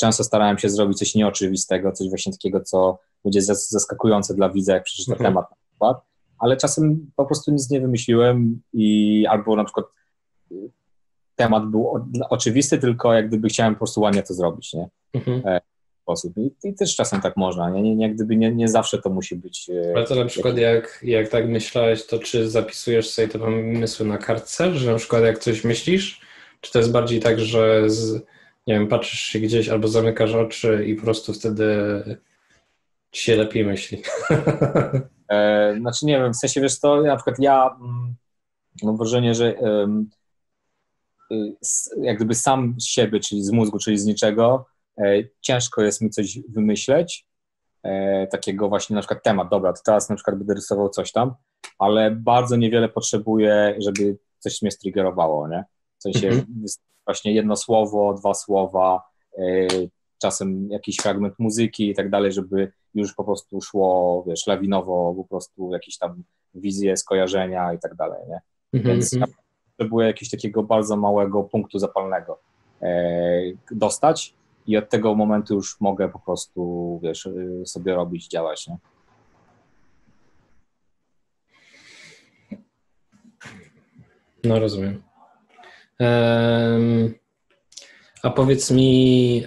C: często starałem się zrobić coś nieoczywistego, coś właśnie takiego, co będzie zaskakujące dla widza, jak przeczyta mhm. temat na przykład ale czasem po prostu nic nie wymyśliłem i albo na przykład temat był oczywisty, tylko jak gdyby chciałem po prostu ładnie to zrobić, nie? Mhm. E, sposób. I, I, też czasem tak można, nie? Nie, nie, gdyby nie, nie zawsze to musi być...
B: E, ale to na przykład jak, jak tak myślałeś, to czy zapisujesz sobie te pomysły na kartce, że na przykład jak coś myślisz, czy to jest bardziej tak, że z, nie wiem, patrzysz się gdzieś albo zamykasz oczy i po prostu wtedy Ci się lepiej myśli.
C: E, znaczy nie wiem, w sensie wiesz to, na przykład ja mm, mam wrażenie, że y, jak gdyby sam z siebie, czyli z mózgu, czyli z niczego, e, ciężko jest mi coś wymyśleć, e, takiego właśnie na przykład temat, dobra, to teraz na przykład będę rysował coś tam, ale bardzo niewiele potrzebuję, żeby coś mnie striggerowało, nie? W sensie mhm. Właśnie jedno słowo, dwa słowa, czasem jakiś fragment muzyki i tak dalej, żeby już po prostu szło, wiesz, lawinowo, po prostu jakieś tam wizje, skojarzenia i tak dalej, nie? Mhm, Więc mhm. potrzebuję jakiegoś takiego bardzo małego punktu zapalnego e, dostać i od tego momentu już mogę po prostu, wiesz, y, sobie robić, działać, nie?
B: No, rozumiem. A powiedz mi,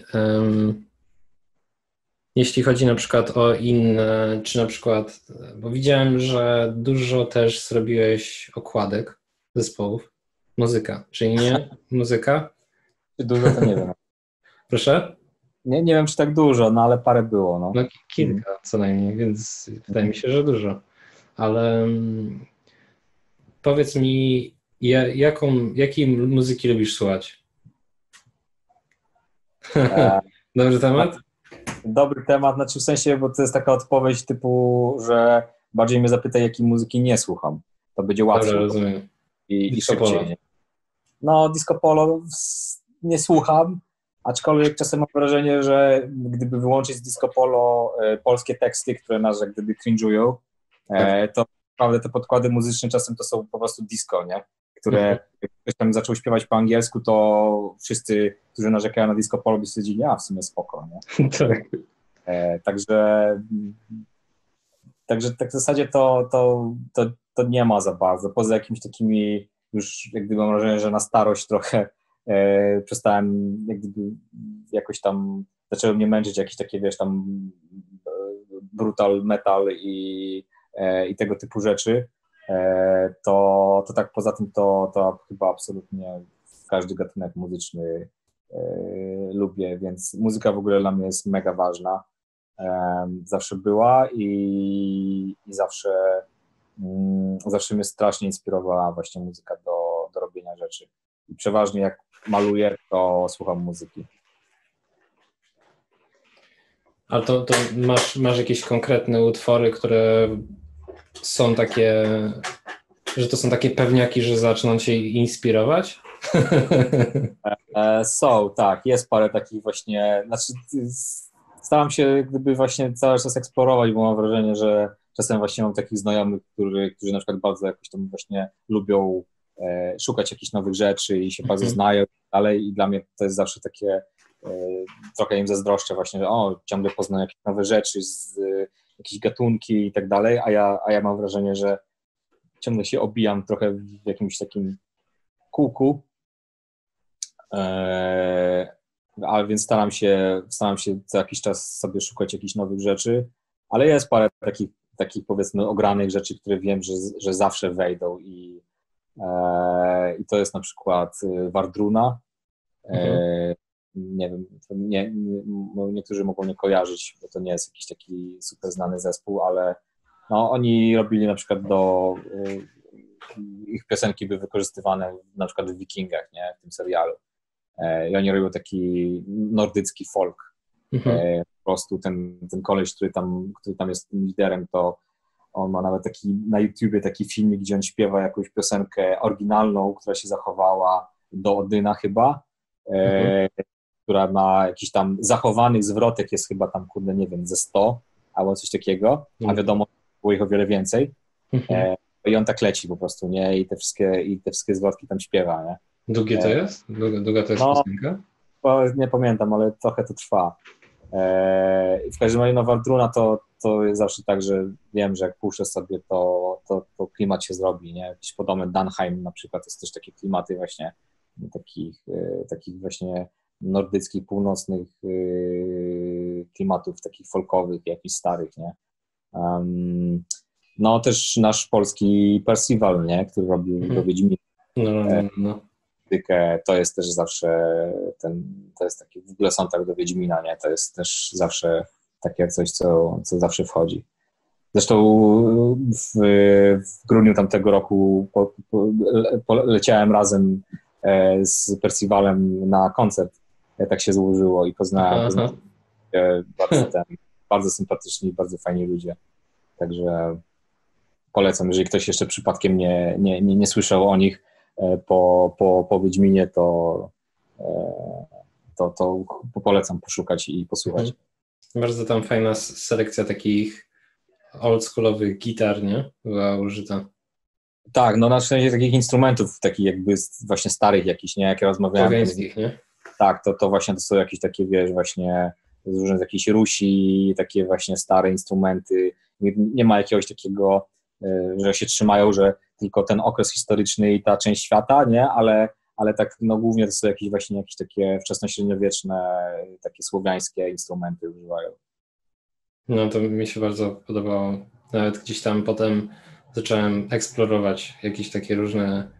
B: jeśli chodzi na przykład o inne, czy na przykład, bo widziałem, że dużo też zrobiłeś okładek zespołów. Muzyka, czyli nie [LAUGHS] muzyka?
C: Dużo to nie wiem. [LAUGHS]
B: Proszę?
C: Nie, nie wiem, czy tak dużo, no ale parę było. No,
B: no kilka co najmniej, więc wydaje mi się, że dużo. Ale powiedz mi, jaką, jakiej muzyki lubisz słuchać? E, [LAUGHS] Dobry temat?
C: Dobry temat, znaczy w sensie, bo to jest taka odpowiedź typu, że bardziej mnie zapytaj, jakiej muzyki nie słucham. To będzie łatwiej.
B: Dobra, rozumiem.
C: I, disco i szybciej. Polo. No, disco polo nie słucham, aczkolwiek czasem mam wrażenie, że gdyby wyłączyć z disco polo e, polskie teksty, które nas jak gdyby cringe'ują, e, to naprawdę te podkłady muzyczne czasem to są po prostu disco, nie? które mhm. ktoś tam zaczął śpiewać po angielsku, to wszyscy, którzy narzekają na disco polo, by stwierdzili, a w sumie spoko, nie? [LAUGHS] tak. E, także także tak w zasadzie to, to, to, to nie ma za bardzo, poza jakimiś takimi już jak gdyby mam wrażenie, że na starość trochę e, przestałem jak gdyby jakoś tam, zaczęły mnie męczyć jakieś takie, wiesz, tam e, brutal metal i, i tego typu rzeczy, E, to, to tak poza tym to, to chyba absolutnie każdy gatunek muzyczny e, lubię, więc muzyka w ogóle dla mnie jest mega ważna. E, zawsze była i, i zawsze, mm, zawsze mnie strasznie inspirowała właśnie muzyka do, do robienia rzeczy. I przeważnie jak maluję, to słucham muzyki.
B: A to, to masz, masz jakieś konkretne utwory, które są takie, że to są takie pewniaki, że zaczną cię inspirować? [LAUGHS]
C: E, są, tak. Jest parę takich właśnie, znaczy staram się gdyby właśnie cały czas eksplorować, bo mam wrażenie, że czasem właśnie mam takich znajomych, którzy, którzy na przykład bardzo jakoś tam właśnie lubią e, szukać jakichś nowych rzeczy i się bardzo mhm. znają i dalej i dla mnie to jest zawsze takie e, trochę im zazdroszczę właśnie, że o, ciągle poznają jakieś nowe rzeczy z, jakieś gatunki i tak dalej, a ja, a ja mam wrażenie, że ciągle się obijam trochę w jakimś takim kółku, eee, ale więc staram się, staram się co jakiś czas sobie szukać jakichś nowych rzeczy, ale jest parę takich, takich powiedzmy ogranych rzeczy, które wiem, że, że zawsze wejdą i, e, i to jest na przykład y, Wardruna, mhm. Nie wiem, nie, nie, niektórzy mogą nie kojarzyć, bo to nie jest jakiś taki super znany zespół, ale no, oni robili na przykład do y, ich piosenki były wykorzystywane na przykład w Wikingach, nie, w tym serialu. E, I oni robią taki nordycki folk. Mhm. E, po prostu ten, ten koleś, który tam, który tam jest liderem, to on ma nawet taki na YouTubie taki filmik, gdzie on śpiewa jakąś piosenkę oryginalną, która się zachowała do Odyna chyba. E, mhm która ma jakiś tam zachowanych zwrotek, jest chyba tam, kurde, nie wiem, ze 100 albo coś takiego, a mhm. wiadomo, było ich o wiele więcej. Mhm. E, I on tak leci po prostu, nie? I te wszystkie, i te wszystkie zwrotki tam śpiewa, nie?
B: Długie to e, jest? Długa, długa to jest no, piosenka?
C: Nie pamiętam, ale trochę to trwa. E, w każdym razie no Wardruna to, to jest zawsze tak, że wiem, że jak puszczę sobie, to, to, to klimat się zrobi, nie? Jakiś podobny Danheim na przykład, jest też takie klimaty właśnie takich, e, takich właśnie nordyckich, północnych yy, klimatów, takich folkowych, jakichś starych, nie? No też nasz polski Percival, nie? Który robił hmm. do Wiedźmina. No, no, no. no. To jest też zawsze ten, to jest taki w ogóle soundtrack do Wiedźmina, nie? To jest też zawsze takie coś, co, co zawsze wchodzi. Zresztą w, w grudniu tamtego roku po, po, po, leciałem razem e, z Percivalem na koncert. E, tak się złożyło i poznałem, poznałem bardzo, ten, bardzo sympatyczni, bardzo fajni ludzie. Także polecam, jeżeli ktoś jeszcze przypadkiem nie, nie, nie, nie słyszał o nich e, po, po, po Wiedźminie, to, to, to polecam poszukać i posłuchać. Mhm.
B: Bardzo tam fajna selekcja takich oldschoolowych gitar, nie? Była użyta.
C: Tak, no na szczęście takich instrumentów, takich jakby właśnie starych jakichś, nie? Jak ja rozmawiałem.
B: Słowiańskich, nie?
C: Tak, to, to właśnie to są jakieś takie, wiesz, właśnie z różnych jakichś Rusi, takie właśnie stare instrumenty. Nie, nie ma jakiegoś takiego, e, że się trzymają, że tylko ten okres historyczny i ta część świata, nie? Ale, ale tak no głównie to są jakieś właśnie jakieś takie wczesnośredniowieczne, takie słowiańskie instrumenty używają.
B: No to mi się bardzo podobało. Nawet gdzieś tam potem zacząłem eksplorować jakieś takie różne.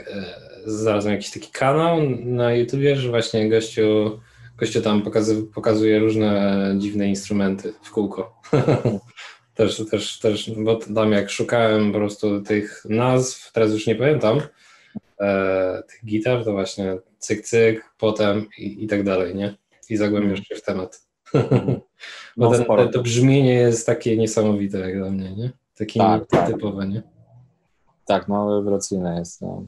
B: E, znalazłem jakiś taki kanał na YouTubie, że właśnie gościu, gościu tam pokazuje, pokazuje różne dziwne instrumenty w kółko. [LAUGHS] też, też, też, bo tam jak szukałem po prostu tych nazw, teraz już nie pamiętam, e, tych gitar, to właśnie cyk, cyk, potem i, i tak dalej, nie? I zagłębiasz się w temat. [LAUGHS] Bo no, ten, to brzmienie jest takie niesamowite jak dla mnie, nie? Takie tak, tak. typowe, nie?
C: Tak, no rewelacyjne jest. No.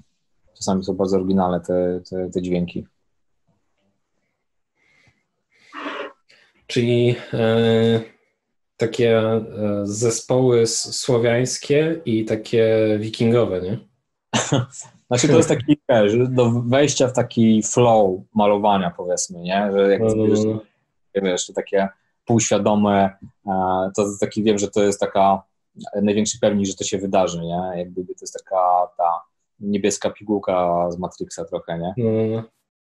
C: Czasami są bardzo oryginalne te, te, te dźwięki.
B: Czyli e, takie e, zespoły słowiańskie i takie wikingowe, nie? [LAUGHS]
C: Znaczy to jest taki, wiesz, do wejścia w taki flow malowania powiedzmy, nie? Że jak no, no, no. wiesz, to takie półświadome, e, to taki wiem, że to jest taka największy pewnik, że to się wydarzy, nie? Jakby to jest taka ta niebieska pigułka z Matrixa trochę, nie? No, no, no.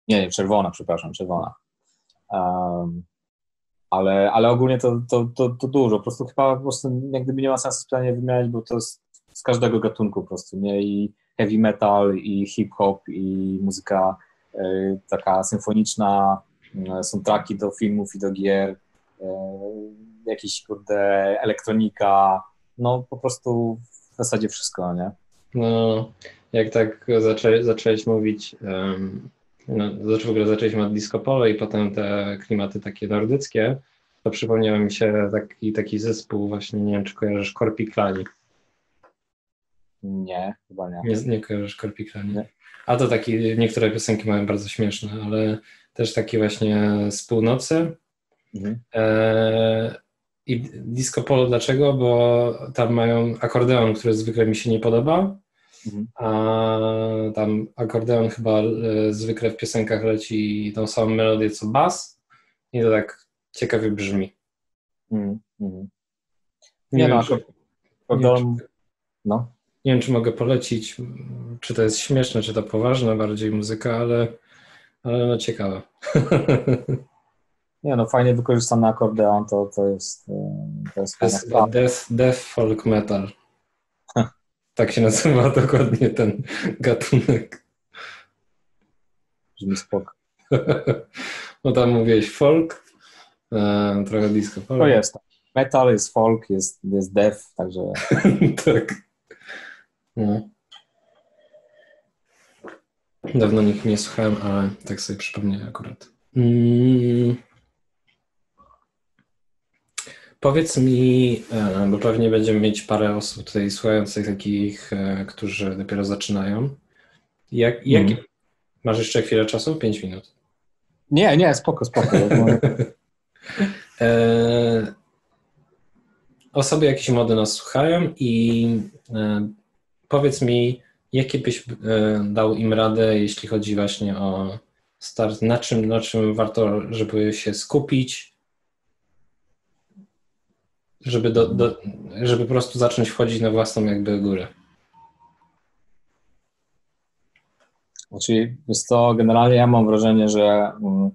C: Nie, nie, czerwona, przepraszam, czerwona. Um, ale, ale ogólnie to, to, to, to, dużo. Po prostu chyba po prostu jak gdyby nie ma sensu specjalnie wymieniać, bo to jest z każdego gatunku po prostu, nie? I heavy metal, i hip-hop, i muzyka y, taka symfoniczna, y, są traki do filmów i do gier, E, jakiś, kurde, elektronika, no po prostu w zasadzie wszystko, nie?
B: No, jak tak zaczę, zacząłeś mówić, um, no, w ogóle zaczęliśmy od disco polo i potem te klimaty takie nordyckie, to przypomniał mi się taki, taki zespół właśnie, nie wiem, czy kojarzysz Korpiklani.
C: Nie, chyba nie.
B: Nie, nie kojarzysz Korpiklani. Nie. A to taki, niektóre piosenki mają bardzo śmieszne, ale też taki właśnie z północy, Mhm. E, I disco polo dlaczego? Bo tam mają akordeon, który zwykle mi się nie podoba. Mhm. A tam akordeon chyba e, zwykle w piosenkach leci tą samą melodię co bas i to tak ciekawie brzmi. Mhm.
C: Nie, nie, no, wiem, akordeon,
B: nie, no. nie wiem, czy mogę polecić, czy to jest śmieszne, czy to poważna bardziej muzyka, ale, ale no ciekawe.
C: Nie no, fajnie wykorzystany akordeon, to, to jest e, to jest,
B: to jest death, death folk metal. Tak się nazywa [LAUGHS] dokładnie ten gatunek.
C: Brzmi spoko. [LAUGHS]
B: no tam mówiłeś folk, e, trochę disco folk.
C: To jest. Metal jest folk, jest, jest death, także... [LAUGHS]
B: tak. No. Dawno nikt nie słuchałem, ale tak sobie przypomniałem akurat. Mm. Powiedz mi, e, bo pewnie będziemy mieć parę osób tutaj słuchających, takich, e, którzy dopiero zaczynają. Jak, jak, mm. Masz jeszcze chwilę czasu? Pięć minut.
C: Nie, nie, spoko, spoko. [LAUGHS]
B: e, osoby jakieś mody nas słuchają i e, powiedz mi, jakie byś e, dał im radę, jeśli chodzi właśnie o start, na czym, na czym warto, żeby się skupić, żeby, do, do, żeby po prostu zacząć wchodzić na własną jakby górę.
C: Znaczy, jest to generalnie ja mam wrażenie, że mm,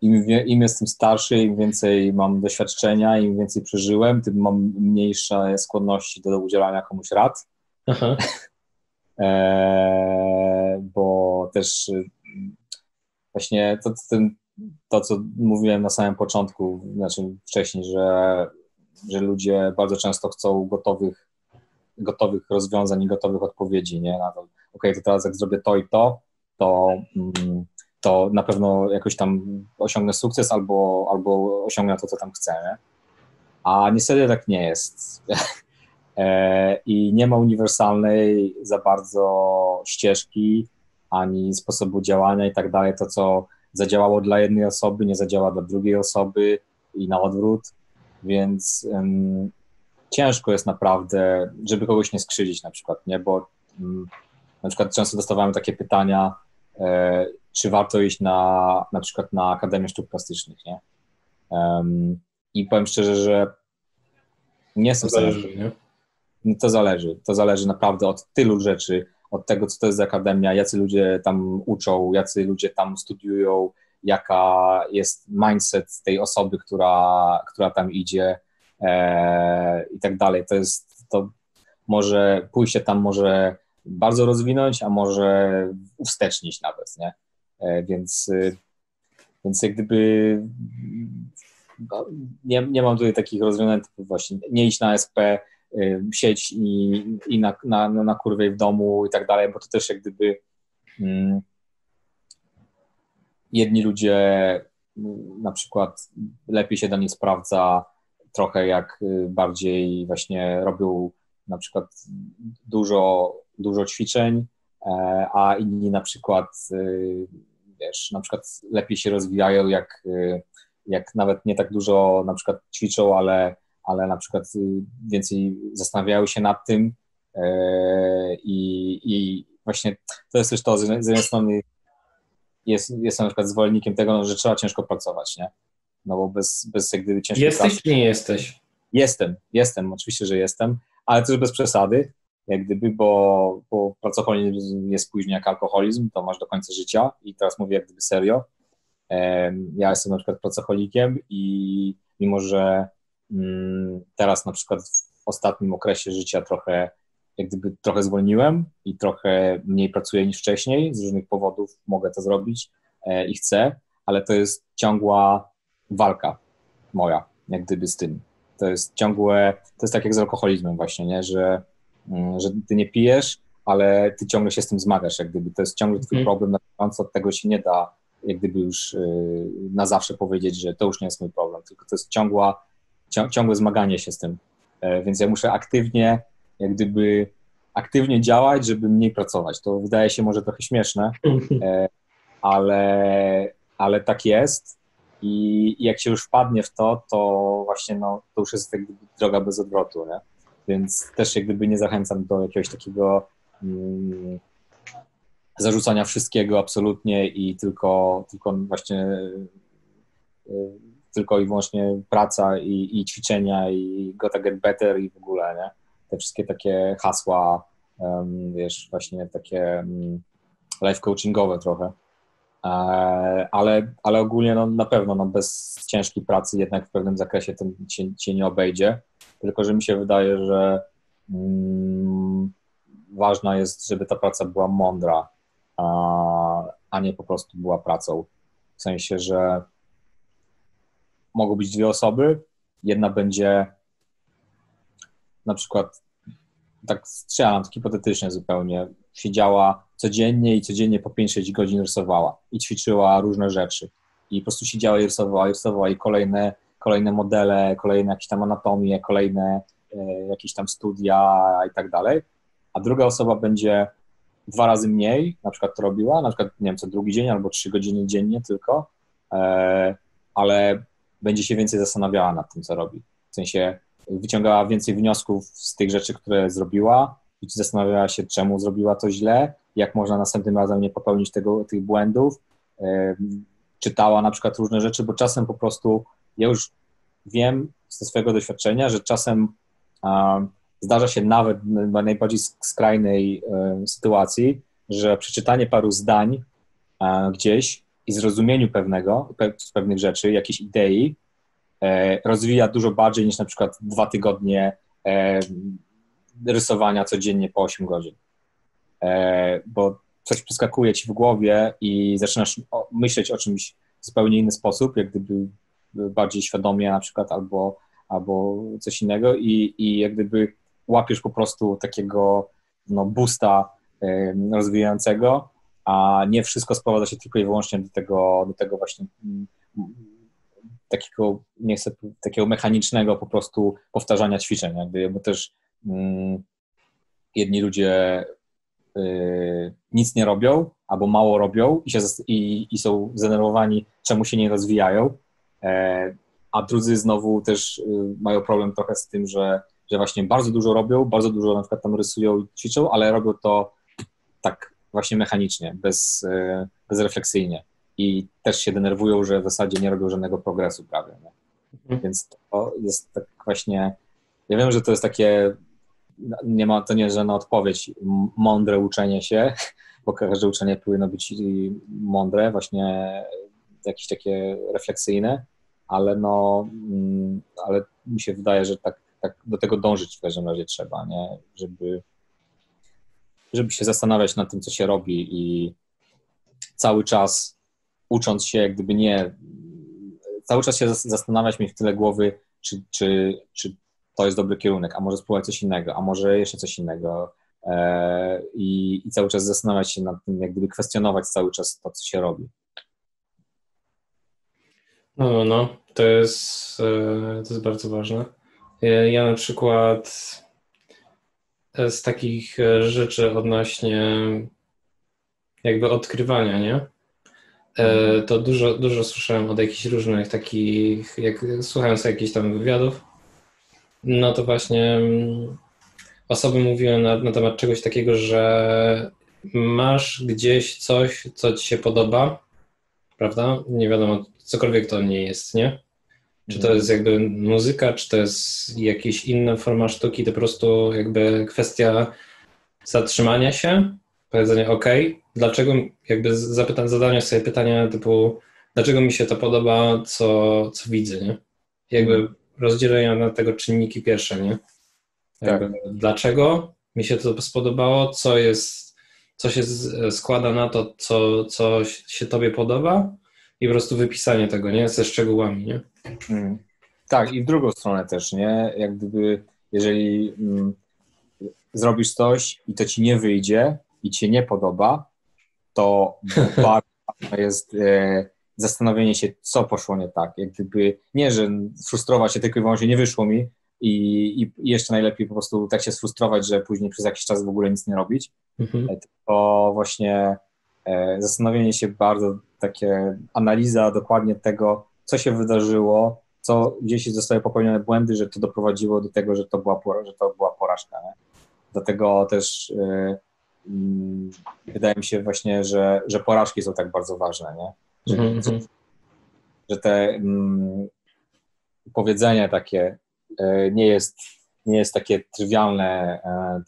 C: im, im jestem starszy, im więcej mam doświadczenia, im więcej przeżyłem, tym mam mniejsze skłonności do udzielania komuś rad. Aha. [LAUGHS] e, bo też właśnie to, ten to, co mówiłem na samym początku, znaczy wcześniej, że, że ludzie bardzo często chcą gotowych, gotowych rozwiązań i gotowych odpowiedzi, nie? Na to, ok, to teraz jak zrobię to i to, to, mm, to na pewno jakoś tam osiągnę sukces albo, albo osiągnę to, co tam chcę, nie? A niestety tak nie jest. [LAUGHS] E, I nie ma uniwersalnej za bardzo ścieżki, ani sposobu działania i tak dalej. To, co zadziałało dla jednej osoby, nie zadziała dla drugiej osoby i na odwrót, więc um, ciężko jest naprawdę, żeby kogoś nie skrzydzić na przykład, nie, bo um, na przykład często dostawałem takie pytania, e, czy warto iść na na przykład na Akademię Sztuk Plastycznych, nie? Um, I powiem szczerze, że nie jestem
B: to zależy, nie?
C: No to zależy, to zależy naprawdę od tylu rzeczy, od tego, co to jest akademia, jacy ludzie tam uczą, jacy ludzie tam studiują, jaka jest mindset tej osoby, która, która tam idzie e, i tak dalej. To jest, to może pójście tam może bardzo rozwinąć, a może wstecznić nawet, nie? E, więc, więc jak gdyby no, nie, nie mam tutaj takich rozwiązań typu właśnie nie iść na SP, Y, sieć i, i na, na, na kurwie w domu i tak dalej, bo to też jak gdyby mm, jedni ludzie mm, na przykład lepiej się do nich sprawdza trochę jak y, bardziej właśnie robią na przykład dużo, dużo ćwiczeń, e, a inni na przykład y, wiesz, na przykład lepiej się rozwijają jak, jak nawet nie tak dużo na przykład ćwiczą, ale ale na przykład y, więcej zastanawiały się nad tym e, i, i właśnie to jest też to, z jednej strony jest, jestem na przykład zwolennikiem tego, że trzeba ciężko pracować, nie? No bo bez, bez jak gdyby ciężkiej
B: Jesteś pracy... czy nie jesteś?
C: Jestem, jestem, oczywiście, że jestem, ale też bez przesady, jak gdyby, bo, bo pracoholizm jest później jak alkoholizm, to masz do końca życia i teraz mówię jak gdyby serio. Ja jestem na przykład pracocholikiem i mimo, że teraz na przykład w ostatnim okresie życia trochę jak gdyby trochę zwolniłem i trochę mniej pracuję niż wcześniej. Z różnych powodów mogę to zrobić e, i chcę, ale to jest ciągła walka moja, jak gdyby z tym. To jest ciągłe, to jest tak jak z alkoholizmem właśnie, nie? Że, mm, że ty nie pijesz, ale ty ciągle się z tym zmagasz, jak gdyby. To jest ciągle twój mm. problem, od tego się nie da jak gdyby już y, na zawsze powiedzieć, że to już nie jest mój problem, tylko to jest ciągła ciągłe zmaganie się z tym. E, więc ja muszę aktywnie, jak gdyby aktywnie działać, żeby mniej pracować. To wydaje się może trochę śmieszne, e, ale, ale tak jest. I jak się już wpadnie w to, to właśnie no, to już jest droga bez odwrotu. Nie? Więc też jak gdyby nie zachęcam do jakiegoś takiego mm, zarzucania wszystkiego absolutnie i tylko, tylko właśnie y, tylko i wyłącznie praca i, i ćwiczenia i gotta get better i w ogóle, nie? Te wszystkie takie hasła, um, wiesz, właśnie takie um, life coachingowe trochę. E, ale, ale ogólnie no, na pewno no, bez ciężkiej pracy jednak w pewnym zakresie to się, się nie obejdzie. Tylko, że mi się wydaje, że mm, ważna jest, żeby ta praca była mądra, a, a nie po prostu była pracą. W sensie, że mogą być dwie osoby. Jedna będzie na przykład, tak strzelam, hipotetycznie zupełnie, siedziała codziennie i codziennie po 5-6 godzin rysowała i ćwiczyła różne rzeczy. I po prostu siedziała i rysowała, i rysowała i kolejne, kolejne modele, kolejne jakieś tam anatomie, kolejne e, jakieś tam studia i tak dalej. A druga osoba będzie dwa razy mniej, na przykład to robiła, na przykład, nie wiem, co drugi dzień albo trzy godziny dziennie tylko, e, ale będzie się więcej zastanawiała nad tym, co robi. W sensie wyciągała więcej wniosków z tych rzeczy, które zrobiła i zastanawiała się, czemu zrobiła to źle, jak można następnym razem nie popełnić tego, tych błędów. Czytała na przykład różne rzeczy, bo czasem po prostu ja już wiem ze swojego doświadczenia, że czasem zdarza się nawet w najbardziej skrajnej sytuacji, że przeczytanie paru zdań gdzieś i zrozumieniu pewnego, pe pewnych rzeczy, jakiejś idei, e, rozwija dużo bardziej niż na przykład dwa tygodnie e, rysowania codziennie po 8 godzin. E, bo coś przeskakuje ci w głowie i zaczynasz o, myśleć o czymś w zupełnie inny sposób, jak gdyby bardziej świadomie na przykład albo, albo coś innego i, i jak gdyby łapiesz po prostu takiego no, boosta rozwijającego, a nie wszystko sprowadza się tylko i wyłącznie do tego, do tego właśnie mm, takiego, nie chcę, takiego mechanicznego po prostu powtarzania ćwiczeń, jakby, bo też mm, jedni ludzie y, nic nie robią albo mało robią i, się, i, i są zdenerwowani, czemu się nie rozwijają, e, a drudzy znowu też y, mają problem trochę z tym, że, że właśnie bardzo dużo robią, bardzo dużo na przykład tam rysują i ćwiczą, ale robią to tak właśnie mechanicznie, bez, y, bezrefleksyjnie i też się denerwują, że w zasadzie nie robią żadnego progresu prawie. Mhm. Więc to jest tak właśnie, ja wiem, że to jest takie, nie ma, to nie jest żadna odpowiedź, mądre uczenie się, [LAUGHS] bo każde uczenie powinno być mądre, właśnie jakieś takie refleksyjne, ale no, mm, ale mi się wydaje, że tak, tak do tego dążyć w każdym razie trzeba, nie? Żeby, żeby się zastanawiać nad tym, co się robi i cały czas ucząc się, jak gdyby nie, cały czas się zastanawiać mi w tyle głowy, czy, czy, czy to jest dobry kierunek, a może spróbować coś innego, a może jeszcze coś innego. E, I, I cały czas zastanawiać się nad tym, jak gdyby kwestionować cały czas to, co się robi.
B: No, no, no. To jest, e, to jest bardzo ważne. Ja na przykład z takich rzeczy odnośnie jakby odkrywania, nie? E, to dużo, dużo słyszałem od jakichś różnych takich, jak słuchając jakichś tam wywiadów, no to właśnie mm, osoby mówiły na, na temat czegoś takiego, że masz gdzieś coś, co ci się podoba, prawda? Nie wiadomo, cokolwiek to nie jest, nie? Czy to jest jakby muzyka, czy to jest jakaś inna forma sztuki, to po prostu jakby kwestia zatrzymania się, powiedzenia OK, dlaczego, jakby zapytania, zadania sobie pytania typu, dlaczego mi się to podoba, co, co widzę, nie? Jakby mhm. rozdzielenia na tego czynniki pierwsze, nie? Jakby, tak. Dlaczego mi się to spodobało, co jest, co się składa na to, co, co się tobie podoba i po prostu wypisanie tego, nie? Ze szczegółami, nie?
C: Mm. Tak, i w drugą stronę też, nie? Jak gdyby, jeżeli mm, zrobisz coś i to ci nie wyjdzie i ci się nie podoba, to [LAUGHS] bardzo jest e, zastanowienie się, co poszło nie tak. Jak gdyby nie, że frustrować się tylko i wyłącznie nie wyszło mi i, i jeszcze najlepiej po prostu tak się sfrustrować, że później przez jakiś czas w ogóle nic nie robić, mhm. E, tylko właśnie zastanowienie się bardzo, takie analiza dokładnie tego, co się wydarzyło, co gdzieś zostały popełnione błędy, że to doprowadziło do tego, że to była, że to była porażka. Nie? Dlatego też e, Mm, wydaje mi się właśnie, że, że porażki są tak bardzo ważne, nie? Że, mm -hmm. że te mm, powiedzenie takie e, nie jest, nie jest takie trywialne,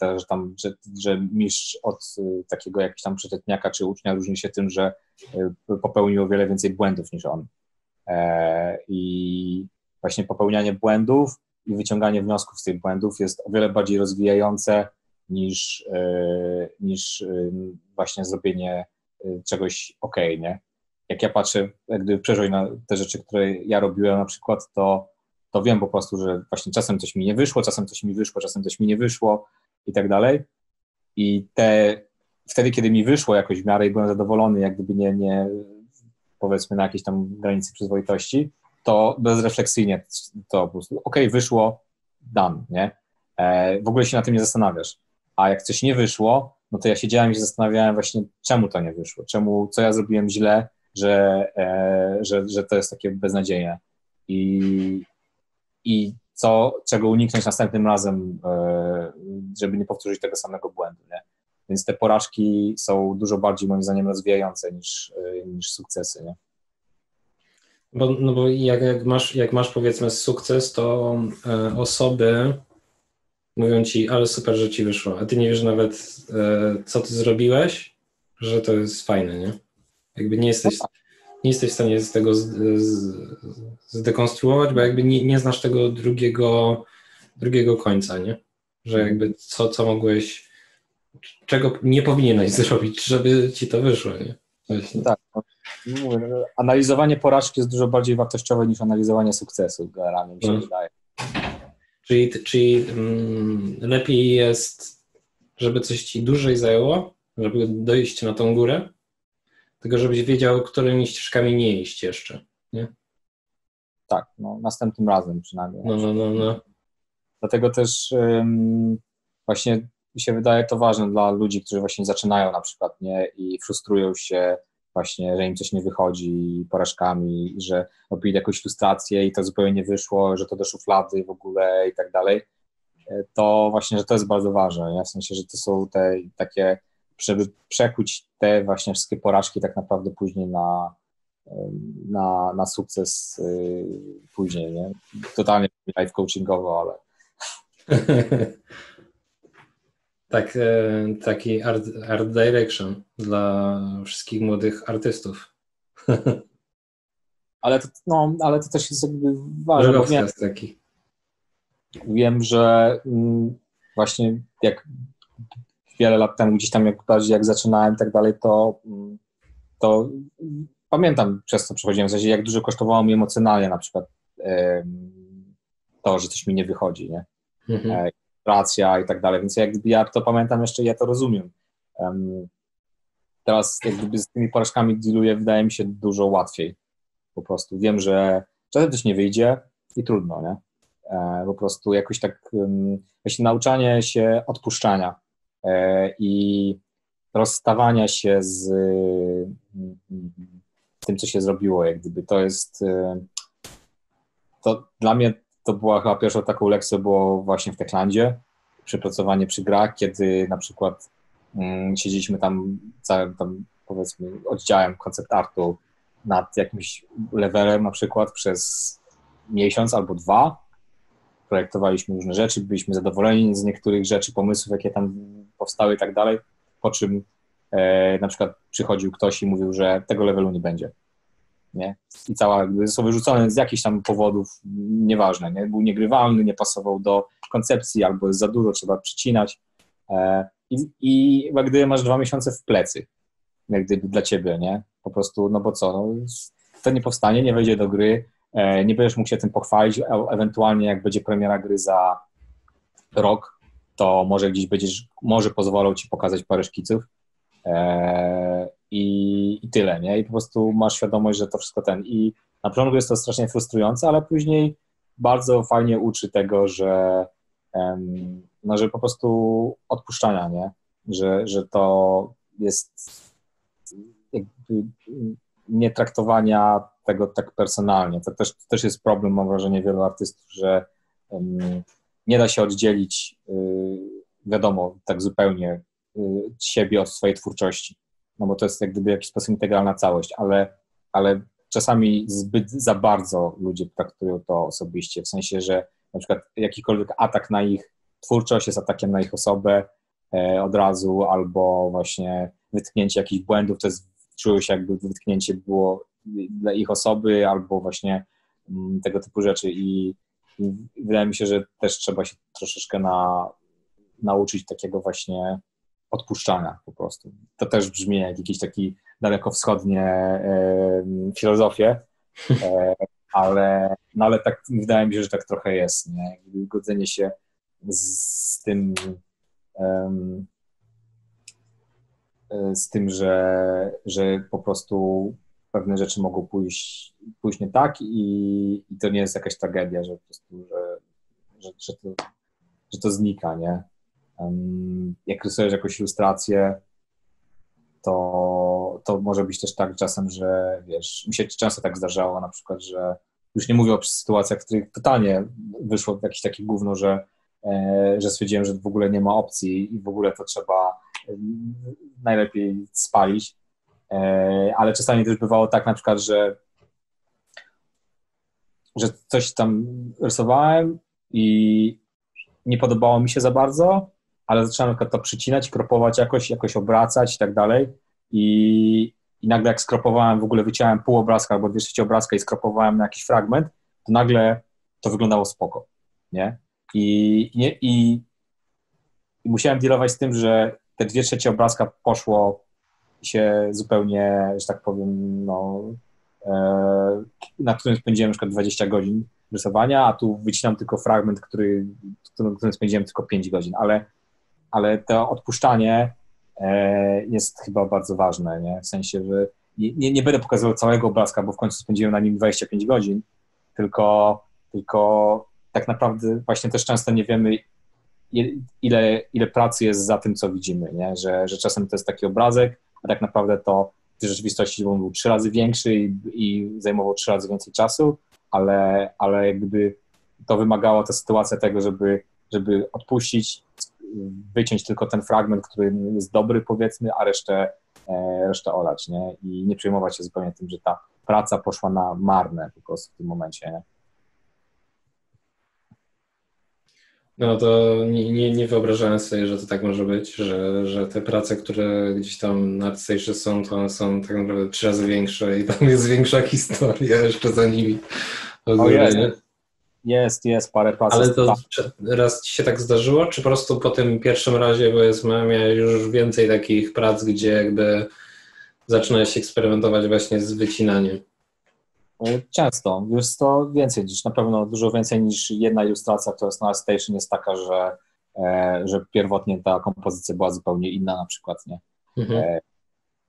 C: e, że, tam, że, że mistrz od e, takiego jakiegoś tam przeciętniaka czy ucznia różni się tym, że popełnił o wiele więcej błędów niż on. I właśnie popełnianie błędów i wyciąganie wniosków z tych błędów jest o wiele bardziej rozwijające niż, e, niż e, właśnie zrobienie e, czegoś ok, nie? Jak ja patrzę, jak gdyby przeżyć na te rzeczy, które ja robiłem na przykład, to, to wiem po prostu, że właśnie czasem coś mi nie wyszło, czasem coś mi wyszło, czasem coś mi nie wyszło i tak dalej. I te, wtedy, kiedy mi wyszło jakoś w miarę i byłem zadowolony, jak gdyby nie, nie powiedzmy na jakiejś tam granicy przyzwoitości, to bezrefleksyjnie to po prostu, ok, wyszło, done, nie? E, w ogóle się na tym nie zastanawiasz. A jak coś nie wyszło, no to ja siedziałem i się zastanawiałem właśnie, czemu to nie wyszło, czemu, co ja zrobiłem źle, że, e, że, że to jest takie beznadziejne. I, i co, czego uniknąć następnym razem, e, żeby nie powtórzyć tego samego błędu. Nie? Więc te porażki są dużo bardziej moim zdaniem rozwijające niż, e, niż sukcesy. Nie?
B: Bo, no bo jak, jak, masz, jak masz powiedzmy sukces, to e, osoby mówią ci, ale super, że ci wyszło, a ty nie wiesz nawet, co ty zrobiłeś, że to jest fajne, nie? Jakby nie jesteś, nie jesteś w stanie z tego zdekonstruować, bo jakby nie, nie znasz tego drugiego, drugiego końca, nie? Że jakby co, co mogłeś, czego nie powinieneś [LAUGHS] zrobić, żeby ci to wyszło, nie?
C: Właśnie. Tak. No, mówię, no, analizowanie porażki jest dużo bardziej wartościowe niż analizowanie sukcesu, generalnie mi się
B: Mm.
C: wydaje.
B: Czyli, czyli mm, lepiej jest, żeby coś ci dłużej zajęło, żeby dojść na tą górę, tylko żebyś wiedział, którymi ścieżkami nie iść jeszcze.
C: Tak, no, następnym razem przynajmniej.
B: No, no, no, no.
C: Dlatego też właśnie mi się wydaje to ważne dla ludzi, którzy właśnie zaczynają na przykład, nie, i frustrują się właśnie, że im coś nie wychodzi porażkami, że robili jakąś frustrację i to zupełnie nie wyszło, że to do szuflady w ogóle i tak dalej, e, to właśnie, że to jest bardzo ważne, nie? w sensie, że to są te takie, żeby przekuć te właśnie wszystkie porażki tak naprawdę później na, na, na sukces y, później, nie? Totalnie life coachingowo, ale [LAUGHS]
B: tak, e, taki art, art direction dla wszystkich młodych artystów. [LAUGHS]
C: Ale to, no, ale to też jest jakby ważne, bo wiem,
B: Drogowskaz taki.
C: wiem, że mm, właśnie jak wiele lat temu gdzieś tam jak bardziej jak zaczynałem i tak dalej, to, to pamiętam przez co przechodziłem, w sensie jak dużo kosztowało mi emocjonalnie na przykład to, że coś mi nie wychodzi, nie?
B: Mhm.
C: racja i tak dalej, więc jak gdyby ja to pamiętam jeszcze, ja to rozumiem. Em, teraz jak gdyby z tymi porażkami dealuję, wydaje mi się dużo łatwiej. Po prostu wiem, że czasem coś nie wyjdzie i trudno, nie? E, po prostu jakoś tak właśnie nauczanie się odpuszczania e, i rozstawania się z mm, tym, co się zrobiło, jak gdyby to jest e, to dla mnie to była chyba pierwszą taką lekcją było właśnie w Techlandzie, przepracowanie przy grach, kiedy na przykład mm, siedzieliśmy tam całym tam powiedzmy oddziałem koncept artu nad jakimś levelem na przykład przez miesiąc albo dwa. Projektowaliśmy różne rzeczy, byliśmy zadowoleni z niektórych rzeczy, pomysłów, jakie tam powstały i tak dalej, po czym e, na przykład przychodził ktoś i mówił, że tego levelu nie będzie. Nie? I cała został wyrzucony z jakichś tam powodów, nieważne, nie? był niegrywalny, nie pasował do koncepcji, albo jest za dużo, trzeba przycinać. E, I, i jak gdyby masz dwa miesiące w plecy, jak gdyby dla ciebie, nie? Po prostu, no bo co, no, to nie powstanie, nie wejdzie do gry, e, nie będziesz mógł się tym pochwalić, e, ewentualnie jak będzie premiera gry za rok, to może gdzieś będziesz, może pozwolą ci pokazać parę szkiców, e, i, i tyle, nie? I po prostu masz świadomość, że to wszystko ten. I na początku jest to strasznie frustrujące, ale później bardzo fajnie uczy tego, że, no, że po prostu odpuszczania, nie? Że, że to jest jakby nie traktowania tego tak personalnie. To też, to też jest problem, mam wrażenie, wielu artystów, że nie da się oddzielić, y, wiadomo, tak zupełnie y, siebie od swojej twórczości. No bo to jest jak gdyby w jakiś sposób integralna całość, ale, ale czasami zbyt za bardzo ludzie traktują to osobiście, w sensie, że na przykład jakikolwiek atak na ich twórczość jest atakiem na ich osobę e, od razu, albo właśnie wytknięcie jakichś błędów, to jest, czują się jakby wytknięcie było dla ich osoby, albo właśnie mm, tego typu rzeczy. I, i wydaje mi się, że też trzeba się troszeczkę na, nauczyć takiego właśnie odpuszczania po prostu. To też brzmi jak jakiś taki dalekowschodnie e, filozofie, e, ale, no ale tak wydaje mi się, że tak trochę jest, nie? Godzenie się z, z tym um, z tym, że, że po prostu pewne rzeczy mogą pójść, pójść nie tak i, i to nie jest jakaś tragedia, że po prostu, że, że, że, to, że to znika, nie? jak rysujesz jakąś ilustrację, to, to może być też tak czasem, że wiesz, mi się często tak zdarzało na przykład, że już nie mówię o sytuacjach, w których totalnie wyszło jakieś takie gówno, że, e, że stwierdziłem, że w ogóle nie ma opcji i w ogóle to trzeba najlepiej spalić, ale czasami też bywało tak na przykład, że że coś tam rysowałem i nie podobało mi się za bardzo, ale zacząłem to przycinać, kropować jakoś, jakoś obracać i tak dalej. I, I nagle jak skropowałem, w ogóle wyciąłem pół obrazka albo dwie trzecie obrazka i skropowałem na jakiś fragment, to nagle to wyglądało spoko, nie? I, nie, i, i musiałem dealować z tym, że te dwie trzecie obrazka poszło się zupełnie, że tak powiem, no, e, na którym spędziłem na przykład 20 godzin rysowania, a tu wycinam tylko fragment, który, którym, którym spędziłem tylko 5 godzin, ale, ale to odpuszczanie e, jest chyba bardzo ważne, nie? w sensie, że nie, nie będę pokazywał całego obrazka, bo w końcu spędziłem na nim 25 godzin, tylko, tylko tak naprawdę właśnie też często nie wiemy, ile, ile pracy jest za tym, co widzimy, nie? Że, że czasem to jest taki obrazek, a tak naprawdę to w rzeczywistości on był trzy razy większy i, i zajmował trzy razy więcej czasu, ale, ale jakby to wymagało ta sytuacja tego, żeby, żeby odpuścić, wyciąć tylko ten fragment, który jest dobry powiedzmy, a resztę, e, resztę olać, nie? I nie przejmować się zupełnie tym, że ta praca poszła na marne po prostu w tym momencie, nie?
B: No to nie, nie, nie wyobrażałem sobie, że to tak może być, że, że te prace, które gdzieś tam na ArtStation są, to one są tak naprawdę trzy razy większe i tam jest większa historia jeszcze za nimi.
C: O, jest, jest, jest parę prac.
B: Ale to raz ci się tak zdarzyło, czy po prostu po tym pierwszym razie, powiedzmy, miałeś już więcej takich prac, gdzie jakby zaczynałeś eksperymentować właśnie z wycinaniem?
C: E, często. Jest to więcej niż, na pewno dużo więcej niż jedna ilustracja, która jest na Station jest taka, że, e, że pierwotnie ta kompozycja była zupełnie inna na przykład, nie? Mhm. E,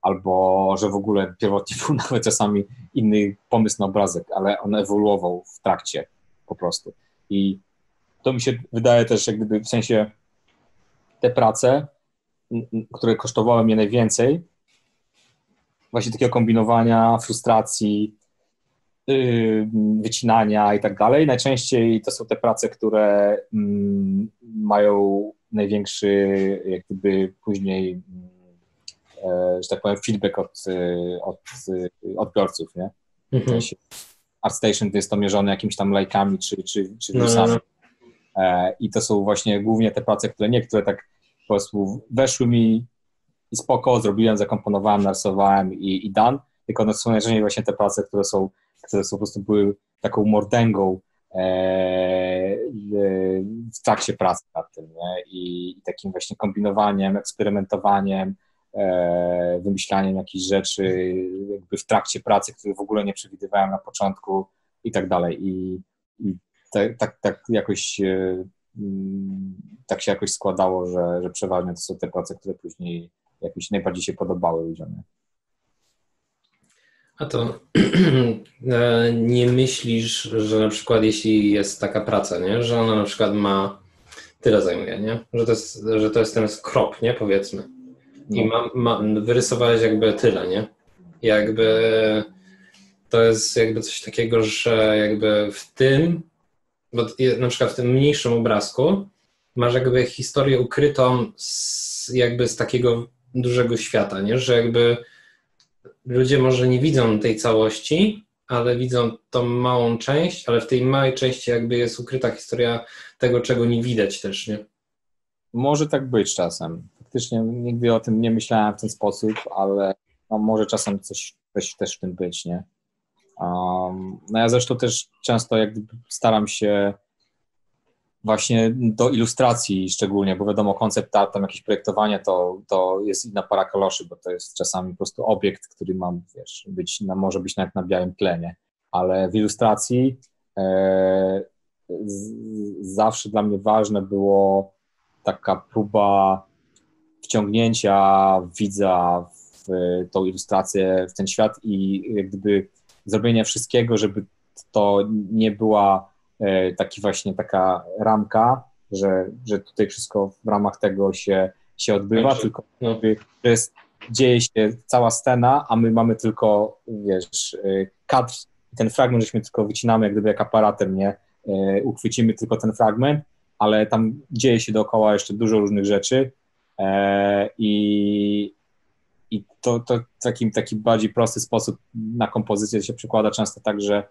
C: albo, że w ogóle pierwotnie [LAUGHS] był nawet czasami inny pomysł na obrazek, ale on ewoluował w trakcie po prostu. I to mi się wydaje też jak gdyby w sensie te prace, które kosztowały mnie najwięcej, właśnie takiego kombinowania, frustracji, wycinania i tak dalej. Najczęściej to są te prace, które mają największy, jak gdyby później, e, że tak powiem, feedback od, y, od y, odbiorców, nie? Mhm. ArtStation to jest to mierzone jakimiś tam lajkami czy, czy, czy newsami. No, no. E, I to są właśnie głównie te prace, które niektóre tak po prostu weszły mi i spoko, zrobiłem, zakomponowałem, narysowałem i, i dan, tylko no są najczęściej właśnie te prace, które są które po prostu były taką mordęgą e, w trakcie pracy nad tym? I, takim właśnie kombinowaniem, eksperymentowaniem, e, wymyślaniem jakichś rzeczy jakby w trakcie pracy, które w ogóle nie przewidywałem na początku i tak dalej. I, i te, tak, tak jakoś e, mm, tak się jakoś składało, że, że przeważnie to są te prace, które później jakoś najbardziej się podobały ludziom. Nie?
B: A to [CLEARS THROAT] e, nie myślisz, że na przykład jeśli jest taka praca, nie? że ona na przykład ma tyle zajmuje, nie? Że, to jest, że to jest ten skrop, nie? Powiedzmy. I no. ma, ma, wyrysowałeś jakby tyle, nie? Jakby to jest jakby coś takiego, że jakby w tym, bo na przykład w tym mniejszym obrazku masz jakby historię ukrytą z, jakby z takiego dużego świata, nie? Że jakby ludzie może nie widzą tej całości, ale widzą tą małą część, ale w tej małej części jakby jest ukryta historia tego, czego nie widać też, nie?
C: Może tak być czasem. Faktycznie nigdy o tym nie myślałem w ten sposób, ale no, może czasem coś, coś też w tym być, nie? Um, no ja zresztą też często jak staram się właśnie do ilustracji szczególnie, bo wiadomo, koncept art, tam jakieś projektowanie to, to jest inna para kaloszy, bo to jest czasami po prostu obiekt, który ma, wiesz, być, może być nawet na białym tlenie, ale w ilustracji e, z, zawsze dla mnie ważne było taka próba wciągnięcia widza w tą ilustrację, w ten świat i jak gdyby zrobienia wszystkiego, żeby to nie była taki właśnie taka ramka, że, że tutaj wszystko w ramach tego się, się odbywa, znaczy, tylko no. jest, dzieje się cała scena, a my mamy tylko, wiesz, e, kadr ten fragment, żeśmy tylko wycinamy jak gdyby jak aparatem, nie? E, uchwycimy tylko ten fragment, ale tam dzieje się dookoła jeszcze dużo różnych rzeczy i, i to, to taki, taki bardziej prosty sposób na kompozycję się przekłada często tak, że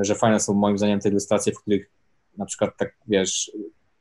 C: że fajne są moim zdaniem te ilustracje, w których na przykład tak, wiesz,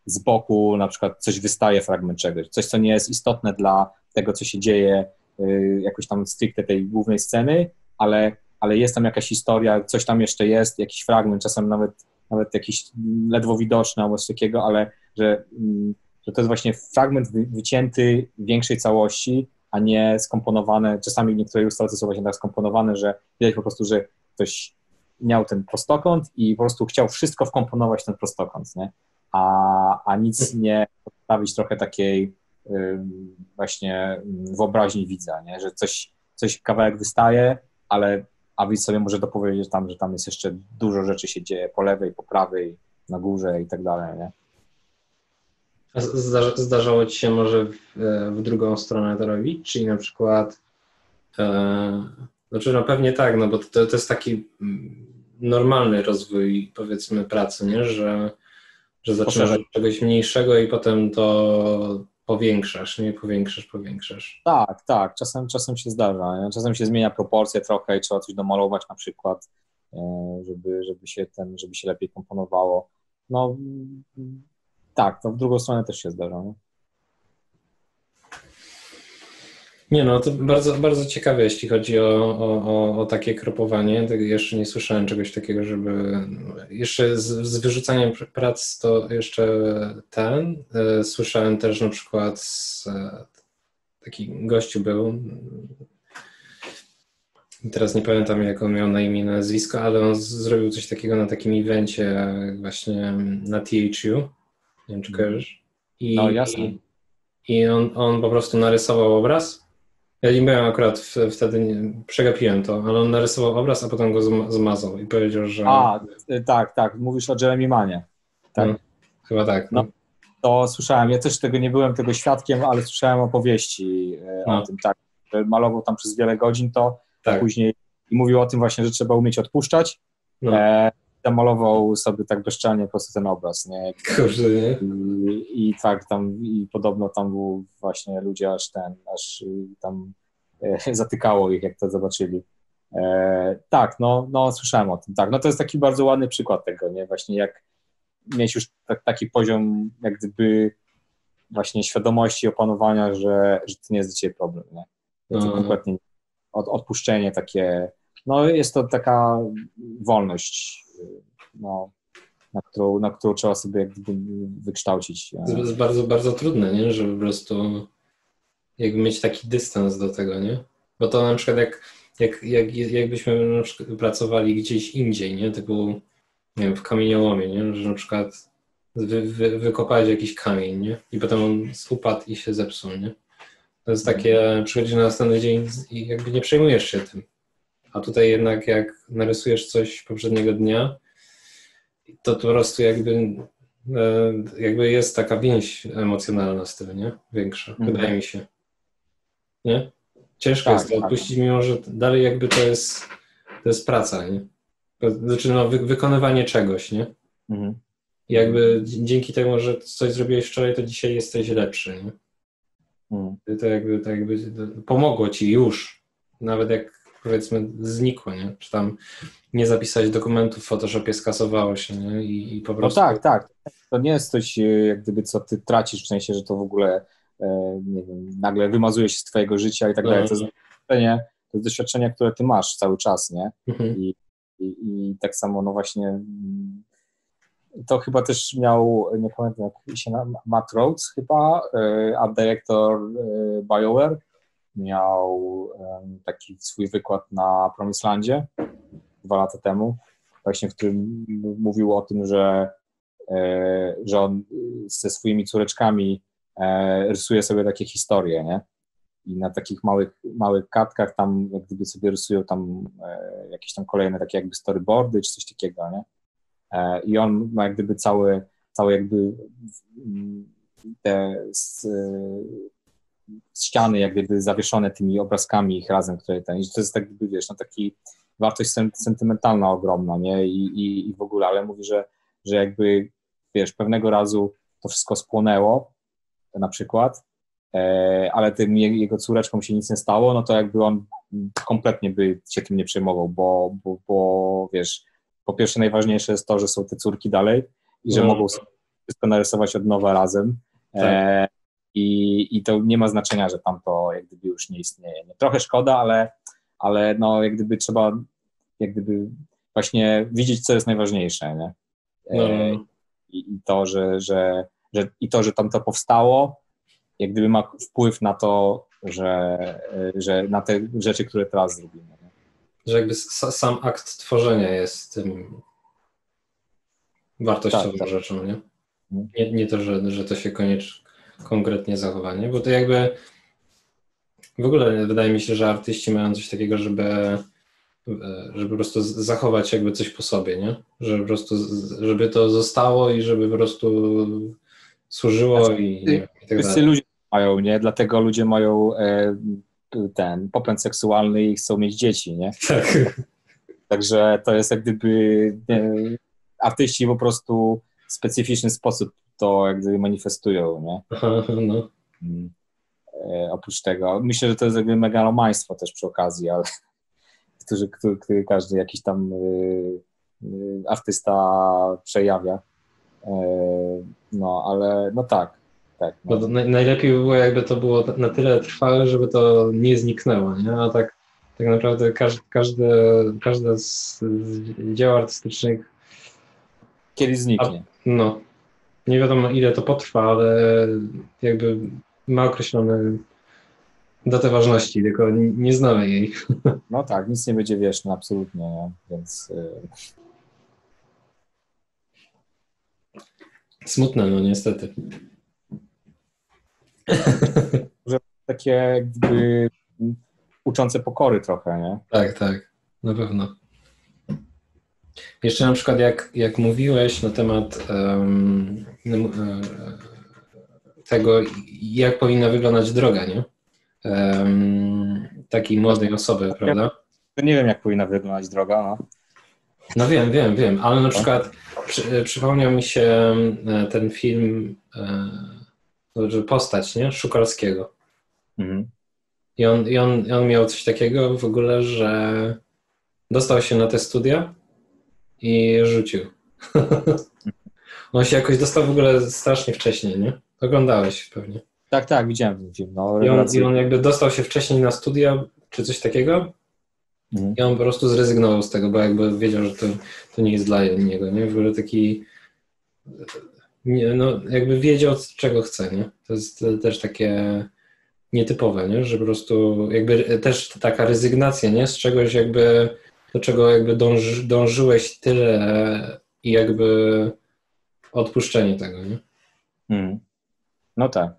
C: z boku na przykład coś wystaje fragment czegoś, coś, co nie jest istotne dla tego, co się dzieje y, jakoś tam stricte tej głównej sceny, ale, ale jest tam jakaś historia, coś tam jeszcze jest, jakiś fragment, czasem nawet, nawet jakiś ledwo widoczny albo coś takiego, ale że, mm, że to jest właśnie fragment wycięty większej całości, a nie skomponowane. Czasami niektóre ilustracje są właśnie tak skomponowane, że widać po prostu, że ktoś miał ten prostokąt i po prostu chciał wszystko wkomponować w ten prostokąt, nie? A, a nic nie postawić trochę takiej właśnie wyobraźni widza, nie? że coś, coś kawałek wystaje, ale a widz sobie może dopowiedzieć tam, że tam jest jeszcze dużo rzeczy się dzieje po lewej, po prawej, na górze i tak dalej, nie?
B: zdarzało ci się może w, w, drugą stronę to robić, czyli na przykład e, znaczy no pewnie tak, no bo to, to jest taki normalny rozwój powiedzmy pracy, nie? Że, że zaczynasz od czegoś mniejszego i potem to powiększasz, nie? Powiększasz, powiększasz.
C: Tak, tak, czasem, czasem się zdarza. Nie? Czasem się zmienia proporcje trochę i trzeba coś domalować na przykład, e, żeby, żeby, się, ten, żeby się lepiej komponowało. No tak, to w drugą stronę też się zdarza. Nie?
B: Nie no, to bardzo, bardzo ciekawe, jeśli chodzi o, o, o takie kropowanie. Tak jeszcze nie słyszałem czegoś takiego, żeby. Jeszcze z, z wyrzucaniem prac to jeszcze ten. E, słyszałem też na przykład z, e, taki gościu był. Teraz nie pamiętam, jak on miał na imię i nazwisko, ale on zrobił coś takiego na takim evencie właśnie na THU. Nie wiem, czy kojarzysz?
C: I, no jasne.
B: I on, on po prostu narysował obraz ja nie byłem akurat w, wtedy, nie, przegapiłem to, ale on narysował obraz, a potem go zmazał i powiedział, że...
C: A, y, tak, tak, mówisz o Jeremy Manie. Tak.
B: No, chyba tak. No.
C: no. To słyszałem, ja też tego nie byłem tego świadkiem, ale słyszałem opowieści y, no. o tym, tak, że malował tam przez wiele godzin to, tak. później i mówił o tym właśnie, że trzeba umieć odpuszczać. No. E, zamalował sobie tak bezczelnie po prostu ten obraz, nie?
B: Kurde, nie?
C: I, I, tak tam, i podobno tam był właśnie ludzie aż ten, aż tam e, [LAUGHS] zatykało ich, jak to zobaczyli. E, tak, no, no słyszałem o tym, tak, no to jest taki bardzo ładny przykład tego, nie? Właśnie jak mieć już tak, taki poziom jak gdyby właśnie świadomości, opanowania, że, że to nie jest dla Ciebie problem, nie? To no, kompletnie od, odpuszczenie takie, no jest to taka wolność no, na, którą, na którą trzeba sobie jak gdyby wykształcić.
B: To jest bardzo, bardzo trudne, nie? żeby po prostu jakby mieć taki dystans do tego, nie? Bo to na przykład jak, jak, jak, jakbyśmy na przykład pracowali gdzieś indziej, nie? Typu, nie wiem, w kamieniołomie, nie? Że na przykład wy, wy, wykopałeś jakiś kamień, nie? I potem on upadł i się zepsuł, nie? To jest takie, przychodzisz na następny dzień i jakby nie przejmujesz się tym. A tutaj jednak jak narysujesz coś poprzedniego dnia, to po prostu jakby, e, jakby jest taka więź emocjonalna z tym, nie? Większa, mhm. wydaje mi się. Nie? Ciężko tak, jest to tak. odpuścić, mimo że dalej jakby to jest, to jest praca, nie? Znaczy no, wy, wykonywanie czegoś, nie? Mhm. jakby dzięki temu, że coś zrobiłeś wczoraj, to dzisiaj jesteś lepszy, nie? Mhm. To jakby, to jakby pomogło ci już, nawet jak powiedzmy znikło, nie? Czy tam nie zapisać dokumentów w Photoshopie, skasowało się, nie? I, i po no prostu...
C: No tak, tak. To nie jest coś, e, jak gdyby, co ty tracisz, w sensie, że to w ogóle, e, nie wiem, nagle wymazuje się z twojego życia i tak dalej. To jest, doświadczenie, to jest doświadczenie, które ty masz cały czas, nie? Mhm. I, i, I tak samo, no właśnie to chyba też miał, nie pamiętam jak się nazywa, Matt Rhodes chyba, e, art director BioWare, miał taki swój wykład na Promislandzie dwa lata temu, właśnie w którym mówił o tym, że, e, że on ze swoimi córeczkami e, rysuje sobie takie historie, nie? I na takich małych, małych kartkach tam jak gdyby sobie rysują tam e, jakieś tam kolejne takie jakby storyboardy czy coś takiego, nie? I on ma jak gdyby cały, cały jakby te ściany jak gdyby zawieszone tymi obrazkami ich razem, które ten, to jest tak gdyby, wiesz, no taki wartość sentymentalna ogromna, nie, I, i, i w ogóle, ale mówi, że, że jakby, wiesz, pewnego razu to wszystko spłonęło, na przykład, e, ale tym jego córeczkom się nic nie stało, no to jakby on kompletnie by się tym nie przejmował, bo, bo, bo wiesz, po pierwsze najważniejsze jest to, że są te córki dalej i że no. mogą wszystko narysować od nowa razem, tak. e, i, i to nie ma znaczenia, że tam to jak gdyby już nie istnieje. Trochę szkoda, ale, ale no jak gdyby trzeba jak gdyby właśnie widzieć, co jest najważniejsze, nie? No. E, I, I, to, że, że, że, i to, że tam to powstało, jak gdyby ma wpływ na to, że, że na te rzeczy, które teraz zrobimy. Nie?
B: Że jakby sam akt tworzenia jest tym wartościową tak, tak. rzeczą, nie? Mhm. Nie, nie to, że, że to się koniecznie konkretnie zachowanie, bo to jakby w ogóle wydaje mi się, że artyści mają coś takiego, żeby, żeby po prostu zachować jakby coś po sobie, nie? Że po prostu, żeby to zostało i żeby po prostu służyło znaczy, i, nie, i tak
C: dalej. ludzie mają, nie? Dlatego ludzie mają e, ten popęd seksualny i chcą mieć dzieci, nie? [LAUGHS] Tak. Także to jest jak gdyby artyści po prostu specyficzny sposób to jak gdyby manifestują, nie? Aha, no. Mm. E, oprócz tego, myślę, że to jest jakby megalomaństwo też przy okazji, ale który, który, który każdy jakiś tam y, y, artysta przejawia. E, no, ale no tak, tak.
B: No. no najlepiej by było, jakby to było na tyle trwałe, żeby to nie zniknęło, nie? A tak, tak naprawdę każde, każde, każde z dzieł artystycznych
C: kiedyś zniknie.
B: A, no, nie wiadomo ile to potrwa, ale jakby ma określone datę ważności, tylko nie znamy jej. [LAUGHS]
C: No tak, nic nie będzie wieczne, absolutnie, nie? więc... Y,
B: Smutne, no niestety. [LAUGHS]
C: Że takie jakby uczące pokory trochę, nie?
B: Tak, tak, na pewno. Jeszcze na przykład jak, jak mówiłeś na temat um, tego, jak powinna wyglądać droga, nie? Um, takiej młodej osoby, prawda?
C: Ja nie wiem, jak powinna wyglądać droga. No,
B: no wiem, wiem, wiem, ale na przykład przy, przypomniał mi się ten film, e, postać, nie? Szukalskiego. Mhm. I, on, i, on, I on miał coś takiego w ogóle, że dostał się na te studia i rzucił. [LAUGHS] on się jakoś dostał w ogóle strasznie wcześnie, nie? Oglądałeś pewnie.
C: Tak, tak, widziałem ten film. No,
B: I, on, I on jakby dostał się wcześniej na studia, czy coś takiego, mhm. i on po prostu zrezygnował z tego, bo jakby wiedział, że to, to nie jest dla niego, nie? W ogóle taki nie, no jakby wiedział, czego chce, nie? To jest też takie nietypowe, nie? Że po prostu jakby też taka rezygnacja, nie? Z czegoś jakby do czego jakby dąży, dążyłeś tyle i jakby odpuszczenie tego, nie? Hmm.
C: No tak.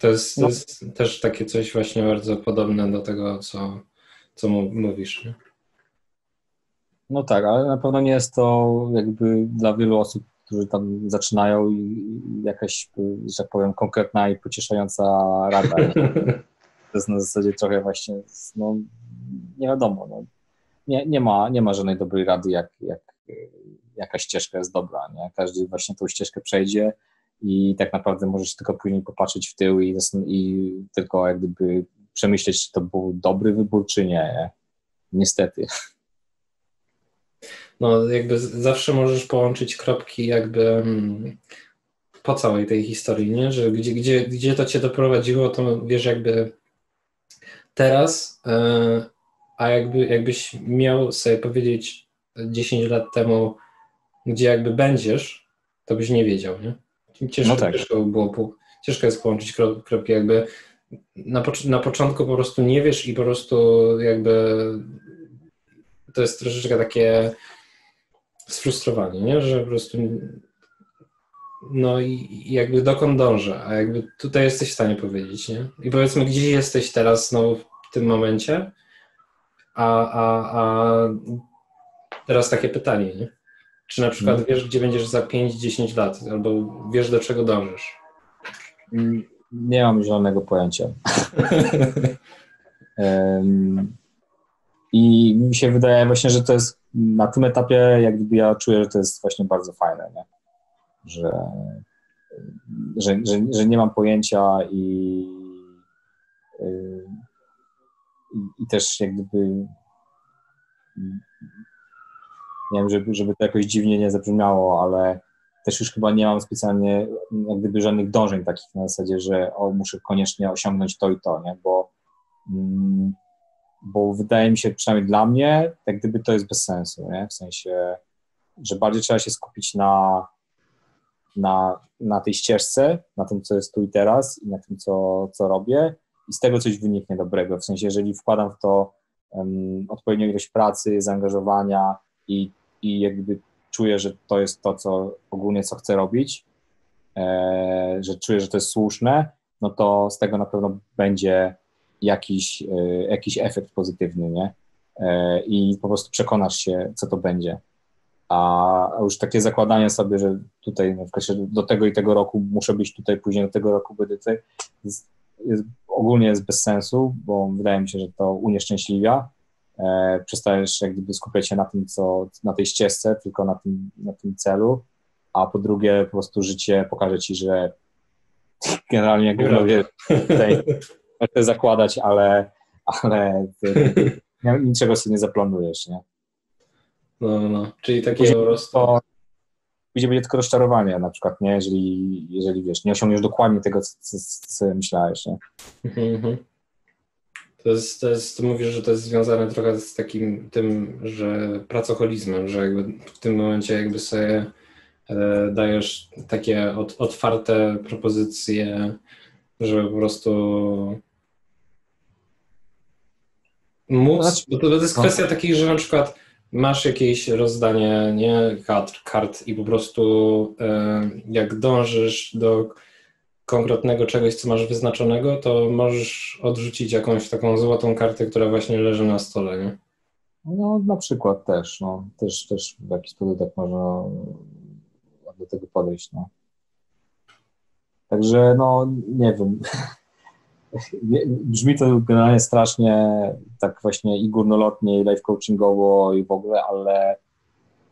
B: To jest, to no. jest też takie coś właśnie bardzo podobne do tego, co, co mówisz, nie?
C: No tak, ale na pewno nie jest to jakby dla wielu osób, którzy tam zaczynają i jakaś, że tak powiem, konkretna i pocieszająca rada. [LAUGHS] to jest na zasadzie trochę właśnie, no nie wiadomo, no, nie, nie, ma, nie ma żadnej dobrej rady, jak, jak jaka ścieżka jest dobra. Nie? Każdy właśnie tą ścieżkę przejdzie i tak naprawdę możesz tylko później popatrzeć w tył i, i tylko jak gdyby przemyśleć, czy to był dobry wybór, czy nie. nie? Niestety.
B: No, jakby zawsze możesz połączyć kropki jakby mm, po całej tej historii, nie? Że gdzie, gdzie, gdzie to cię doprowadziło, to wiesz jakby teraz yy, a jakby, jakbyś miał sobie powiedzieć 10 lat temu, gdzie jakby będziesz, to byś nie wiedział, nie? Ciężko, no tak. ciężko było, ciężko jest połączyć kropki jakby na, na początku po prostu nie wiesz i po prostu jakby to jest troszeczkę takie sfrustrowanie, nie? Że po prostu no i jakby dokąd dążę, a jakby tutaj jesteś w stanie powiedzieć, nie? I powiedzmy, gdzie jesteś teraz znowu w tym momencie a, a, a teraz takie pytanie, nie? Czy na przykład hmm. wiesz, gdzie będziesz za 5-10 lat, albo wiesz, do czego dążysz?
C: Mm, nie mam zielonego pojęcia. [LAUGHS] I mi się wydaje właśnie, że to jest na tym etapie, jak gdyby ja czuję, że to jest właśnie bardzo fajne, nie? Że, że, że, że nie mam pojęcia i i, też jak gdyby nie wiem, żeby, żeby to jakoś dziwnie nie zabrzmiało, ale też już chyba nie mam specjalnie jak gdyby żadnych dążeń takich na zasadzie, że o, muszę koniecznie osiągnąć to i to, nie? Bo, mm, bo wydaje mi się, przynajmniej dla mnie, jak gdyby to jest bez sensu, nie? W sensie, że bardziej trzeba się skupić na, na, na tej ścieżce, na tym, co jest tu i teraz i na tym, co, co robię i z tego coś wyniknie dobrego. W sensie, jeżeli wkładam w to um, odpowiednią ilość pracy, zaangażowania i, i jakby czuję, że to jest to, co ogólnie co chcę robić, e, że czuję, że to jest słuszne, no to z tego na pewno będzie jakiś, e, jakiś efekt pozytywny, nie? E, I po prostu przekonasz się, co to będzie. A już takie zakładanie sobie, że tutaj na przykład do tego i tego roku muszę być tutaj, później do tego roku będę tutaj, jest, jest, ogólnie jest bez sensu, bo wydaje mi się, że to unieszczęśliwia. E, przestajesz jak gdyby skupiać się na tym, co na tej ścieżce, tylko na tym, na tym celu, a po drugie po prostu życie pokaże ci, że [LAUGHS] generalnie jak no, wie, tutaj zakładać, ale, ale ty, [LAUGHS] niczego sobie nie zaplanujesz, nie?
B: No, no, no. czyli takie po prostu...
C: Gdzie będzie tylko rozczarowanie na przykład, nie? Jeżeli, jeżeli wiesz, nie osiągniesz dokładnie tego, co, co, co myślałeś, nie? Mhm, mhm.
B: To jest, to jest, mówisz, że to jest związane trochę z takim tym, że pracoholizmem, że jakby w tym momencie jakby sobie e, dajesz takie od, otwarte propozycje, że po prostu móc, znaczy- bo to, to jest kwestia takich, że na przykład masz jakieś rozdanie nie kart, kart i po prostu e, jak dążysz do konkretnego czegoś, co masz wyznaczonego, to możesz odrzucić jakąś taką złotą kartę, która właśnie leży na stole, nie?
C: No na przykład też, no. Też, też w jakiś sposób tak można do tego podejść, no. Także no nie wiem. [LAUGHS] Brzmi to generalnie strasznie tak właśnie i górnolotnie, i life coachingowo i w ogóle, ale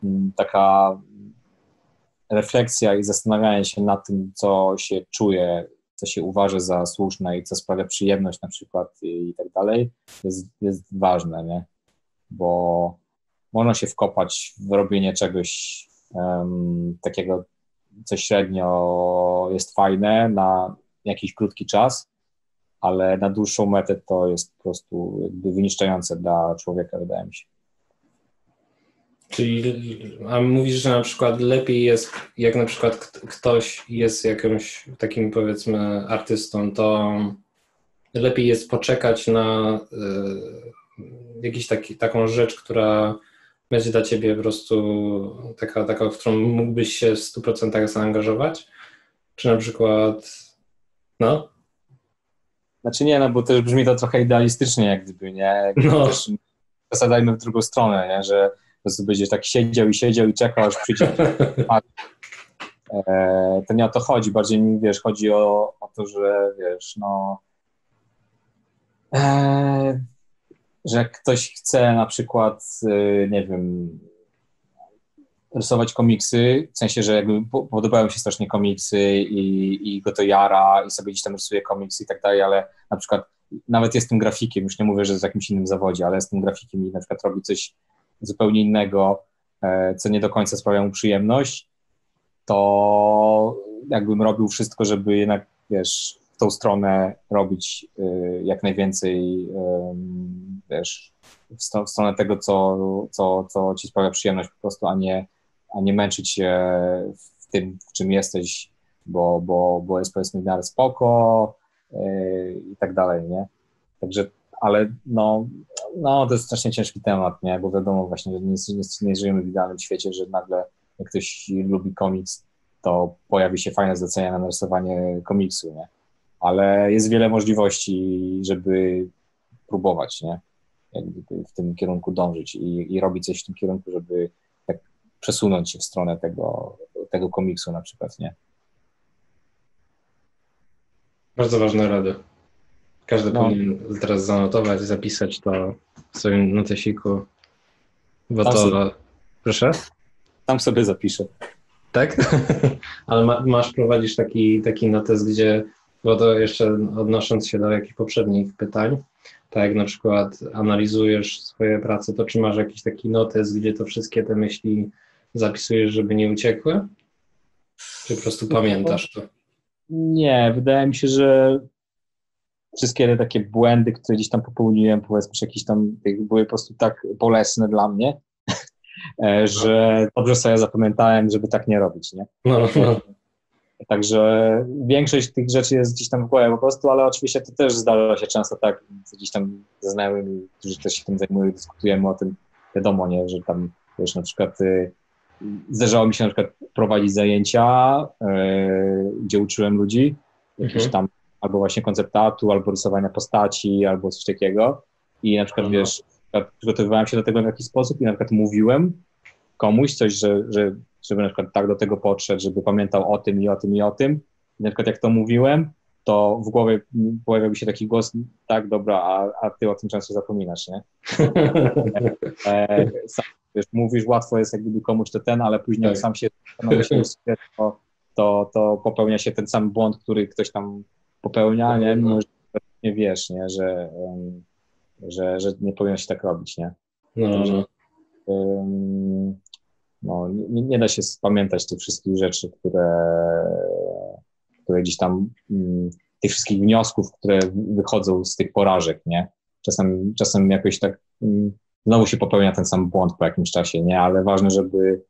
C: mm, taka refleksja i zastanawianie się nad tym, co się czuje, co się uważa za słuszne i co sprawia przyjemność na przykład i, i tak dalej, jest, jest ważne, nie? Bo można się wkopać w robienie czegoś um, takiego, co średnio jest fajne na jakiś krótki czas, ale na dłuższą metę to jest po prostu jakby wyniszczające dla człowieka, wydaje mi się.
B: Czyli, a mówisz, że na przykład lepiej jest, jak na przykład ktoś jest jakimś takim powiedzmy artystą, to lepiej jest poczekać na y, jakiś taką rzecz, która będzie dla ciebie po prostu taka, taka, w którą mógłbyś się w 100% zaangażować? Czy na przykład, no?
C: Znaczy nie, no bo też brzmi to trochę idealistycznie, jak gdyby, nie? no. Też zasadajmy w drugą stronę, nie? Że po prostu będziesz tak siedział i siedział i czekał, aż przyjdzie. [LAUGHS] e, to nie o to chodzi, bardziej mi, wiesz, chodzi o, o to, że, wiesz, no... E, że ktoś chce na przykład, e, nie wiem, rysować komiksy, w sensie, że jakby podobają się strasznie komiksy i, i go to jara i sobie gdzieś tam rysuje komiksy i tak dalej, ale na przykład nawet jestem grafikiem, już nie mówię, że w jakimś innym zawodzie, ale jestem grafikiem i na przykład robi coś zupełnie innego, e, co nie do końca sprawia mu przyjemność, to jakbym robił wszystko, żeby jednak, wiesz, w tą stronę robić e, jak najwięcej, wiesz, w stronę tego, co, co, co ci sprawia przyjemność po prostu, a nie, a nie męczyć się w tym, w czym jesteś, bo, bo, bo jest powiedzmy w miarę spoko yy, i tak dalej, nie? Także, ale no, no, to jest strasznie ciężki temat, nie? Bo wiadomo właśnie, że nie, nie, nie żyjemy w idealnym świecie, że nagle jak ktoś lubi komiks, to pojawi się fajne zlecenie na narysowanie komiksu, nie? Ale jest wiele możliwości, żeby próbować, nie? w tym kierunku dążyć i, i robić coś w tym kierunku, żeby przesunąć się w stronę tego, tego komiksu na przykład, nie?
B: Bardzo ważne rady. Każdy no. powinien teraz zanotować, zapisać to w swoim notesiku, bo Tam to... Sobie. Proszę?
C: Tam sobie zapiszę.
B: Tak? [LAUGHS] Ale ma, masz, prowadzisz taki, taki notes, gdzie, bo to jeszcze odnosząc się do jakichś poprzednich pytań, tak jak na przykład analizujesz swoje prace, to czy masz jakiś taki notes, gdzie to wszystkie te myśli zapisujesz, żeby nie uciekły? Czy po prostu pamiętasz to?
C: Nie, wydaje mi się, że wszystkie te takie błędy, które gdzieś tam popełniłem, powiedzmy, czy jakieś tam były po prostu tak bolesne dla mnie, [LAUGHS] e, że dobrze sobie zapamiętałem, żeby tak nie robić, nie? No, no. Także większość tych rzeczy jest gdzieś tam w głowie po prostu, ale oczywiście to też zdarza się często tak, gdzieś tam ze znajomymi, którzy też się tym zajmują, dyskutujemy o tym, wiadomo, nie, że tam wiesz, na przykład y, zdarzało mi się na przykład prowadzić zajęcia, y, gdzie uczyłem ludzi, jakieś mhm. tam albo właśnie konceptatu, albo rysowania postaci, albo coś takiego i na przykład, mhm. wiesz, przygotowywałem się do tego w jakiś sposób i na przykład mówiłem komuś coś, że, że żeby na przykład tak do tego podszedł, żeby pamiętał o tym i o tym i o tym. I na przykład jak to mówiłem, to w głowie pojawiał się taki głos, tak, dobra, a, a ty o tym często zapominasz, nie? [LAUGHS] e, sam, wiesz, mówisz, łatwo jest jak gdyby komuś to ten, ale później tak. sam się [LAUGHS] to, to, to popełnia się ten sam błąd, który ktoś tam popełnia, nie? Mimo, że nie wiesz, nie? Że, um, że, że nie powinno się tak robić, nie? No, no. Um, no, nie, nie, da się spamiętać tych wszystkich rzeczy, które, które gdzieś tam, mm, tych wszystkich wniosków, które wychodzą z tych porażek, nie? Czasem, czasem jakoś tak mm, znowu się popełnia ten sam błąd po jakimś czasie, nie? Ale ważne, żeby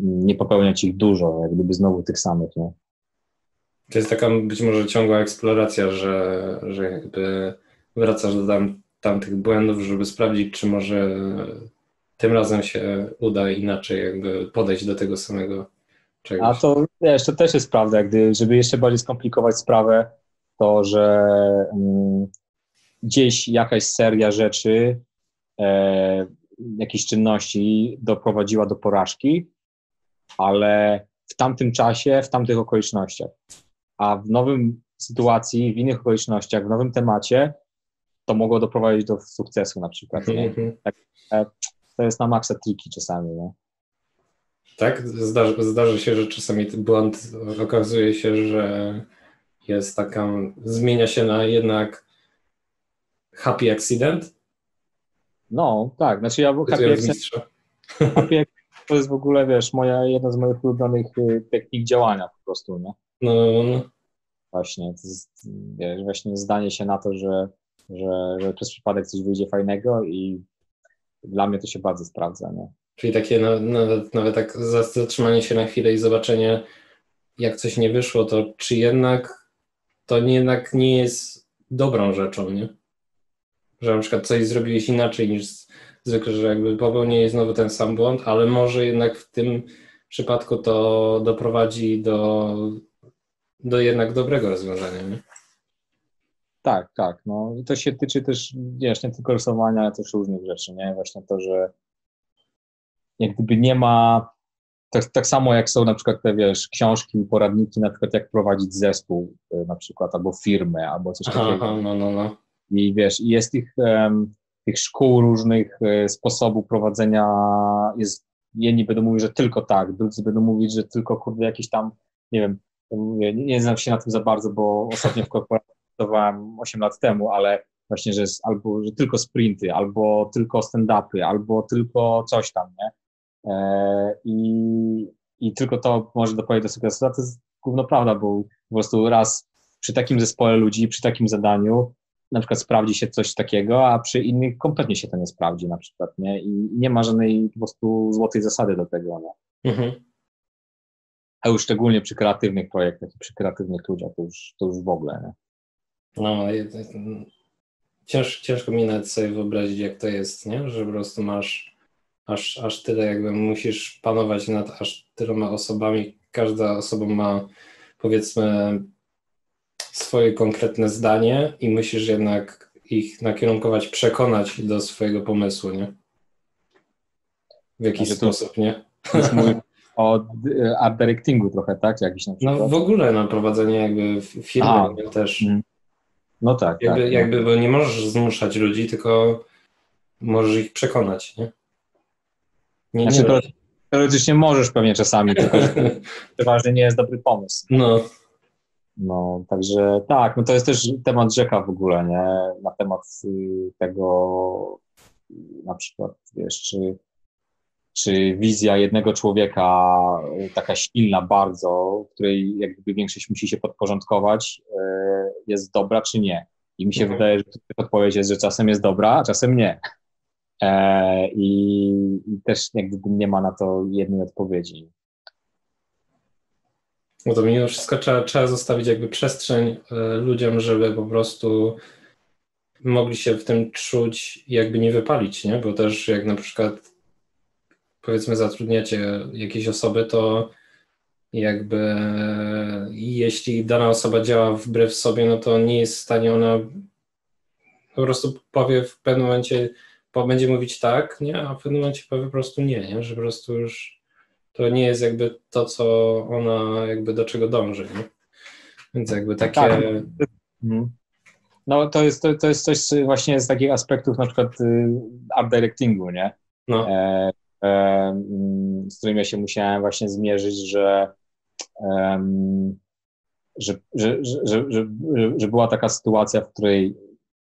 C: nie popełniać ich dużo, jak gdyby znowu tych samych, nie?
B: To jest taka być może ciągła eksploracja, że, że jakby wracasz do tam, tamtych błędów, żeby sprawdzić, czy może tym razem się uda inaczej jakby podejść do tego samego czegoś.
C: A to wiesz, to też jest prawda, gdy, żeby jeszcze bardziej skomplikować sprawę, to że um, gdzieś jakaś seria rzeczy, jakiejś czynności doprowadziła do porażki, ale w tamtym czasie, w tamtych okolicznościach. A w nowym sytuacji, w innych okolicznościach, w nowym temacie, to mogło doprowadzić do sukcesu na przykład. -hmm. tak, e, to jest na maksa triki czasami, nie?
B: Tak? Zdarzy, zdarzy się, że czasami ten błąd okazuje się, że jest taka, zmienia się na jednak happy accident?
C: No, tak, znaczy ja happy to jest w ogóle, wiesz, moja, jedna z moich ulubionych y, technik działania po prostu, nie? No, no, no. Właśnie, jest, wiesz, właśnie zdanie się na to, że, że, że przez przypadek coś wyjdzie fajnego i dla mnie to się bardzo sprawdza. Nie?
B: Czyli takie nawet, nawet tak zatrzymanie się na chwilę i zobaczenie, jak coś nie wyszło, to czy jednak to nie, jednak nie jest dobrą rzeczą, nie? Że na przykład coś zrobiłeś inaczej niż zwykle, że jakby popełniłeś znowu ten sam błąd, ale może jednak w tym przypadku to doprowadzi do, do jednak dobrego rozwiązania, nie?
C: Tak, tak. No i to się tyczy też, wiesz, nie tylko rysowania, ale też różnych rzeczy, nie? Właśnie to, że jak gdyby nie ma, tak, tak samo jak są na przykład te, wiesz, książki, poradniki, na przykład jak prowadzić zespół y, na przykład, albo firmę, albo coś takiego. Aha, no, no, no. I wiesz, jest tych, tych szkół różnych y, sposobów prowadzenia, jest, jedni będą mówić, że tylko tak, drudzy będą mówić, że tylko, kurde, jakieś tam, nie wiem, nie, nie znam się na tym za bardzo, bo ostatnio w korporacji startowałem 8 lat temu, ale właśnie, że jest albo że tylko sprinty, albo tylko stand-upy, albo tylko coś tam, nie? E, i, I tylko to może doprowadzić do sukcesu. To jest główna prawda, bo po prostu raz przy takim zespole ludzi, przy takim zadaniu na przykład sprawdzi się coś takiego, a przy innych kompletnie się to nie sprawdzi na przykład, nie? I nie ma żadnej po prostu złotej zasady do tego, nie? Mhm. A już szczególnie przy kreatywnych projektach i przy kreatywnych ludziach, to już, to już w ogóle, nie?
B: No, cięż, ciężko mi nawet sobie wyobrazić, jak to jest, nie? że po prostu masz aż, aż tyle, jakby musisz panować nad aż tyloma osobami. Każda osoba ma powiedzmy swoje konkretne zdanie i musisz jednak ich nakierunkować, przekonać do swojego pomysłu, nie? W jakiś znaczy, sposób, nie? [LAUGHS]
C: Mój o art directingu trochę, tak? Jakiś na
B: przykład. No w ogóle na prowadzenie jakby firmy A, też. Mm.
C: No tak.
B: Jakby,
C: tak,
B: jakby bo nie możesz zmuszać ludzi, tylko możesz ich przekonać, nie?
C: nie, znaczy, nie teoretycznie możesz pewnie czasami, tylko przeważnie [LAUGHS] nie jest dobry pomysł. No. No, także tak, no to jest też temat rzeka w ogóle, nie? Na temat y, tego na przykład, wiesz, czy, czy wizja jednego człowieka, y, taka silna bardzo, której jakby większość musi się podporządkować, y, jest dobra, czy nie. I mi się mhm. wydaje, że odpowiedź jest, że czasem jest dobra, a czasem nie. E, I, I, też jakby nie ma na to jednej odpowiedzi.
B: No to mimo wszystko. Trzeba, trzeba zostawić jakby przestrzeń e, ludziom, żeby po prostu mogli się w tym czuć i jakby nie wypalić, nie? Bo też jak na przykład powiedzmy zatrudniacie jakieś osoby, to jakby jeśli dana osoba działa wbrew sobie, no to nie jest w stanie ona po prostu powie w pewnym momencie, będzie mówić tak, nie, a w pewnym momencie powie po prostu nie, nie, że po prostu już to nie jest jakby to, co ona jakby do czego dąży, nie? Więc jakby takie... Tak.
C: No to jest, to, to jest coś właśnie z takich aspektów na przykład y, art directingu, nie? No. E, e, z którymi ja się musiałem właśnie zmierzyć, że, e, że, że, że, że, że, była taka sytuacja, w której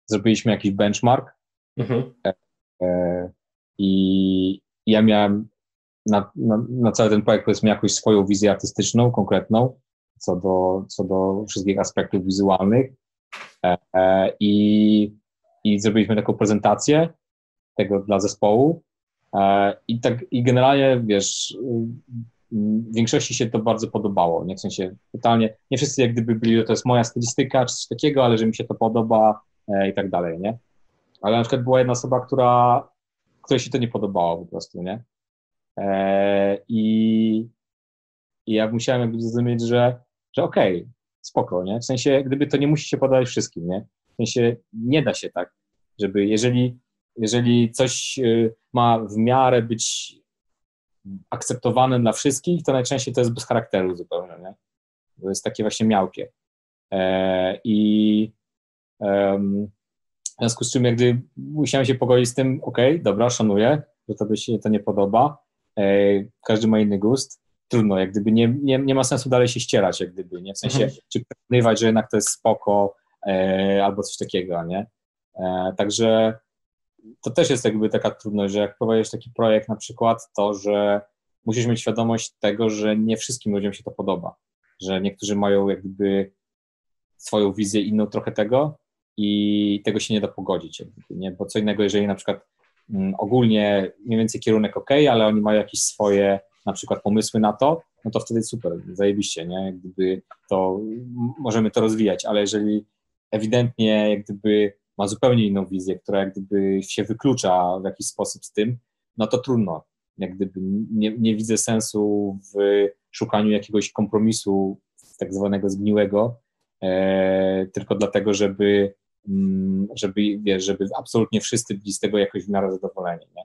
C: zrobiliśmy jakiś benchmark mhm. E, e, i ja miałem na, na, na, cały ten projekt powiedzmy jakąś swoją wizję artystyczną, konkretną, co do, co do wszystkich aspektów wizualnych e, i, i zrobiliśmy taką prezentację tego dla zespołu i tak i generalnie wiesz w większości się to bardzo podobało, nie w sensie totalnie, nie wszyscy jak gdyby byli, to jest moja stylistyka czy coś takiego, ale że mi się to podoba, E, i tak dalej, nie? Ale na przykład była jedna osoba, która, której się to nie podobało po prostu, nie? E, I, i ja musiałem jakby zrozumieć, że, że okej, okay, spoko, nie? W sensie, gdyby to nie musi się podobać wszystkim, nie? W sensie, nie da się tak, żeby jeżeli, jeżeli coś y, ma w miarę być akceptowane dla wszystkich, to najczęściej to jest bez charakteru zupełnie, nie? To jest takie właśnie miałkie. E, I w związku z czym, jak gdy musiałem się pogodzić z tym, ok, dobra, szanuję, że to by się to nie podoba, każdy ma inny gust, trudno, jak gdyby nie, nie, nie ma sensu dalej się ścierać, jak gdyby, nie? W sensie, mhm. czy przekonywać, że jednak to jest spoko, e, albo coś takiego, nie? E, także to też jest jakby taka trudność, że jak prowadzisz taki projekt na przykład, to, że musisz mieć świadomość tego, że nie wszystkim ludziom się to podoba, że niektórzy mają jakby swoją wizję inną trochę tego, i tego się nie da pogodzić. Nie? Bo co innego, jeżeli na przykład ogólnie mniej więcej kierunek ok, ale oni mają jakieś swoje na przykład pomysły na to, no to wtedy super, zajebiście, nie? Gdyby to, możemy to rozwijać, ale jeżeli ewidentnie jak gdyby ma zupełnie inną wizję, która jak gdyby się wyklucza w jakiś sposób z tym, no to trudno. Jak gdyby nie, nie widzę sensu w szukaniu jakiegoś kompromisu tak zwanego zgniłego, e, tylko dlatego, żeby Mm, żeby, wiesz, żeby absolutnie wszyscy byli z tego jakoś w miarę zadowoleni, nie?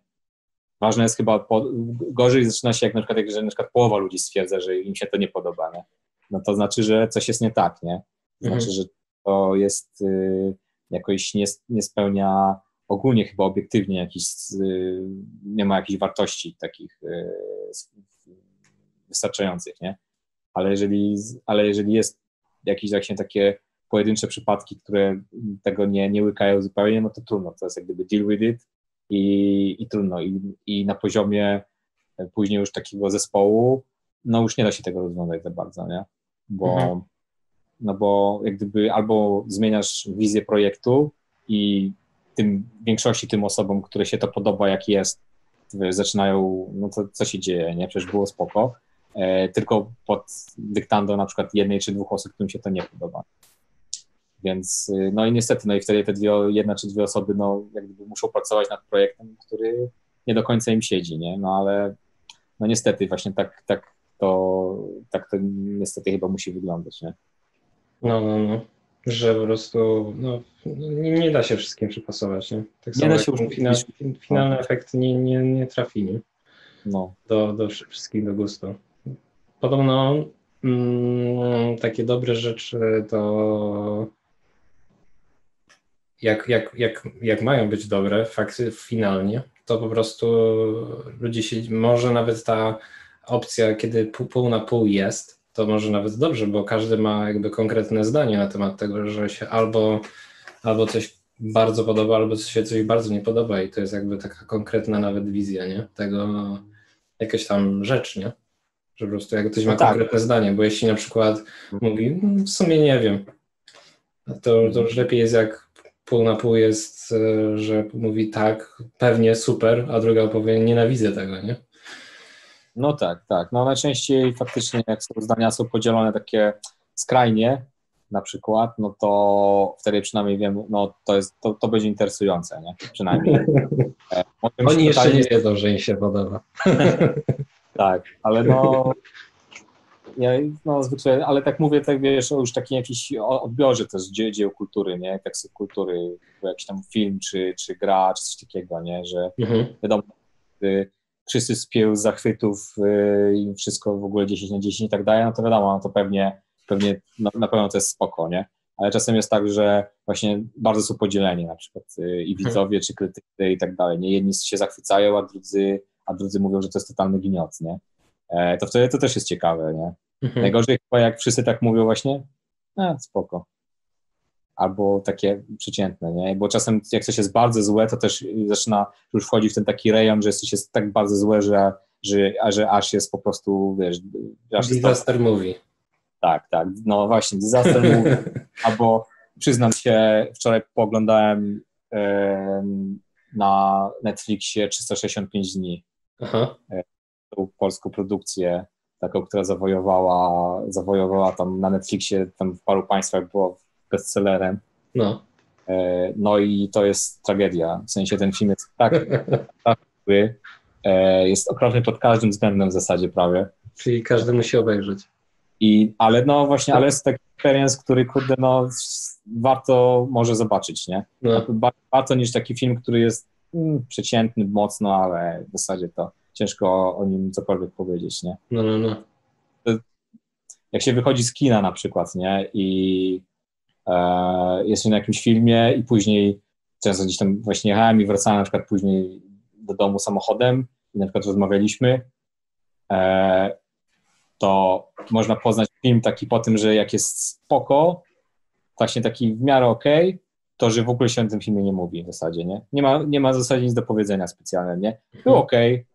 C: Ważne jest chyba, po, gorzej zaczyna się jak na przykład, że na przykład połowa ludzi stwierdza, że im się to nie podoba, nie? No to znaczy, że coś jest nie tak, nie? To mhm. znaczy, że to jest y, jakoś nie, nie spełnia ogólnie chyba obiektywnie jakiś, y, nie ma jakichś wartości takich y, wystarczających, nie? Ale jeżeli, ale jeżeli jest jakieś właśnie takie pojedyncze przypadki, które tego nie, nie łykają zupełnie, no to trudno, to jest jak gdyby deal with it i, i trudno. I, I na poziomie e, później już takiego zespołu, no już nie da się tego rozwiązać za bardzo, nie? Bo, mhm. no bo jak gdyby albo zmieniasz wizję projektu i tym, większości tym osobom, które się to podoba, jak jest, zaczynają, no to co się dzieje, nie? Przecież było spoko, e, tylko pod dyktando na przykład jednej czy dwóch osób, którym się to nie podoba. Więc y, no i niestety, no i wtedy te dwie, jedna czy dwie osoby, no jakby muszą pracować nad projektem, który nie do końca im siedzi, nie? No ale no niestety właśnie tak, tak to, tak to niestety chyba musi wyglądać, nie?
B: No, no, no. Że po prostu no, nie, nie da się wszystkim przypasować, nie? Tak nie da się już final, finalny no. efekt nie, nie, nie trafi, nie? No. Do, do wszystkich do gustu. Podobno mm, takie dobre rzeczy to jak, jak, jak, jak mają być dobre fakty finalnie, to po prostu ludzie się, może nawet ta opcja, kiedy pół, pół na pół jest, to może nawet dobrze, bo każdy ma jakby konkretne zdanie na temat tego, że się albo, albo coś bardzo podoba, albo się coś bardzo nie podoba i to jest jakby taka konkretna nawet wizja, nie? Tego, jakaś tam rzecz, nie? Że po prostu jak ktoś ma no tak. konkretne zdanie, bo jeśli na przykład mówi, no w sumie nie wiem, to, to już lepiej jest jak pół na pół jest, e, że mówi tak, pewnie super, a druga powie nienawidzę tego, nie?
C: No tak, tak. No najczęściej faktycznie jak są zdania są podzielone takie skrajnie, na przykład, no to wtedy przynajmniej wiem, no to jest, to, to będzie interesujące, nie? Przynajmniej. [LAUGHS]
B: E, Oni jeszcze nie wiedzą, że im się podoba. [LAUGHS]
C: tak, ale no ja, no zwykle, ale tak mówię, tak wiesz, o już takim jakiś odbiorze też dzie, dzieł kultury, nie? Tak sobie kultury, jakiś tam film, czy, czy gra, czy coś takiego, nie? Że mhm. wiadomo, y, wszyscy z pieł zachwytów y, i wszystko w ogóle 10 na 10 i tak dalej, no to wiadomo, no to pewnie pewnie na, na pewno to jest spoko, nie? Ale czasem jest tak, że właśnie bardzo są podzieleni, na przykład y, i widzowie, czy krytycy i tak dalej. Nie jedni się zachwycają, a drudzy, a drudzy mówią, że to jest totalny gniot, nie? E, to wtedy to też jest ciekawe, nie? Mhm. Najgorzej chyba jak wszyscy tak mówią właśnie, a spoko. Albo takie przeciętne, nie? Bo czasem jak coś jest bardzo złe, to też zaczyna już wchodzi w ten taki rejon, że coś jest tak bardzo złe, że, że, że aż jest po prostu, wiesz...
B: Aż Disaster movie.
C: Tak, tak. No właśnie, Disaster Movie. [LAUGHS] Albo przyznam się, wczoraj poglądałem na Netflixie 365 dni. Aha. E, tą polską produkcję, taką, która zawojowała, zawojowała tam na Netflixie, tam w paru państwach było bestsellerem. No. E, no i to jest tragedia. W sensie ten film jest tak, [LAUGHS] tak zły, e, jest okropny pod każdym względem w zasadzie prawie.
B: Czyli każdy musi obejrzeć.
C: I, ale no właśnie, ale jest taki experience, który kurde, no warto może zobaczyć, nie? No. Warto niż taki film, który jest mm, przeciętny mocno, ale w zasadzie to ciężko o, nim cokolwiek powiedzieć, nie?
B: No, no, no.
C: Jak się wychodzi z kina na przykład, nie? I e, jest się na jakimś filmie i później często gdzieś tam właśnie jechałem i wracałem na przykład później do domu samochodem i na przykład rozmawialiśmy e, to można poznać film taki po tym, że jak jest spoko, właśnie taki w miarę okej, okay, to że w ogóle się o tym filmie nie mówi w zasadzie, nie? Nie ma, nie ma w zasadzie nic do powiedzenia specjalnie, nie? Był mhm. okej okay,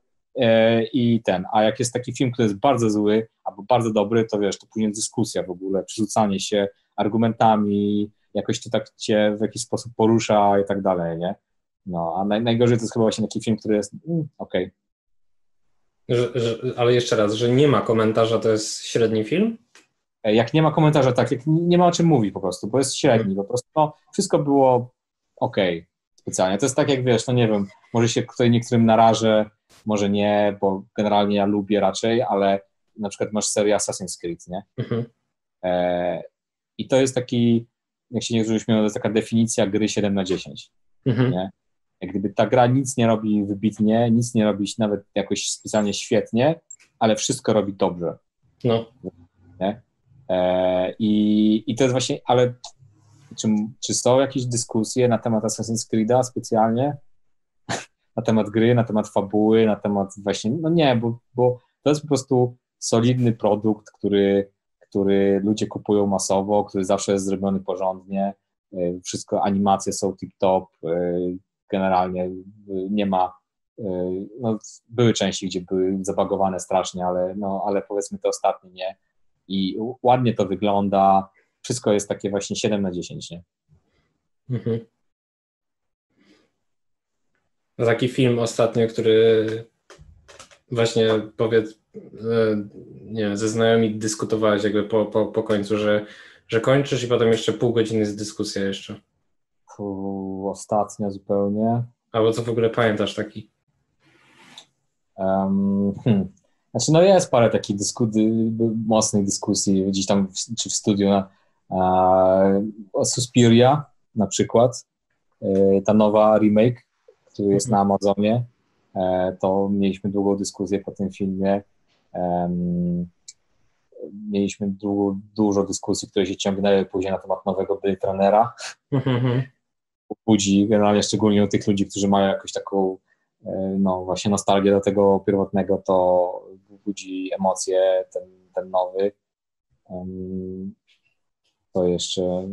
C: i ten, a jak jest taki film, który jest bardzo zły albo bardzo dobry, to wiesz, to później dyskusja w ogóle, przerzucanie się argumentami, jakoś to tak cię w jakiś sposób porusza i tak dalej, nie? No, a naj, najgorzej to jest chyba właśnie taki film, który jest mm, okej, okay
B: ale jeszcze raz, że nie ma komentarza, to jest średni film?
C: E, jak nie ma komentarza, tak, jak nie ma o czym mówić po prostu, bo jest średni, po prostu no, wszystko było ok specjalnie. To jest tak jak wiesz, no nie wiem, może się tutaj niektórym narażę, może nie, bo generalnie ja lubię raczej, ale na przykład masz serię Assassin's Creed, nie? Mhm. E, I to jest taki, jak się niektórzy śmieją, to jest taka definicja gry 7 na 10, mhm. nie? Jak gdyby ta gra nic nie robi wybitnie, nic nie robi nawet jakoś specjalnie świetnie, ale wszystko robi dobrze. No. Nie? E, i, I to jest właśnie, ale czy, czy są jakieś dyskusje na temat Assassin's Creed'a specjalnie? [LAUGHS] na temat gry, na temat fabuły, na temat właśnie, no nie, bo, bo to jest po prostu solidny produkt, który, który ludzie kupują masowo, który zawsze jest zrobiony porządnie, e, wszystko, animacje są tip-top, e, generalnie nie ma, y, no, były części, gdzie były zabagowane strasznie, ale, no, ale powiedzmy te ostatnie nie. I ładnie to wygląda, wszystko jest takie właśnie 7 na 10, nie? Mhm.
B: Taki film ostatnio, który właśnie powiedz, y, nie wiem, ze znajomymi dyskutowałeś jakby po, po, po końcu, że, że kończysz i potem jeszcze pół godziny jest dyskusja jeszcze
C: ostatnio zupełnie.
B: Albo co w ogóle pamiętasz taki?
C: Um, hmm. Znaczy, no jest parę takich dysku, mocnych dyskusji gdzieś tam, w, czy w studiu na Suspiria na przykład, e, ta nowa remake, który jest na Amazonie, e, to mieliśmy długą dyskusję po tym filmie. mieliśmy du dużo dyskusji, które się ciągnęły później na temat nowego Blade Runnera. Mhm budzi generalnie szczególnie u tych ludzi, którzy mają jakąś taką e, no właśnie nostalgię do tego pierwotnego, to budzi emocje ten, ten nowy. To jeszcze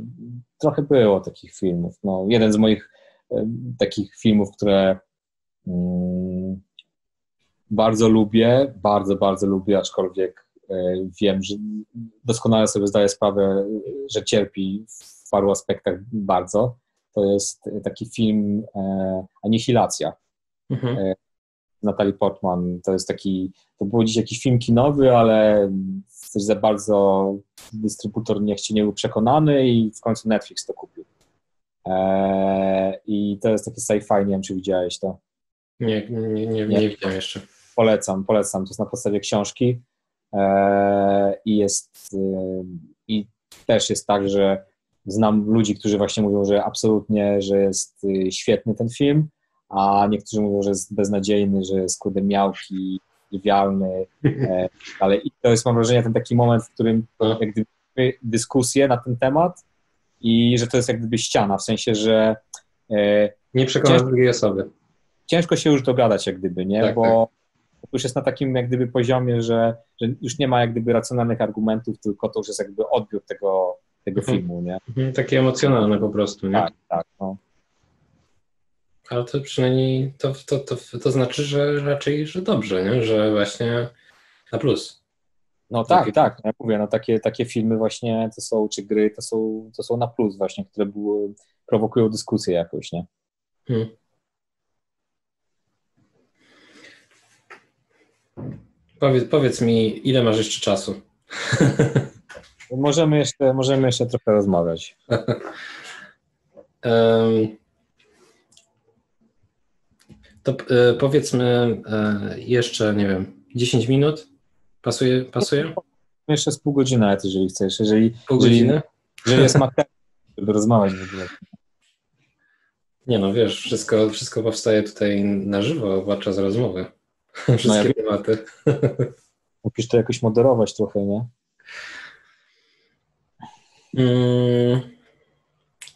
C: trochę było takich filmów. No, jeden z moich takich filmów, które mm, bardzo lubię, bardzo, bardzo lubię, aczkolwiek e, wiem, że doskonale sobie zdaję sprawę, że cierpi w paru aspektach bardzo to jest taki film e, Anihilacja. Mhm. E, Natalie Portman. To jest taki, to był dziś jakiś film kinowy, ale coś za bardzo dystrybutor nie, nie był przekonany i w końcu Netflix to kupił. Eee, I to jest takie sci-fi, nie wiem, czy widziałeś to.
B: Nie, nie, nie, nie, widziałem jeszcze.
C: Polecam, polecam. To jest na podstawie książki eee, i jest yy, i też jest tak, że znam ludzi, którzy właśnie mówią, że absolutnie, że jest y, świetny ten film, a niektórzy mówią, że jest beznadziejny, że jest kurde miałki, triwialny, e, ale i to jest mam wrażenie ten taki moment, w którym jak gdyby dyskusje na ten temat i że to jest jak gdyby ściana, w sensie, że e,
B: Nie przekonam
C: Ciężko-
B: drugiej osoby.
C: ciężko się już dogadać jak gdyby, nie?
B: Tak,
C: Bo
B: tak.
C: już jest na takim jak gdyby poziomie, że, że już nie ma jak gdyby racjonalnych argumentów, tylko to już jest jakby odbiór tego, tego
B: Mhm.
C: filmu, nie?
B: Mhm, Takie emocjonalne po prostu, nie?
C: Tak, tak, no.
B: Ale to przynajmniej to, to, to, to znaczy, że raczej, że dobrze, nie? Że właśnie na plus.
C: No
B: Takie-
C: tak, tak, ja mówię, no takie, takie filmy właśnie to są, czy gry, to są, to są na plus właśnie, które były, prowokują dyskusję jakoś, nie?
B: Hmm. Powiedz, powiedz mi, ile masz jeszcze czasu? [LAUGHS]
C: Możemy jeszcze, możemy jeszcze trochę rozmawiać. [LAUGHS]
B: Em, to e, powiedzmy e, jeszcze, nie wiem, 10 minut? Pasuje? pasuje?
C: Jeszcze z pół godziny nawet, jeżeli chcesz, jeżeli,
B: Pół godziny?
C: jeżeli jest materiał, żeby rozmawiać w ogóle.
B: Nie no, wiesz, wszystko, wszystko powstaje tutaj na żywo podczas rozmowy. Wszystkie
C: No ja-
B: tematy.
C: Musisz to jakoś moderować trochę, nie?
B: Mm,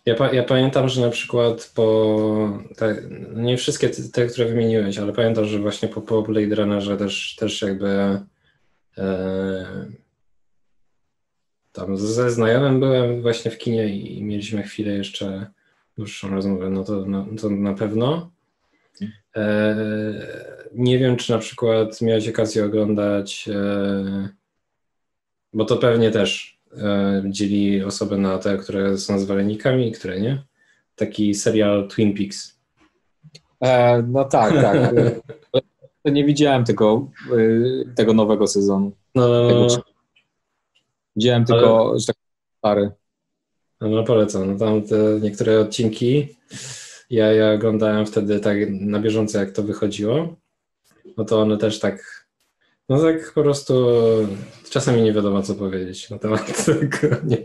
B: Ja, pa, ja pamiętam, że na przykład po. Te, nie wszystkie te, te, które wymieniłeś, ale pamiętam, że właśnie po, po Blade Runnerze też, też jakby. E, tam ze znajomym byłem właśnie w kinie i mieliśmy chwilę jeszcze dłuższą rozmowę, no to, no, to na pewno. E, nie wiem, czy na przykład miałeś okazję oglądać, e, bo to pewnie też dzieli osoby na te, które są zwolennikami i które nie. Taki serial Twin Peaks.
C: E, no tak, tak. [LAUGHS] Nie widziałem tego, y, tego nowego sezonu.
B: No,
C: Tego, widziałem tylko, że tak stary.
B: no polecam. No, tam te niektóre odcinki ja, ja oglądałem wtedy tak na bieżąco, jak to wychodziło. No to one też tak, no tak po prostu czasami nie wiadomo, co powiedzieć na temat [LAUGHS] tego. Nie.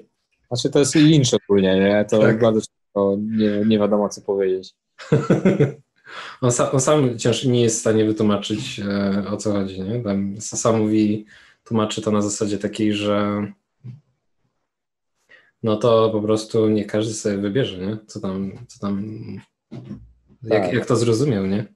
C: Znaczy to jest lincz ogólnie, nie? To
B: Tak.
C: bardzo często nie, nie wiadomo, co powiedzieć. [LAUGHS]
B: On, sa, on sam cięż nie jest w stanie wytłumaczyć, e, o co chodzi, nie? Tam sam mówi, tłumaczy to na zasadzie takiej, że no to po prostu nie każdy sobie wybierze, nie? Co tam, co tam, jak,
C: Tak.
B: jak to zrozumiał, nie?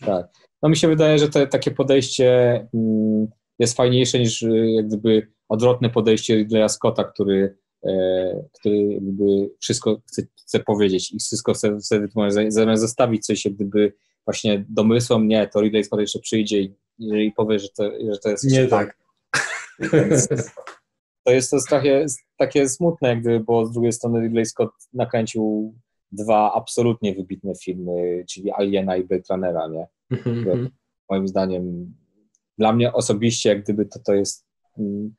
C: Tak. No mi się wydaje, że to takie podejście mm, jest fajniejsze niż y, jak gdyby odwrotne podejście Ridleya Scotta, który, e, który jakby wszystko chce, chce powiedzieć i wszystko chce, wytłumaczyć. Zamiast zostawić coś jak gdyby właśnie domysłom, nie, to Ridley Scott jeszcze przyjdzie i, i powie, że to, że to jest
B: Nie tak. [LAUGHS]
C: To jest to takie, takie smutne, jak gdyby, bo z drugiej strony Ridley Scott nakręcił dwa absolutnie wybitne filmy, czyli Aliena i Blade Runnera, nie?
B: Mhm, mhm.
C: Moim zdaniem, dla mnie osobiście, jak gdyby to, to jest mm,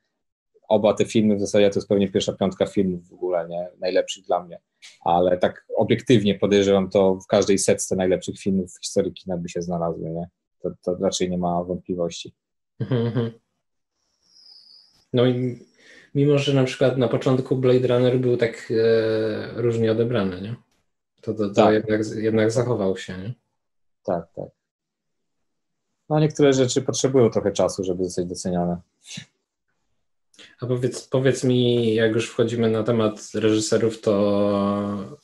C: oba te filmy, w zasadzie to jest pewnie pierwsza piątka filmów w ogóle, nie? Najlepszych dla mnie, ale tak obiektywnie podejrzewam to w każdej setce najlepszych filmów w historii kina by się znalazły, nie? To, to raczej nie ma wątpliwości.
B: Mhm, mhm. No i mimo, że na przykład na początku Blade Runner był tak e, różnie odebrany, nie? To, to, to
C: Tak.
B: jednak, jednak zachował się, nie?
C: Tak, tak. No niektóre rzeczy potrzebują trochę czasu, żeby zostać docenione.
B: A powiedz, powiedz mi, jak już wchodzimy na temat reżyserów, to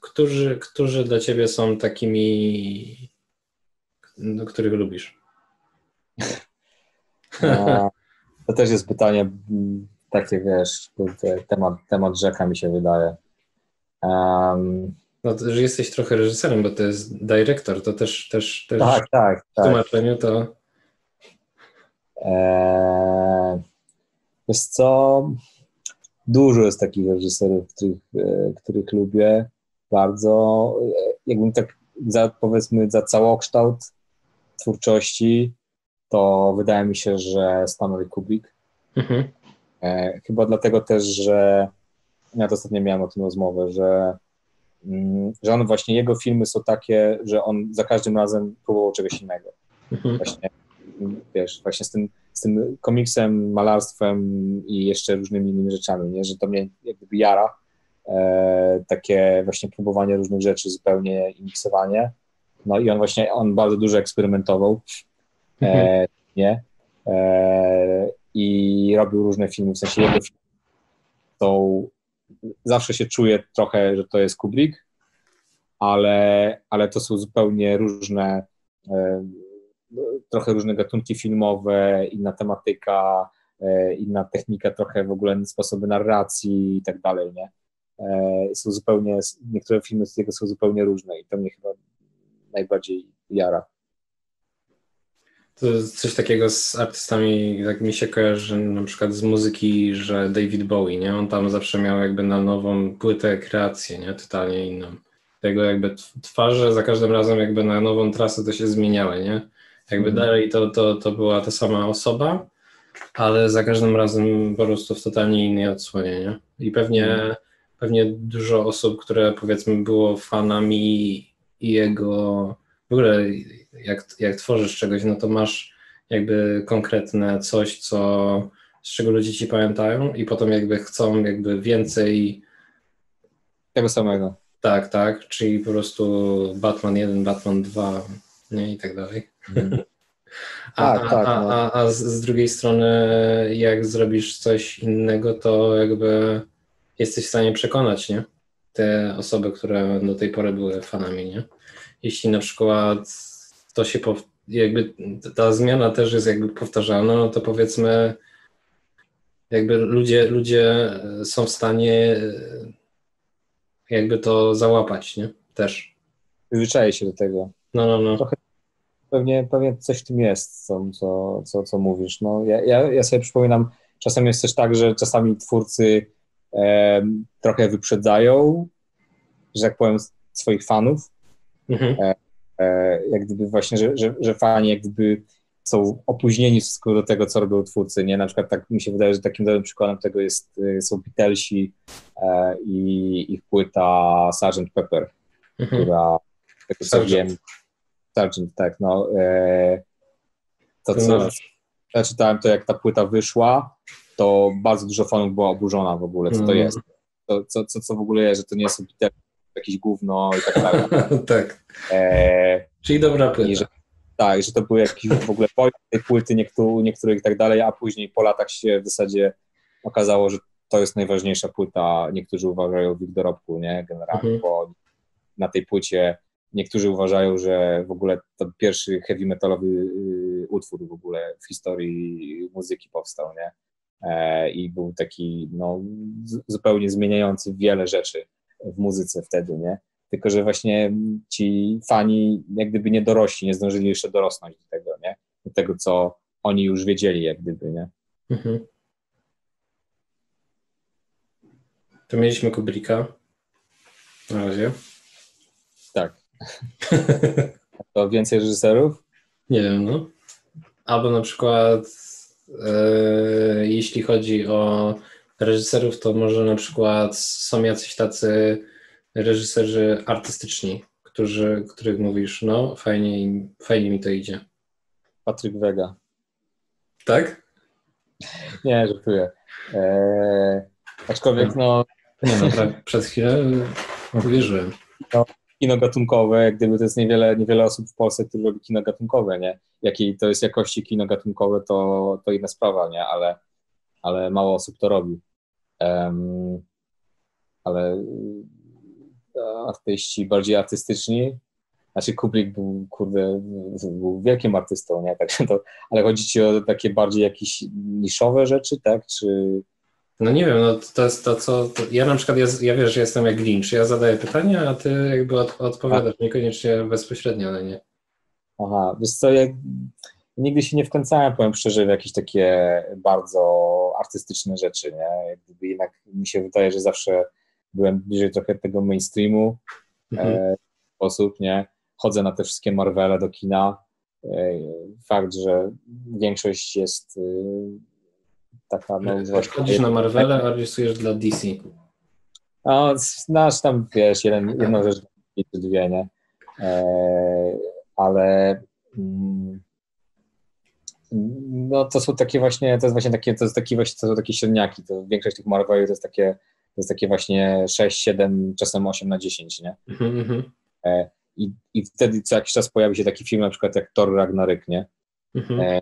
B: którzy, którzy dla ciebie są takimi, no, których lubisz?
C: A, [LAUGHS] to też jest pytanie mm, takie, wiesz, temat, temat rzeka mi się wydaje. Um,
B: No, że jesteś trochę reżyserem, bo to jest dyrektor, to też, też, też
C: tak, tak,
B: w
C: tak.
B: tłumaczeniu to
C: Eee, wiesz co, dużo jest takich reżyserów, których, e, których lubię bardzo. E, Jakbym tak za, powiedzmy za całokształt twórczości, to wydaje mi się, że Stanley Kubrick. Mhm. E, chyba dlatego też, że ja to ostatnio miałem o tym rozmowę, że, że on właśnie, jego filmy są takie, że on za każdym razem próbował czegoś innego. Mhm. Właśnie, wiesz, właśnie z tym, z tym komiksem, malarstwem i jeszcze różnymi innymi rzeczami, nie? że to mnie jakby jara, e, takie właśnie próbowanie różnych rzeczy zupełnie i miksowanie. No i on właśnie, on bardzo dużo eksperymentował, e, mhm. nie? E, I robił różne filmy, w sensie jego filmy są, zawsze się czuje trochę, że to jest Kubrick, ale, ale to są zupełnie różne e, trochę różne gatunki filmowe, inna tematyka, e, inna technika, trochę w ogóle sposoby narracji i tak dalej, nie? E, są zupełnie, niektóre filmy z tego są zupełnie różne i to mnie chyba najbardziej jara.
B: To coś takiego z artystami, jak mi się kojarzy na przykład z muzyki, że David Bowie, nie? On tam zawsze miał jakby na nową płytę kreację, nie? Totalnie inną. Jego jakby twarze za każdym razem jakby na nową trasę to się zmieniały, nie? Jakby mhm. dalej to, to, to była ta sama osoba, ale za każdym razem po prostu w totalnie innej odsłonie, nie? I pewnie, mhm. pewnie dużo osób, które powiedzmy było fanami jego, w ogóle jak, jak tworzysz czegoś, no to masz jakby konkretne coś, co, z czego ludzie ci pamiętają i potem jakby chcą jakby więcej
C: tego samego.
B: Tak, tak, czyli po prostu Batman 1, Batman 2 nie, i tak dalej. Mhm. [LAUGHS] A, tak, tak, a, no. a, a, z drugiej strony, jak zrobisz coś innego, to jakby jesteś w stanie przekonać, nie? Te osoby, które do tej pory były fanami, nie? Jeśli na przykład to się, jakby ta zmiana też jest jakby powtarzalna, no to powiedzmy, jakby ludzie, ludzie są w stanie jakby to załapać, nie? Też.
C: Zwyczaje się do tego.
B: No, no, no.
C: Trochę pewnie, pewnie coś w tym jest, co, co, co, co mówisz. No, ja, ja, ja sobie przypominam, czasem jest też tak, że czasami twórcy e, trochę wyprzedzają, że tak powiem, swoich fanów. Mhm. E, e, jak gdyby właśnie, że, że, że fani jak gdyby są opóźnieni w stosunku do tego, co robią twórcy, nie? Na przykład tak mi się wydaje, że takim dobrym przykładem tego jest, y, są Beatlesi e, i ich płyta Sgt. Pepper, mhm. która, tego co wiem, Sargent, tak, no. E, to, co ja czytałem, to jak ta płyta wyszła, to bardzo dużo fanów było oburzona w ogóle, co to mm. jest. Co, co, co w ogóle jest, że to nie jest jakieś gówno i tak dalej. [LAUGHS]
B: tak. E, Czyli dobra płyta.
C: Że, tak, że to były jakieś w ogóle płyty niektórych, niektórych i tak dalej, a później po latach się w zasadzie okazało, że to jest najważniejsza płyta, niektórzy uważają w ich dorobku, nie, generalnie, mhm. bo na tej płycie Niektórzy uważają, że w ogóle to pierwszy heavy metalowy y, utwór w ogóle w historii muzyki powstał, nie? E, I był taki no, zupełnie zmieniający wiele rzeczy w muzyce wtedy, nie? Tylko, że właśnie ci fani jak gdyby nie dorośli, nie zdążyli jeszcze dorosnąć do tego, nie? Do tego, co oni już wiedzieli, jak gdyby, nie? Mhm.
B: To mieliśmy Kubricka na razie.
C: Tak. [LAUGHS] To więcej reżyserów?
B: Nie wiem, no. Albo na przykład e, jeśli chodzi o reżyserów, to może na przykład są jacyś tacy reżyserzy artystyczni, którzy, których mówisz, no fajnie, fajnie mi to idzie.
C: Patryk Wega.
B: Tak?
C: Nie, żartuję. Eee, aczkolwiek no...
B: Nie no, przed chwilą uwierzyłem.
C: No, kino gatunkowe, jak gdyby to jest niewiele, niewiele osób w Polsce, które robi kino gatunkowe, nie? Jakiej to jest jakości kino gatunkowe, to, to inna sprawa, nie? Ale, ale mało osób to robi. Ale e, artyści bardziej artystyczni, znaczy Kubrick był, kurde, był wielkim artystą, nie? Także to, ale chodzi ci o takie bardziej jakieś niszowe rzeczy, tak? Czy,
B: no nie wiem, no to jest to, co. To ja na przykład, ja, ja wiesz, że jestem jak Grinch. Ja zadaję pytania, a ty jakby od, odpowiadasz, a. niekoniecznie bezpośrednio, ale nie.
C: Aha, wiesz co, ja nigdy się nie wkręcałem, powiem szczerze, w jakieś takie bardzo artystyczne rzeczy, nie? Jak gdyby jednak mi się wydaje, że zawsze byłem bliżej trochę tego mainstreamu mhm. e, sposób, nie? chodzę na te wszystkie Marvele do kina. Fakt, że większość jest taka, no
B: właśnie. Chodzisz na Marvele, a rysujesz dla DC.
C: No, znasz tam, wiesz, jeden, jedną rzecz, dwie, nie? ale mm, no to są takie właśnie, to jest właśnie takie, to jest taki właśnie, to są takie średniaki, to większość tych Marveli to jest takie, to jest takie właśnie 6, 7, czasem 8 na 10, nie? Mm -hmm. I, I wtedy co jakiś czas pojawi się taki film na przykład jak Thor Ragnarok, nie? Mm -hmm.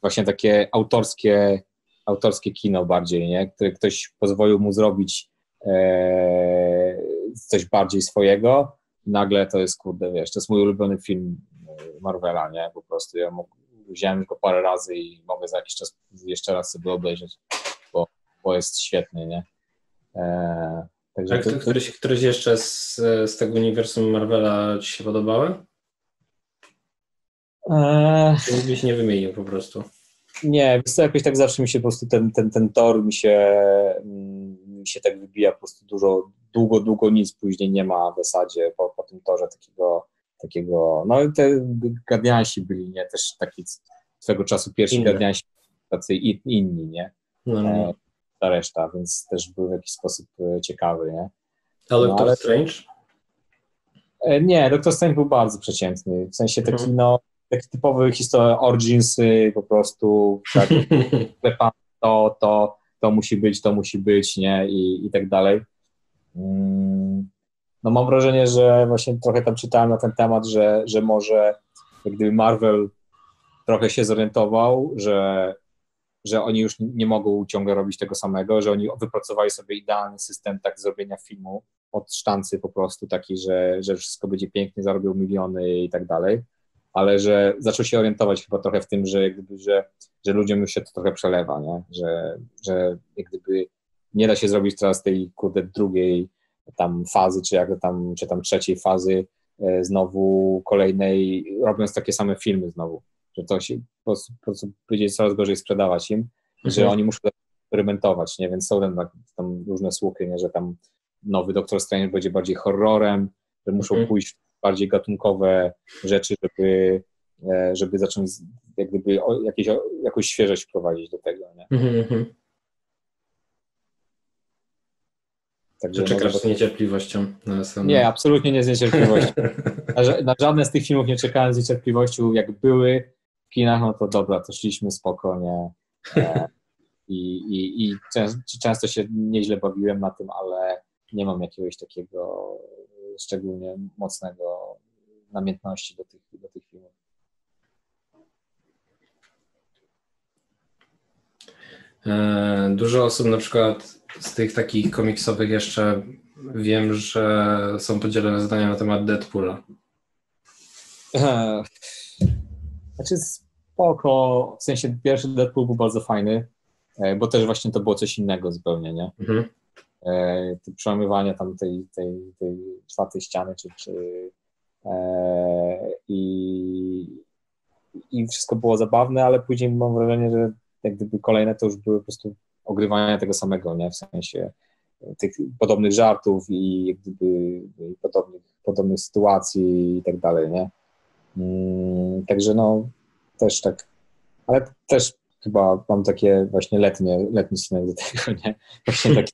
C: Właśnie takie autorskie, autorskie kino bardziej, nie? Które ktoś pozwolił mu zrobić e, coś bardziej swojego, nagle to jest, kurde, wiesz, to jest mój ulubiony film Marvela, nie? Po prostu ja mógł, wziąłem go parę razy i mogę za jakiś czas jeszcze raz sobie obejrzeć, bo, bo jest świetny, nie?
B: E, także to, któryś, któryś jeszcze z, z tego uniwersum Marvela Ci się podobały? Eee... byś nie wymienił po prostu?
C: Nie, wiesz jakoś tak zawsze mi się po prostu ten, ten, ten tor mi się, mm, mi się tak wybija po prostu dużo, długo, długo nic później nie ma w zasadzie po, po tym torze takiego takiego, no te Guardiansi byli, nie, też taki swego czasu pierwsi Guardiansi tacy inni, nie, no, no. E, ta reszta, więc też był w jakiś sposób e, ciekawy, nie.
B: A Doctor no, Strange?
C: E, nie, Doctor Strange był bardzo przeciętny, w sensie taki, mhm. no, taki typowy historia Originsy, po prostu tak, [LAUGHS] to, to, to musi być, to musi być, nie, i, i tak dalej. Mm no mam wrażenie, że właśnie trochę tam czytałem na ten temat, że, że może gdyby Marvel trochę się zorientował, że, że oni już nie mogą ciągle robić tego samego, że oni wypracowali sobie idealny system tak zrobienia filmu od sztancy po prostu taki, że, że wszystko będzie pięknie, zarobią miliony i tak dalej, ale że zaczął się orientować chyba trochę w tym, że gdyby, że, że ludziom już się to trochę przelewa, nie? Że, że jak gdyby nie da się zrobić teraz tej kurde drugiej tam fazy, czy jak tam, czy tam trzeciej fazy e, znowu kolejnej, robiąc takie same filmy znowu, że to się po prostu, po prostu będzie coraz gorzej sprzedawać im, mhm. że oni muszą eksperymentować, nie, więc są tam, tam różne słuchy, nie, że tam nowy Doktor Strange będzie bardziej horrorem, że muszą mhm. pójść w bardziej gatunkowe rzeczy, żeby, e, żeby zacząć jak gdyby jakieś, jakąś świeżość wprowadzić do tego, nie. Mhm.
B: Także czekasz z niecierpliwością na SNL?
C: Nie, absolutnie nie z niecierpliwością. [LAUGHS] na, na żadne z tych filmów nie czekałem z niecierpliwością. Jak były w kinach, no to dobra, to szliśmy spokojnie. E, I, i, i często się nieźle bawiłem na tym, ale nie mam jakiegoś takiego szczególnie mocnego namiętności do tych, do tych filmów.
B: E, dużo osób na przykład z tych takich komiksowych jeszcze wiem, że są podzielone zdania na temat Deadpoola.
C: Znaczy spoko, w sensie pierwszy Deadpool był bardzo fajny, e, bo też właśnie to było coś innego zupełnie, nie? Mhm. E, przełamywanie tam tej, tej, tej czwartej ściany, czy, czy e, i, i wszystko było zabawne, ale później mam wrażenie, że jak gdyby kolejne to już były po prostu ogrywania tego samego, nie? W sensie tych podobnych żartów i jak gdyby podobnych, podobnych sytuacji i tak dalej, nie? Mm, także no też tak, ale też chyba mam takie właśnie letnie, letni stosunek do [LAUGHS] tego, nie? Właśnie [LAUGHS] taki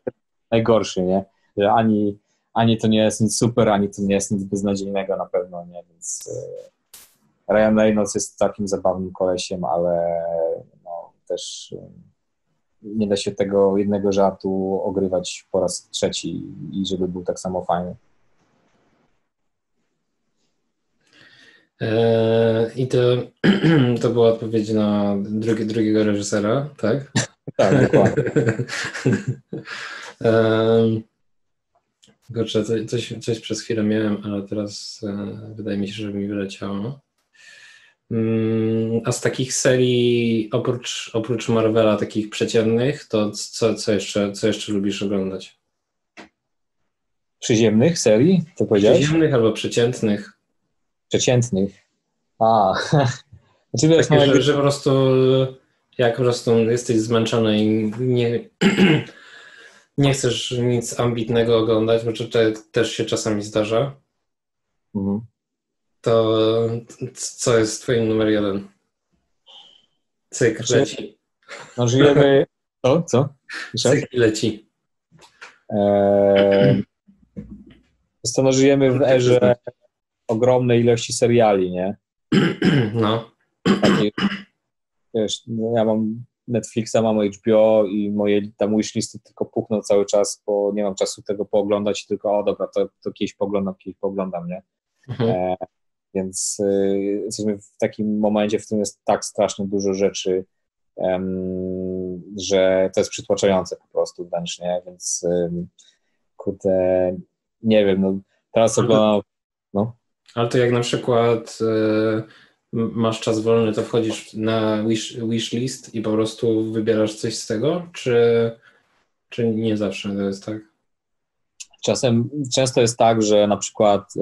C: najgorszy, nie? Że ani, ani to nie jest nic super, ani to nie jest nic beznadziejnego na pewno, nie? Więc e, Ryan Reynolds jest takim zabawnym kolesiem, ale też nie da się tego jednego żartu ogrywać po raz trzeci i żeby był tak samo fajny.
B: Eee, I to, [CLEARS THROAT] to była odpowiedź na drugi, drugiego reżysera, tak? [LAUGHS]
C: tak, dokładnie. [LAUGHS]
B: eee, Kurczę, coś, coś przez chwilę miałem, ale teraz e, wydaje mi się, że mi wyleciało. Mm, a z takich serii, oprócz, oprócz Marvela, takich przeciętnych, to co, co, jeszcze, co jeszcze lubisz oglądać?
C: Przyziemnych serii? To powiedziałeś?
B: Przyziemnych albo przeciętnych.
C: Przeciętnych. A, [LAUGHS]
B: znaczy wiesz, Takie, no, że, że po prostu jak po prostu jesteś zmęczony i nie, [CLEARS THROAT] nie chcesz nic ambitnego oglądać, bo to też się czasami zdarza. Mhm To co jest twoim numer jeden? Cyk,
C: Znaczy-
B: leci.
C: No żyjemy... To? Co? Jeszcze raz?
B: Cyk leci.
C: Eee, to no, żyjemy w erze ogromnej ilości seriali, nie? [CLEARS THROAT]
B: No.
C: Takie, wiesz, ja mam Netflixa, mam HBO i moje tam wishlisty tylko puchną cały czas, bo nie mam czasu tego pooglądać, tylko o dobra, to, to kiedyś poglądam, kiedyś poglądam, nie?
B: Mhm.
C: E, więc y, jesteśmy w takim momencie, w którym jest tak strasznie dużo rzeczy, że to jest przytłaczające po prostu wręcz, nie? Więc kurde, nie wiem, no teraz
B: Ale-
C: oglądam,
B: Ale to jak na przykład m- masz czas wolny, to wchodzisz na wish, wish list i po prostu wybierasz coś z tego, czy, czy nie zawsze to jest tak?
C: Czasem, często jest tak, że na przykład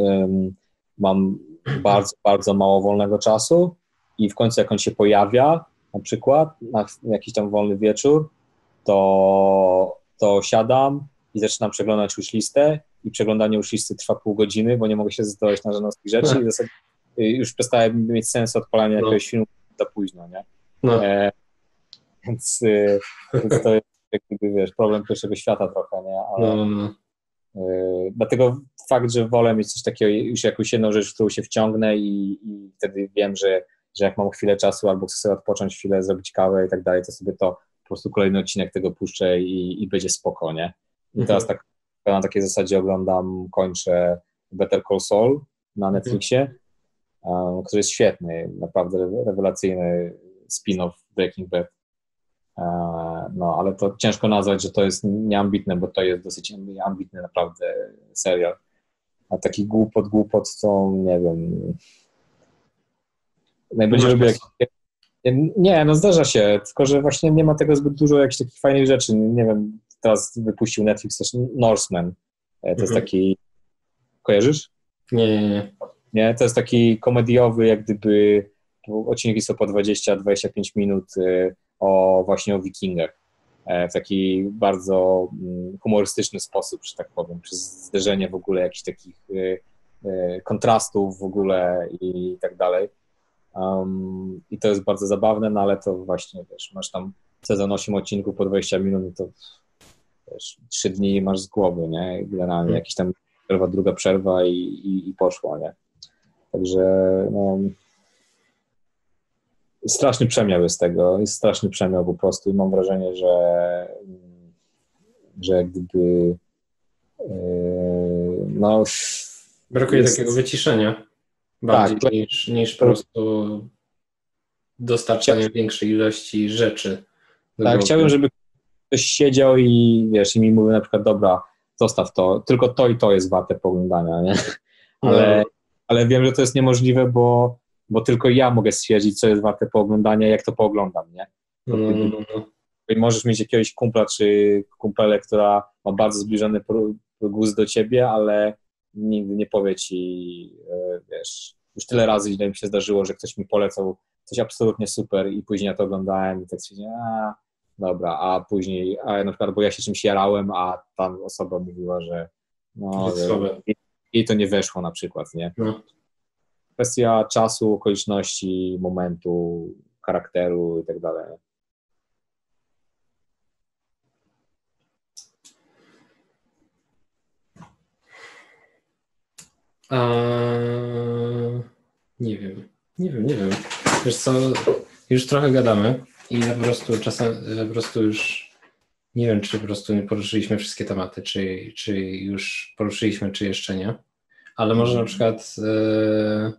C: mam bardzo, bardzo mało wolnego czasu i w końcu jak on się pojawia, na przykład na jakiś tam wolny wieczór, to, to siadam i zaczynam przeglądać wishlistę i przeglądanie wishlisty trwa pół godziny, bo nie mogę się zdecydować na żadną z tych rzeczy i w zasadzie y, już przestaje mieć sens odpalania
B: No.
C: jakiegoś filmu za późno, nie?
B: No,
C: E, więc, y, więc to jest jak gdyby, wiesz, problem pierwszego świata trochę, nie? Ale,
B: no, no.
C: Yy, Dlatego fakt, że wolę mieć coś takiego, już jakąś jedną rzecz, w którą się wciągnę i, i wtedy wiem, że, że jak mam chwilę czasu albo chcę sobie odpocząć chwilę, zrobić kawę i tak dalej, to sobie to po prostu kolejny odcinek tego puszczę i, i będzie spoko, nie? I
B: Mhm.
C: teraz tak na takiej zasadzie oglądam, kończę Better Call Saul na Netflixie, um, który jest świetny, naprawdę rewe- rewelacyjny spin-off Breaking Bad. E, No, ale to ciężko nazwać, że to jest nieambitne, bo to jest dosyć ambitny naprawdę serial. A taki głupot, głupot, to nie wiem. Najbardziej lubię. Jak... Nie, no zdarza się, tylko że właśnie nie ma tego zbyt dużo jakichś takich fajnych rzeczy. Nie wiem, teraz wypuścił Netflix też Norseman. E, To jest
B: Mhm.
C: taki. Kojarzysz?
B: Nie, nie, nie.
C: Nie, to jest taki komediowy, jak gdyby odcinki są po 20-25 minut y, o właśnie o wikingach. E, W taki bardzo mm, humorystyczny sposób, że tak powiem, przez zderzenie w ogóle jakichś takich y, y, kontrastów w ogóle i tak dalej. Um, I to jest bardzo zabawne, no ale to właśnie, wiesz, masz tam sezon 8 odcinków po 20 minut, no to wiesz, 3 dni masz z głowy, nie? Generalnie
B: Hmm.
C: jakiś tam przerwa, druga przerwa i, i, i poszło, nie? Także no, straszny przemiał jest tego, jest straszny przemiał po prostu i mam wrażenie, że, że gdyby yy, no
B: Brakuje
C: Jest-
B: takiego wyciszenia bardziej
C: Tak.
B: niż, niż po prostu dostarczania większej ilości rzeczy.
C: tak,
B: głowy.
C: chciałbym, żeby ktoś siedział i wiesz, i mi mówił na przykład, dobra, zostaw to, tylko to i to jest warte poglądania, nie? Ale,
B: No.
C: ale wiem, że to jest niemożliwe, bo, bo tylko ja mogę stwierdzić, co jest warte pooglądania, jak to pooglądam, nie?
B: No, no, no, no.
C: I możesz mieć jakiegoś kumpla czy kumpelę, która ma bardzo zbliżony gust do ciebie, ale nigdy nie powie ci, e, wiesz, już tyle razy ile mi się zdarzyło, że ktoś mi polecał coś absolutnie super i później ja to oglądałem i tak stwierdziłem, a dobra, a później, a na przykład, bo ja się czymś jarałem, a ta osoba mówiła, że no, jej to nie weszło na przykład, nie?
B: No.
C: Kwestia czasu, okoliczności, momentu, charakteru i tak dalej.
B: Nie wiem, nie wiem, nie wiem. Wiesz co, już trochę gadamy i po prostu czasem, po prostu już nie wiem, czy po prostu nie poruszyliśmy wszystkie tematy, czy, czy już poruszyliśmy, czy jeszcze nie. Ale może na przykład e,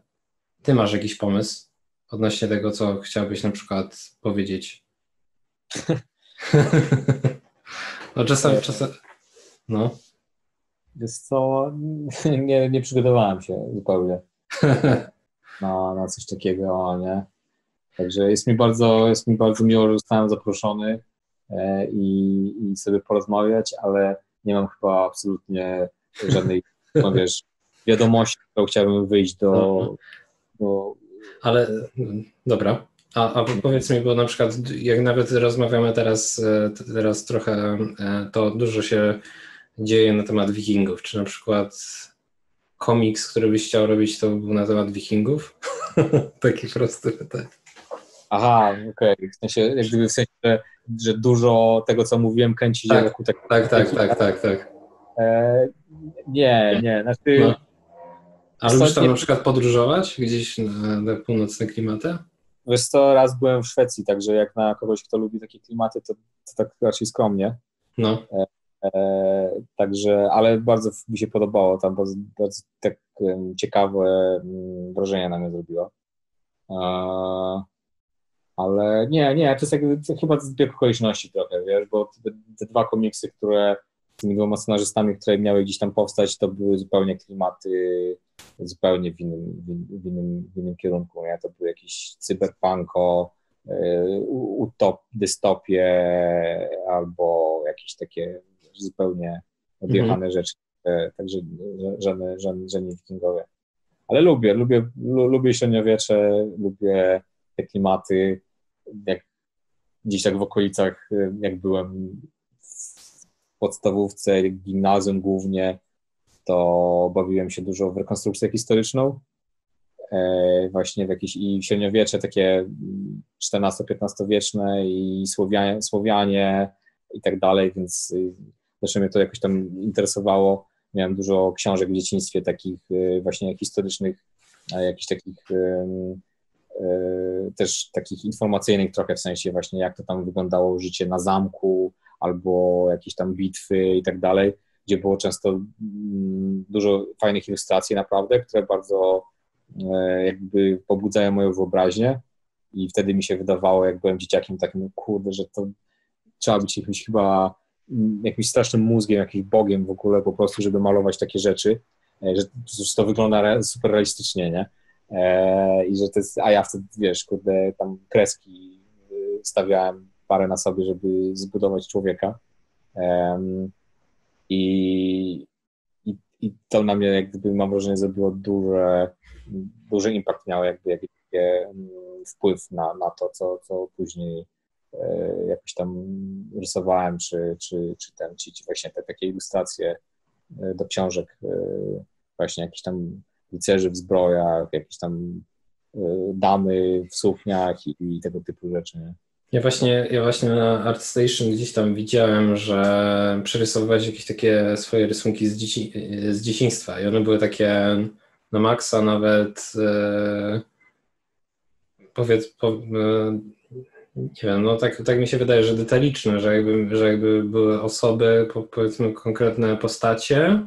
B: ty masz jakiś pomysł odnośnie tego, co chciałbyś na przykład powiedzieć. [LAUGHS] no czasem, czasem, no.
C: Wiesz co, [LAUGHS] nie, nie przygotowałem się zupełnie [LAUGHS] na, na coś takiego, nie? Także jest mi bardzo, jest mi bardzo miło, że zostałem zaproszony e, i, i sobie porozmawiać, ale nie mam chyba absolutnie żadnej, no wiesz, wiadomości, którą chciałbym wyjść do, do
B: Ale dobra. A, a powiedz mi, bo na przykład jak nawet rozmawiamy teraz, e, teraz trochę, e, to dużo się dzieje na temat wikingów. Czy na przykład komiks, który byś chciał robić, to był na temat wikingów? [LAUGHS] Taki prosty pytanie.
C: Aha, okej. Okay. W sensie, jak gdyby w sensie, że, że dużo tego, co mówiłem, kręci
B: tak,
C: się wokół
B: tego. Tak, tak, tak, tak, tak.
C: E, nie, nie. Znaczy, no.
B: A lubisz tam na przykład podróżować gdzieś na, na północne klimaty?
C: Wiesz co, raz byłem w Szwecji, także jak na kogoś, kto lubi takie klimaty, to, to tak raczej skromnie.
B: No. E,
C: e, także, ale bardzo mi się podobało, tam bardzo, bardzo tak ciekawe mm, wrażenie na mnie zrobiło. E, ale nie, nie, to jest jakby to chyba zbieg okoliczności trochę, wiesz, bo te, te dwa komiksy, które tymi dwoma scenarzystami, które miały gdzieś tam powstać, to były zupełnie klimaty zupełnie w innym, w innym, w innym kierunku. Nie? To były jakieś cyberpunko, y, utop, dystopie albo jakieś takie zupełnie odjechane mhm. rzeczy. Także żadne, żadne, żadne wikingowie. Ale lubię, lubię, lubię średniowiecze, lubię te klimaty, jak gdzieś tak w okolicach, jak byłem podstawówce, gimnazjum głównie, to bawiłem się dużo w rekonstrukcję historyczną, e, właśnie w jakieś i średniowiecze takie XIV-XV wieczne i Słowianie, Słowianie i tak dalej, więc y, zawsze mnie to jakoś tam interesowało. Miałem dużo książek w dzieciństwie takich y, właśnie historycznych, jakichś takich y, też takich informacyjnych trochę w sensie właśnie jak to tam wyglądało życie na zamku albo jakieś tam bitwy i tak dalej gdzie było często mm, dużo fajnych ilustracji naprawdę, które bardzo e, jakby pobudzają moją wyobraźnię i wtedy mi się wydawało, jak byłem dzieciakiem, takim kurde, że to trzeba być jakimś chyba mm, jakimś strasznym mózgiem, jakimś bogiem w ogóle po prostu, żeby malować takie rzeczy, e, że to wygląda super realistycznie, nie? E, I że to jest, a ja wtedy, wiesz, kurde, tam kreski stawiałem parę na sobie, żeby zbudować człowieka. I, i, i to na mnie, jak gdyby, mam wrażenie, zrobiło duże, duży impact miało, jakby jakiś wpływ na, na to, co, co później e, jakoś tam rysowałem, czy, czy, czy, ten, czy właśnie te takie ilustracje e, do książek, e, właśnie jakieś tam rycerzy w zbrojach, jakieś tam damy w sukniach i, i tego typu rzeczy. Nie?
B: Ja właśnie, ja właśnie na ArtStation gdzieś tam widziałem, że przerysowywałeś jakieś takie swoje rysunki z, dzieci, z dzieciństwa i one były takie na maksa nawet e, powiedz, po, e, nie wiem, no tak, tak mi się wydaje, że detaliczne, że jakby, że jakby były osoby, po, powiedzmy konkretne postacie,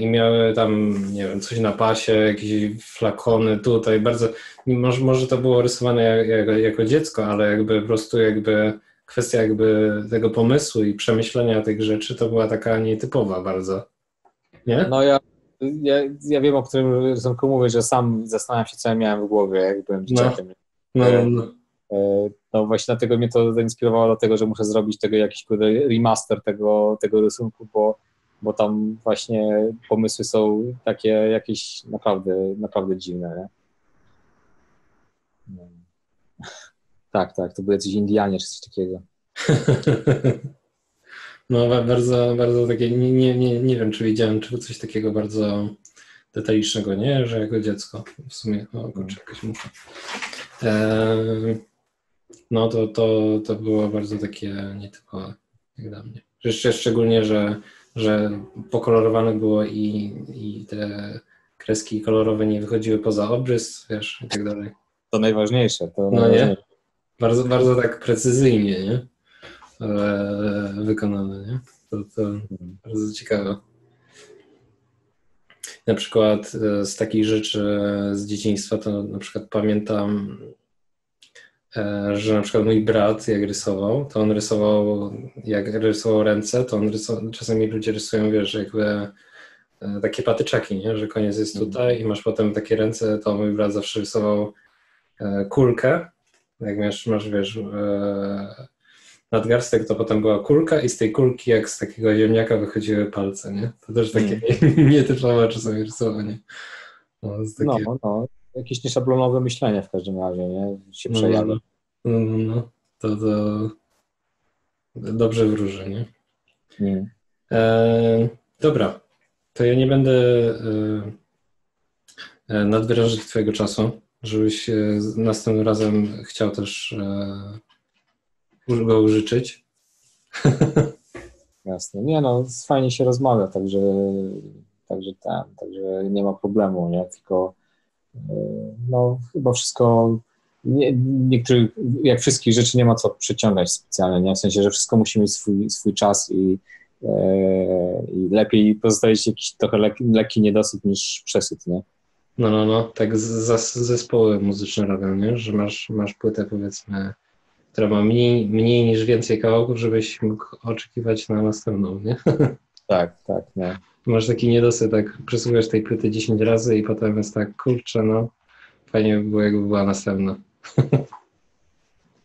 B: i miały tam, nie wiem, coś na pasie, jakieś flakony tutaj, bardzo, może, może to było rysowane jako, jako dziecko, ale jakby po prostu jakby kwestia jakby tego pomysłu i przemyślenia tych rzeczy to była taka nietypowa bardzo, nie?
C: No ja, ja, ja wiem, o którym rysunku mówię, że sam zastanawiam się, co ja miałem w głowie, jak byłem no. dzieciakiem. No, no, no. E, no właśnie dlatego mnie to zainspirowało do tego, że muszę zrobić tego jakiś remaster tego, tego rysunku, bo bo tam właśnie pomysły są takie jakieś naprawdę, naprawdę dziwne. Nie? No. [LAUGHS] Tak, tak, to były jacyś Indianie czy coś takiego. [LAUGHS]
B: No bardzo, bardzo takie, nie, nie, nie, nie wiem, czy widziałem, czy coś takiego bardzo detalicznego, nie? Że jako dziecko w sumie, o kurczę, jakaś mucha. Eee, no to, to, to było bardzo takie nietypowe jak dla mnie. Jeszcze szczególnie, że że pokolorowane było i, i te kreski kolorowe nie wychodziły poza obrys, wiesz, i tak dalej.
C: To najważniejsze. To
B: no nie? Bardzo, bardzo tak precyzyjnie, nie? Ale wykonane, nie? To, to bardzo ciekawe. Na przykład e, z takich rzeczy z dzieciństwa to na przykład pamiętam że na przykład mój brat, jak rysował, to on rysował, jak rysował ręce, to on rysował, czasami ludzie rysują, wiesz, jakby e, takie patyczaki, nie? że koniec jest mhm. tutaj i masz potem takie ręce, to mój brat zawsze rysował e, kulkę, jak masz, masz wiesz, nadgarstek, to potem była kulka i z tej kulki, jak z takiego ziemniaka wychodziły palce, nie? To też takie mm. [LAUGHS] nietypowe czasami rysowanie.
C: No, takie... no, no jakieś nieszablonowe myślenie w każdym razie, nie? Się no, przejawia. No,
B: no, no, no. To, to dobrze wróży, nie? nie. E, dobra. To ja nie będę y, y, nadwyrężyć Twojego czasu, żebyś y, następnym razem chciał też go użyczyć. [LAUGHS]
C: Jasne. Nie no, fajnie się rozmawia, także, także ten, także nie ma problemu, nie? Tylko no chyba wszystko nie, niektórych, jak wszystkich rzeczy nie ma co przyciągać specjalnie, nie? w sensie, że wszystko musi mieć swój, swój czas i, e, i lepiej pozostawić jakiś trochę lekki, lekki niedosyt niż przesyt, nie?
B: No, no, no, tak z, z, zespoły muzyczne robią, nie? że masz, masz płytę powiedzmy, która ma mniej, mniej niż więcej kawałków, żebyś mógł oczekiwać na następną, nie? [LAUGHS]
C: Tak, tak, nie.
B: Masz taki niedosyt, tak przesłuchasz tej płyty 10 razy i potem jest tak, kurczę, no, fajnie by było, jakby była następna.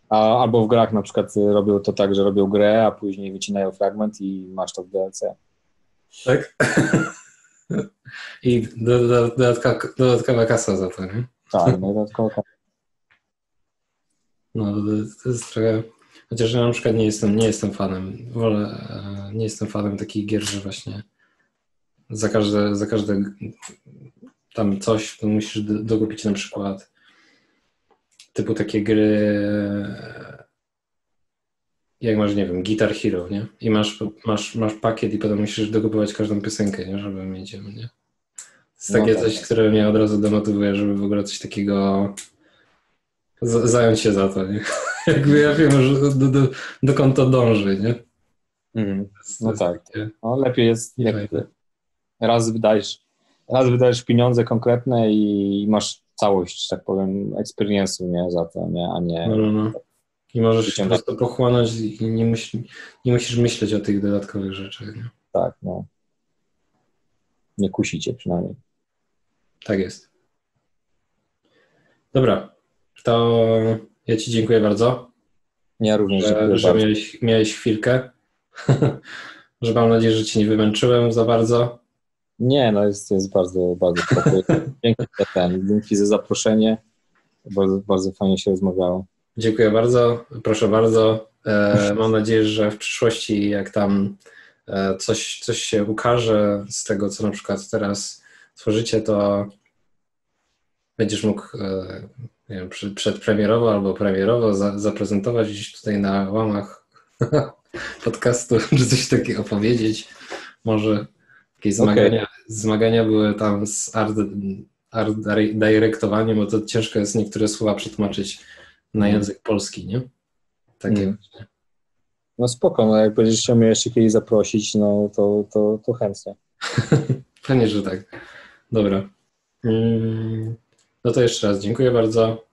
C: A, albo w grach na przykład robią to tak, że robią grę, a później wycinają fragment i masz to w DLC.
B: Tak? I dodatkowa, dodatkowa kasa za to, nie?
C: Tak, no dodatkowa kasa.
B: No, to jest trochę... Chociaż ja na przykład nie jestem, nie jestem fanem, wolę, e, nie jestem fanem takich gier, że właśnie za każde, za każde tam coś, to musisz dokupić na przykład typu takie gry jak masz, nie wiem, Guitar Hero, nie? I masz, masz, masz pakiet i potem musisz dokupować każdą piosenkę, nie? Żeby mieć ją, nie? To jest takie no tak. coś, które mnie od razu demotywuje, żeby w ogóle coś takiego z- zająć się za to, nie? [LAUGHS] Jakby ja wiem, że do, do, dokąd to dąży, nie?
C: Mm. No tak. Takie... No, lepiej jest, jak raz wydajesz, raz wydajesz pieniądze konkretne i masz całość, tak powiem, experience'u, nie, za to, nie, a nie...
B: No. I możesz po prostu pochłonąć i nie, myśl, nie musisz myśleć o tych dodatkowych rzeczach, nie?
C: Tak, no. Nie kusicie przynajmniej.
B: Tak jest. Dobra, to ja Ci dziękuję bardzo.
C: Ja również dziękuję
B: że, że miałeś, miałeś chwilkę, [LAUGHS] że mam nadzieję, że Cię nie wymęczyłem za bardzo.
C: Nie, no jest, jest bardzo, bardzo. [LAUGHS] Dzięki za ten, dzięki za zaproszenie. Bardzo, bardzo fajnie się rozmawiało.
B: Dziękuję bardzo, proszę bardzo. E, mam nadzieję, że w przyszłości, jak tam e, coś, coś się ukaże z tego, co na przykład teraz tworzycie, to będziesz mógł e, nie wiem, przedpremierowo albo premierowo za, zaprezentować gdzieś tutaj na łamach [LAUGHS] podcastu, czy coś takiego powiedzieć. Może Jakieś zmagania. Zmagania były tam z art, art directowaniem, bo to ciężko jest niektóre słowa przetłumaczyć na mm. język polski, nie? Takie mm.
C: No spoko, no jak będziesz chciał mnie jeszcze kiedyś zaprosić, no to, to, to chętnie. [LAUGHS]
B: Pewnie, że tak. Dobra. Mm. No to jeszcze raz dziękuję bardzo.